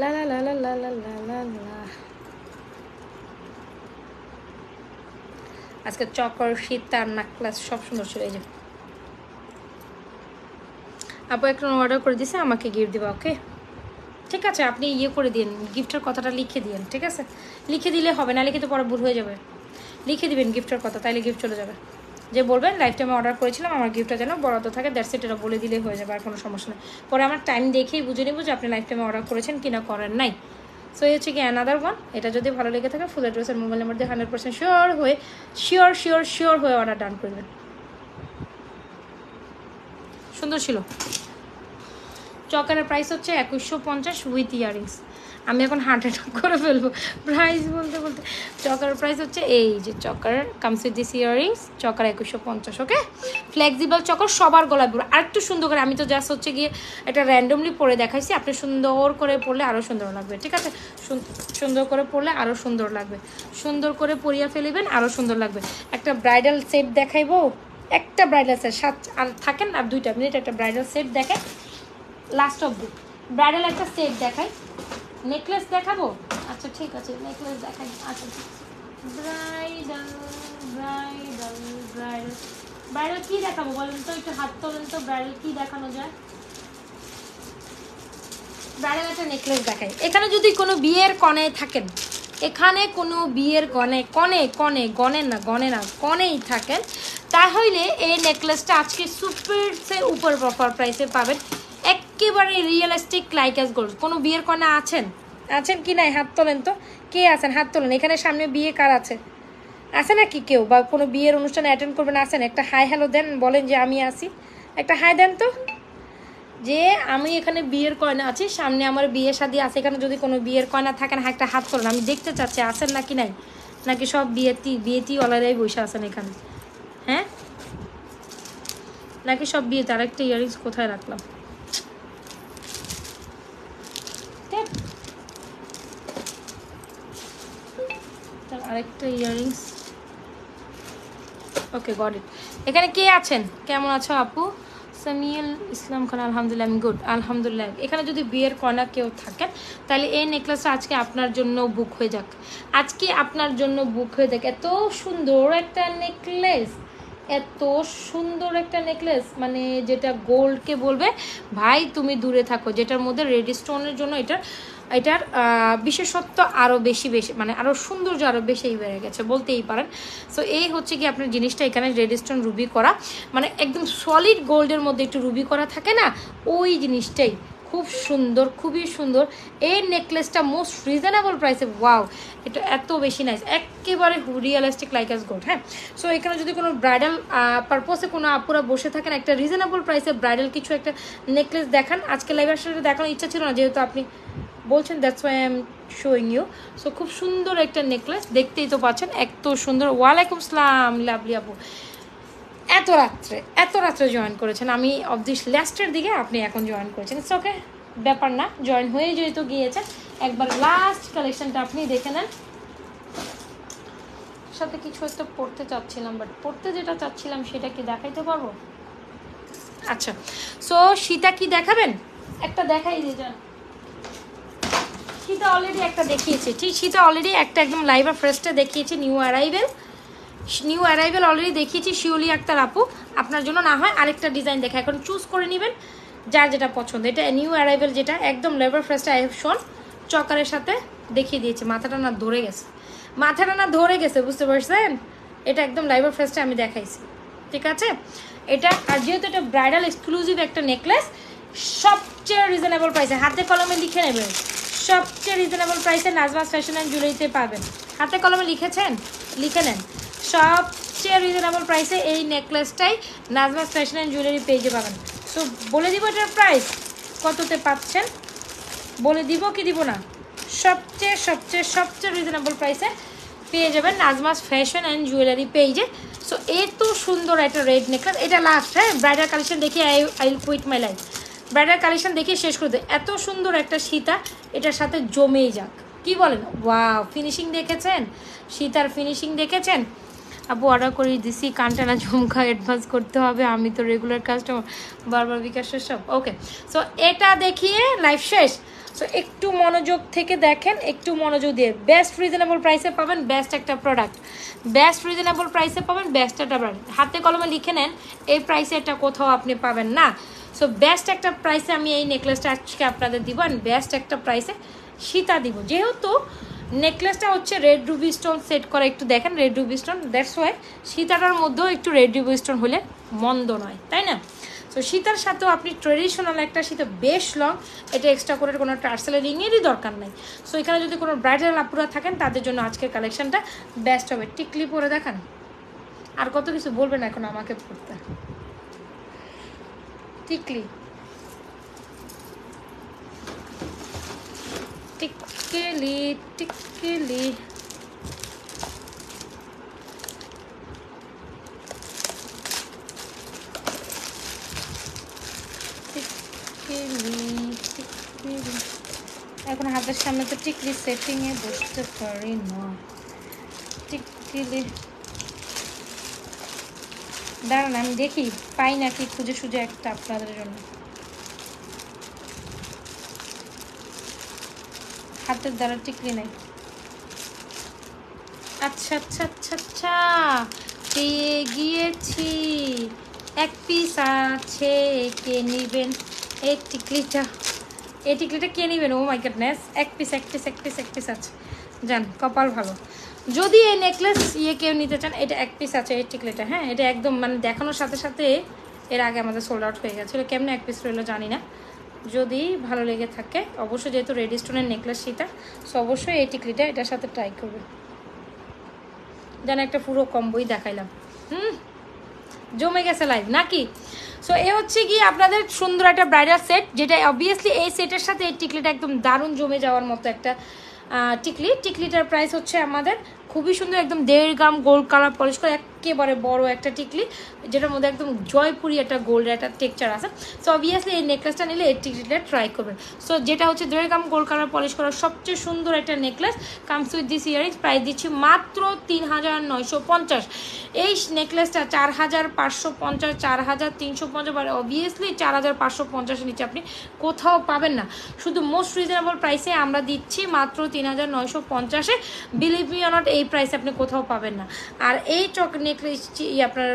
লা লা লা লা লা লা লা লা লা আজকে চকর সীতার নাকলাস সব সুন্দর ছিল, এই যে। আপু একটা অর্ডার করে দিছে, আমাকে গিফট দিবা ওকে ঠিক আছে, আপনি ইয়ে করে দিন গিফটের কথাটা লিখে দিন ঠিক আছে? লিখে দিলে হবে, না লিখে তো পরে ভুল হয়ে যাবে। লিখে দিবেন গিফটের কথা, তাইলে গিফট চলে যাবে। যে বলবেন লাইফ টাইমে অর্ডার করেছিলাম, আমার গিফটটা যেন বরাদ্দ থাকে দ্যাটস এটা বলে দিলেই হয়ে যাবে, আর কোনো সমস্যা নেই। পরে আমার টাইম দেখেই বুঝে নেব যে আপনি লাইফ টাইমে অর্ডার করেছেন কি না করেন নাই। সো এই হচ্ছে কি অ্যানাদার ওয়ান এটা যদি ভালো লেগে থাকে ফুল অ্যাড্রেসের মোবাইল নাম্বার দিয়ে হান্ড্রেড পার্সেন্ট শিওর হয়ে শিওর শিওর শিওর হয়ে অর্ডার ডান করবেন। সুন্দর ছিল। চকারের প্রাইস হচ্ছে একুশশো পঞ্চাশ উইথ ইয়ারিংস আমি এখন হার্ট অ্যাটাক করে ফেলব। প্রাইস বলতে বলতে, চকার প্রাইস হচ্ছে এই যে choker comes with this earrings choker একুশশো পঞ্চাশ ওকে ফ্লেক্সিবল চকর সবার গলায় পড়বে আর একটু সুন্দর করে, আমি তো জাস্ট হচ্ছে গিয়ে এটা র্যান্ডমলি পরে দেখাইছি, আপনি সুন্দর করে পরলে আরও সুন্দর লাগবে, ঠিক আছে? সুন- সুন্দর করে পরলে আরও সুন্দর লাগবে। সুন্দর করে পরিয়া ফেলিবেন আরও সুন্দর লাগবে। একটা ব্রাইডাল সেট দেখাইবো, একটা ব্রাইডাল সেট সাত, আর থাকেন আর দুইটা, মিনিট একটা ব্রাইডাল সেট দেখেন লাস্ট অফ ব্রাইডাল একটা সেট দেখাই। নেকলেস দেখাবো? আচ্ছা ঠিক আছে নেকলেস দেখাই। আচ্ছা ঠিক আছে। ব্রাইডাল ব্রাইডাল ব্রাইডাল ব্রাইডাল কি দেখাবো বলেন তো? একটু হাত তোলেন তো ব্রাইডাল কি দেখানো যায়? ব্রাইডাল একটা নেকলেস দেখাই। এখানে যদি কোনো বিয়ের কনে থাকেন এখানে কোনো বিয়ের গনে কনে কনে গনে না গনে না কনেই থাকেন তাহলে এই নেকলেসটা আজকে সুপারসে উপর অফার প্রাইসে পাবেন। একেবারে রিয়েলিস্টিক লাইক অ্যাজ গোল্ড কোনো বিয়ের কনে আছেন? আছেন কি নাই? হাত তোলেন তো। কে আছেন? হাত তোলেন। এখানে সামনে বিয়ে কার আছে? আছে নাকি কেউ? বা কোনো বিয়ের অনুষ্ঠানে অ্যাটেন্ড করবেন? আসেন একটা হাই হ্যালো দেন। বলেন যে আমি আসি একটা হাই দেন তো। যে আমি এখানে বিয়ের কয়না আছি, সামনে আমার বিয়ে শাদি আছে। এখানে যদি কোনো বিয়ের কয়না থাকে না একটা হাত তোলেন। আমি দেখতে চাচ্ছি, আছেন নাকি নাই? নাকি সব বিয়েতি বিয়েতি ওলারাই বসে আছেন এখানে? হ্যাঁ? নাকি সব বিয়েতে আরেকটা ইয়ারিংস কোথায় রাখলাম? তার আরেকটা ইয়ারিংস ওকে গড ইট এখানে কে আছেন? কেমন আছো আপু? সামিয়াল ইসলাম খান, আলহামদুলিল্লাহ আমি গুড আলহামদুলিল্লাহ। এখানে যদি বিয়ের কণা কেউ থাকেন, তাহলে এই নেকলেসটা আজকে আপনার জন্য বুক হয়ে যাক। আজকে আপনার জন্য বুক হয়ে যাক। এত সুন্দর একটা নেকলেস এত সুন্দর একটা নেকলেস মানে যেটা গোল্ডকে বলবে, ভাই তুমি দূরে থাকো, যেটার মধ্যে রেড স্টোনের জন্য এটার এটার বিশেষত্ব আরও বেশি বেশি মানে আরও সৌন্দর্য আরও বেশি বেড়ে গেছে, বলতেই পারেন। সো এই হচ্ছে কি আপনার জিনিসটা এখানে রেড স্টোন রুবি করা মানে একদম সলিড গোল্ডের মধ্যে একটু রুবি করা থাকে না, ওই জিনিসটাই। খুব সুন্দর, খুবই সুন্দর। এই নেকলেসটা মোস্ট রিজনেবল প্রাইসে ওয়াও এটা এত বেশি নাইস একেবারে রিয়েলিস্টিক লাইক অ্যাজ গোল্ড হ্যাঁ? সো এখানে যদি কোনো ব্রাইডাল পারপোসে কোনো আপুরা বসে থাকেন, একটা রিজনেবল প্রাইসে ব্রাইডাল কিছু একটা নেকলেস দেখান। আজকে লাইভ আসলে দেখানোর ইচ্ছা ছিল না, যেহেতু আপনি বলছেন that's why I am showing you so খুব সুন্দর একটা নেকলেস দেখতেই তো পাচ্ছেন, এত সুন্দর। ওয়ালাইকুম সালাম লাভলি আপু। এত রাত্রে এত রাত্রে জয়েন করেছেন। আমি অফ দিস লাস্টের দিকে আপনি এখন জয়েন করেছেন। ইটস ওকে ব্যাপার না জয়েন হয়ে যেহেতু গিয়েছেন, একবার লাস্ট কালেকশনটা আপনি দেখে নেন। সাথে কিছু একটা পড়তে চাচ্ছিলাম বাট পড়তে যেটা চাচ্ছিলাম সেটা কি দেখাইতে পারব? আচ্ছা সো সীতা কি দেখাবেন? একটা দেখাই দিয়ে যান। সীতা অলরেডি একটা দেখিয়েছি। ঠিক, সীতা অলরেডি একটা একদম লাইভ আর ফ্রেস্টে দেখিয়েছে new arrival new arrival already দেখিয়েছি শিউলি আক্তার আপু। আপনার জন্য না হয় আরেকটা ডিজাইন দেখা। এখন চুজ করে নেবেন যার যেটা পছন্দ। এটা নিউ অ্যারাইভেল যেটা, একদম লেবার হ্যাভ শোন চকারের সাথে দেখিয়ে দিয়েছে। মাথাটা না ধরে গেছে। মাথাটা না ধরে গেছে, বুঝতে পারছেন? এটা একদম লাইবার ফ্রেস্টে আমি দেখাইছি। ঠিক আছে? এটা, আর যেহেতু এটা ব্রাইডাল এক্সক্লুসিভ একটা নেকলেস সবচেয়ে রিজনেবল প্রাইসে হাতে কলমে লিখে নেবেন। সবচেয়ে রিজনেবল প্রাইসে নাজমাস ফ্যাশন অ্যান্ড জুয়েলারিতে পাবেন। হাতে কলমে লিখেছেন? লিখে নেন। সবচেয়ে রিজনেবল প্রাইসে এই নেকলেসটাই নাজমাস ফ্যাশন অ্যান্ড জুয়েলারি পেজে পাবেন। সো বলে দিব এটার প্রাইস কততে পাচ্ছেন? বলে দিব কি দিব না? সবচেয়ে সবচেয়ে সবচেয়ে রিজনেবল প্রাইসে পেয়ে যাবেন নাজমাস ফ্যাশন অ্যান্ড জুয়েলারি পেজে সো এত সুন্দর একটা রেড নেকলেস এটা লাস্ট হ্যাঁ? ব্রাইডাল কালেকশন দেখে I I quit my life bridal collection দেখে শেষ করে দেয়। এত সুন্দর একটা সীতা এটার সাথে জমেই যাক। কি বলেন? ওয়াও ফিনিশিং দেখেছেন? সীতার ফিনিশিং দেখেছেন? আপু অর্ডার করে দিছি, কানটানা ঝুমকা অ্যাডভান্স করতে হবে, আমি তো রেগুলার কাস্টমার বারবার বিকাশের সব। ওকে সো এটা দেখিয়ে লাইফ শেষ। সো একটু মনোযোগ থেকে দেখেন, একটু মনোযোগ দিয়ে। বেস্ট রিজনেবল প্রাইসে পাবেন বেস্ট একটা প্রোডাক্ট বেস্ট রিজনেবল প্রাইসে পাবেন বেস্ট একটা প্রোডাক্ট হাতে কলমে লিখে নেন, এই প্রাইসে এটা কোথাও আপনি পাবেন না। সো বেস্ট একটা প্রাইসে আমি এই নেকলেসটা আজকে আপনাদের দিব অ্যান্ড বেস্ট একটা প্রাইসে সীতা দিব। যেহেতু নেকলেসটা হচ্ছে রেড রুবি স্টোন সেট করা, একটু দেখেন red ruby stone that's why সীতাটার মধ্যেও একটু রেড রুবি স্টোন হলে মন্দ নয়, তাই না? তো সীতার সাথেও আপনি ট্রেডিশনাল একটা সীতা বেশ লং এটা এক্সট্রা করে কোনো টার্সেলের রিংয়েরই দরকার নাই। সো এখানে যদি কোনো ব্রাইডাল আপুরা থাকেন, তাদের জন্য আজকের কালেকশনটা বেস্ট হবে। টিকলি পরে দেখান। আর কত কিছু বলবেন এখন আমাকে পড়তে? টিকলি। টিকলি টিকলি এখন হাতের সামনে তো টিকলি সেটিংয়ে বসতে পারি না। টিকলি। দাঁড়ান, আমি দেখি, পাই নাকি খুঁজে সুজে একটা আপনাদের জন্য। হাতের দ্বারা টিকলি নাই। আচ্ছা আচ্ছা আচ্ছা আচ্ছা। পেয়ে গিয়েছি। এক পিস আছে, কে নিবেন? এই টিকলিটা এই টিকলিটা কে নিবেন? ও মাই গডনেস এক পিস এক পিস এক পিস এক পিস আছে। যান কপাল ভালো। যদি এই নেকলেস ইয়ে কেউ নিতে চান, এটা এক পিস আছে এই টিকলিটা হ্যাঁ? এটা একদম মানে দেখানোর সাথে সাথে এর আগে আমাদের সোল্ড আউট হয়ে গেছিল। কেমনে এক পিস রইল জানি না। যদি ভালো লেগে থাকে, অবশ্যই যেহেতু রেডি স্টোনের নেকলেস সেটা সো অবশ্যই এই টিকলিটা এটার সাথে ট্রাই করবে। যেন একটা পুরো কম্বোই দেখাইলাম। হুম, জমে গেছে লাইভ নাকি? সো এ হচ্ছে কি আপনাদের সুন্দর একটা ব্রাইডাল সেট যেটা অবভিয়াসলি এই সেটের সাথে এই টিকলিটা একদম দারুণ জমে যাওয়ার মতো একটা টিকলি। টিকলিটার প্রাইস হচ্ছে আমাদের খুবই সুন্দর একদম দেড় গ্রাম গোল্ড কালার পলিশ করে একেবারে বড় একটা টিকলি, যেটার মধ্যে একদম জয়পুরি একটা গোল্ডের একটা টেকচার আছে। সো অবভিয়াসলি এই নেকলেসটা নিলে এই টিকলিটা ট্রাই করবেন। সো যেটা হচ্ছে দেড় গ্রাম গোল্ড কালার পলিশ করা সবচেয়ে সুন্দর একটা necklace comes with this earrings price দিচ্ছি মাত্র তিন হাজার নয়শো পঞ্চাশ। এই নেকলেসটা চার হাজার পাঁচশো পঞ্চাশ চার হাজার তিনশো পঞ্চাশ মানে অবভিয়াসলি চার হাজার পাঁচশো পঞ্চাশের নিচে আপনি কোথাও পাবেন না। শুধু মোস্ট রিজনেবল প্রাইসে আমরা দিচ্ছি মাত্র তিন হাজার নয়শো পঞ্চাশে। বিলিভ মি অনট এই প্রাইসে আপনি কোথাও পাবেন না। আর এই চক নেকলেস আপনার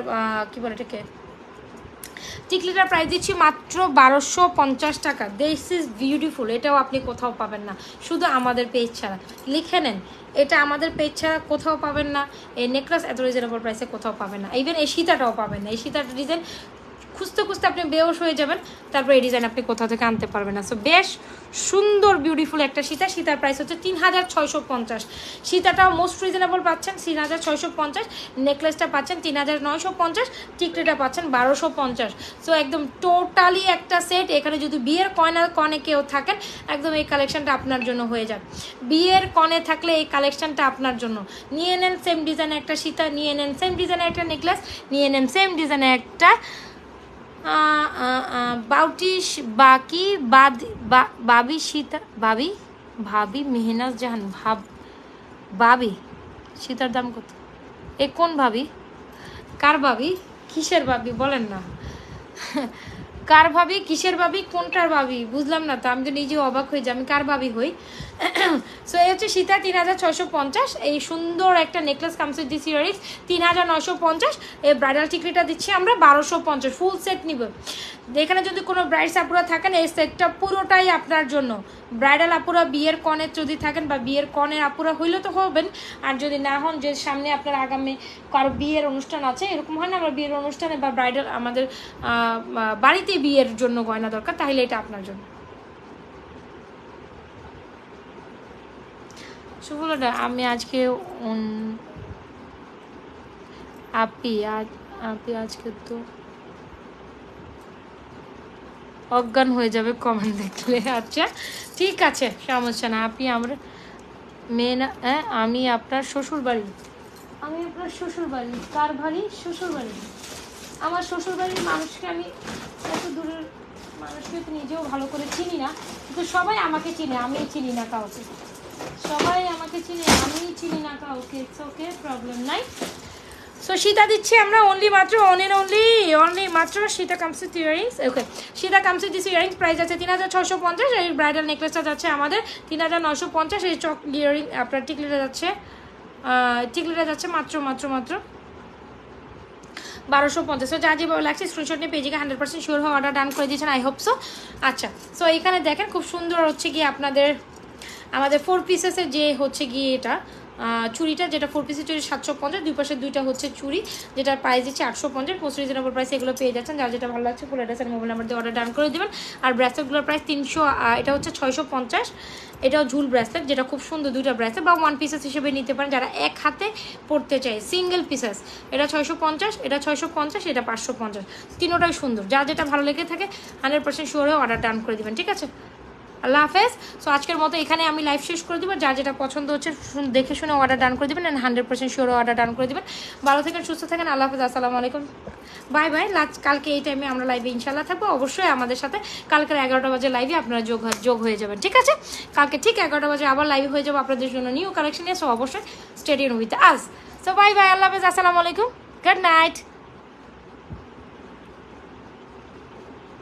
কী বলে এটাকে? টিকলিটার প্রাইস দিচ্ছি মাত্র বারোশো পঞ্চাশ টাকা। দিস ইজ বিউটিফুল এটাও আপনি কোথাও পাবেন না। শুধু আমাদের পেজ ছাড়া। লিখে নেন, এটা আমাদের পেজ ছাড়া কোথাও পাবেন না। এই নেকলেস এত রিজনেবল প্রাইসে কোথাও পাবেন না। ইভেন এই সীতাটাও পাবেন না। এই সীতার ডিজাইন খুঁজতে খুঁজতে আপনি বেহস হয়ে যাবেন। তারপর এই ডিজাইন আপনি কোথাও থেকে আনতে পারবেন না। সো বেশ সুন্দর বিউটিফুল একটা সীতা। সীতার প্রাইস হচ্ছে তিন হাজার ছয়শো পঞ্চাশ। সীতাটাও মোস্ট রিজনেবল পাচ্ছেন তিন হাজার ছয়শো পঞ্চাশ। নেকলেসটা পাচ্ছেন তিন হাজার নয়শো পঞ্চাশ। টিকলিটা পাচ্ছেন বারোশো পঞ্চাশ। সো একদম টোটালি একটা সেট এখানে যদি বিয়ের কয়না, কনে কেউ থাকেন, একদম এই কালেকশানটা আপনার জন্য হয়ে যাবে। বিয়ের কনে থাকলে এই কালেকশানটা আপনার জন্য। নিয়ে নেন সেম ডিজাইনের একটা সীতা, নিয়ে নেন সেম ডিজাইনের একটা নেকলেস নিয়ে নেন সেম ডিজাইনের একটা বাউটি বাকি বাদ বাবি সীতা, বাবি? ভাবি মেহনাজ জাহান, ভাব, বাবি? সীতার দাম কত? এ কোন ভাবি? কার ভাবি? কিসের ভাবি? বলেন না। কার ভাবি, কিসের ভাবি, কোনটার ভাবি? বুঝলাম না তো, আমি তো নিজে অবাক হয়ে যাই, আমি কার ভাবি হই? <clears throat> সো এই হচ্ছে সীতা, তিন হাজার ছশো পঞ্চাশ। এই সুন্দর একটা নেকলেস কামস দিস ইয়ারিংস তিন হাজার নশো পঞ্চাশ। এই ব্রাইডাল টিকলিটা দিচ্ছি আমরা বারোশো পঞ্চাশ ফুল সেট নিব। এখানে যদি কোনো ব্রাইডস আপুরা থাকেন, এই সেটটা পুরোটাই আপনার জন্য। ব্রাইডাল আপুরা বিয়ের কনের যদি থাকেন বা বিয়ের কনের আপুরা হইলে তো হবেন। আর যদি না হন, যে সামনে আপনার আগামী কারও বিয়ের অনুষ্ঠান আছে, এরকম হয় না আমরা বিয়ের অনুষ্ঠানে বা ব্রাইডাল আমাদের বাড়িতে বিয়ের জন্য গয়না দরকার, তাহলে এটা আপনার জন্য। আমি আজকে আপি আজ আপি আজকে তো অজ্ঞান হয়ে যাবে কমেন্ট দেখলে। আচ্ছা ঠিক আছে সমস্যা না আপনি আমরা মেয়ে না হ্যাঁ আমি আপনার শ্বশুর বাড়ি আমি আপনার শ্বশুর বাড়ি কার বাড়ি? শ্বশুর বাড়ি আমার শ্বশুর বাড়ির মানুষকে আমি এত দূরের মানুষকে তো নিজেও ভালো করে চিনি না, কিন্তু সবাই আমাকে চিনে, আমি চিনি না কাউকে। সবাই আমাকে চিনে আমি চিনি না কাউকে ওকে প্রবলেম নাই। সো সীতা দিচ্ছি আমরা অনলি মাত্র অন এন্ড অনলি অনলি মাত্র সীতা comes earrings okay Sita comes with this earrings price আছে তিন হাজার ছশো পঞ্চাশ এই ব্রাইডাল নেকলেসটা যাচ্ছে আমাদের তিন হাজার নশো পঞ্চাশ এই চক ইয়ারিং আপনার টিকলিটা যাচ্ছে টিকলিটা যাচ্ছে মাত্র মাত্র মাত্র বারোশো পঞ্চাশ। সো যা যেভাবে লাগছে স্ক্রিনশট নিয়ে পেজে হান্ড্রেড পার্সেন্ট শিওর হওয়া অর্ডার ডান করে দিয়েছেন আই হোপ সো আচ্ছা সো এখানে দেখেন খুব সুন্দর হচ্ছে কি আপনাদের, আমাদের ফোর পিসেসের যে হচ্ছে গিয়ে এটা চুড়িটা যেটা ফোর পিসের চুড়ি সাতশো পঞ্চাশ, দুই পাশে দুইটা হচ্ছে চুড়ি, যেটার প্রাইস দিচ্ছে আটশো পঞ্চাশ মোস্ট রিজনেবল প্রাইস এগুলো পেয়ে যাচ্ছেন। যার যেটা ভালো লাগছে ফুল অ্যাড্রেস আর মোবাইল নাম্বার দিয়ে অর্ডার ডান করে দেবেন। আর ব্রেসলেটগুলোর প্রাইস তিনশো এটা হচ্ছে ছয়শো পঞ্চাশ। এটাও ঝুল ব্রেসলেট যেটা খুব সুন্দর দুইটা ব্রেসলেট বা ওয়ান পিসেস হিসেবে নিতে পারেন যারা এক হাতে পড়তে চায় সিঙ্গেল পিসেস এটা ছয়শো পঞ্চাশ, এটা ছয়শো পঞ্চাশ, এটা পাঁচশো পঞ্চাশ। তিনোটাই সুন্দর। যা যেটা ভালো লেগে থাকে hundred percent sure order done করে দেবেন, ঠিক আছে? আল্লাহ হাফেজ। সো আজকের মতো এখানে আমি লাইভ শেষ করে দিব। যার যেটা পছন্দ হচ্ছে দেখে শুনে অর্ডার ডান করে দেবেন and hundred percent sure order done করে দেবেন। ভালো থাকেন, সুস্থ থাকেন, আল্লাহ হাফেজ, আসসালামু আলাইকুম। বাই বাই কালকে এই টাইমে আমরা লাইভে ইনশাল্লাহ থাকব। অবশ্যই আমাদের সাথে কালকের এগারোটা বাজে লাইভে আপনারা যোগ যোগ হয়ে যাবেন, ঠিক আছে? কালকে ঠিক এগারোটা বাজে আবার লাইভ হয়ে যাব আপনাদের জন্য নিউ কালেকশন নিয়ে। সো অবশ্যই stadium with us so bye bye আল্লাহ হাফেজ, আসসালামু আলাইকুম। Good night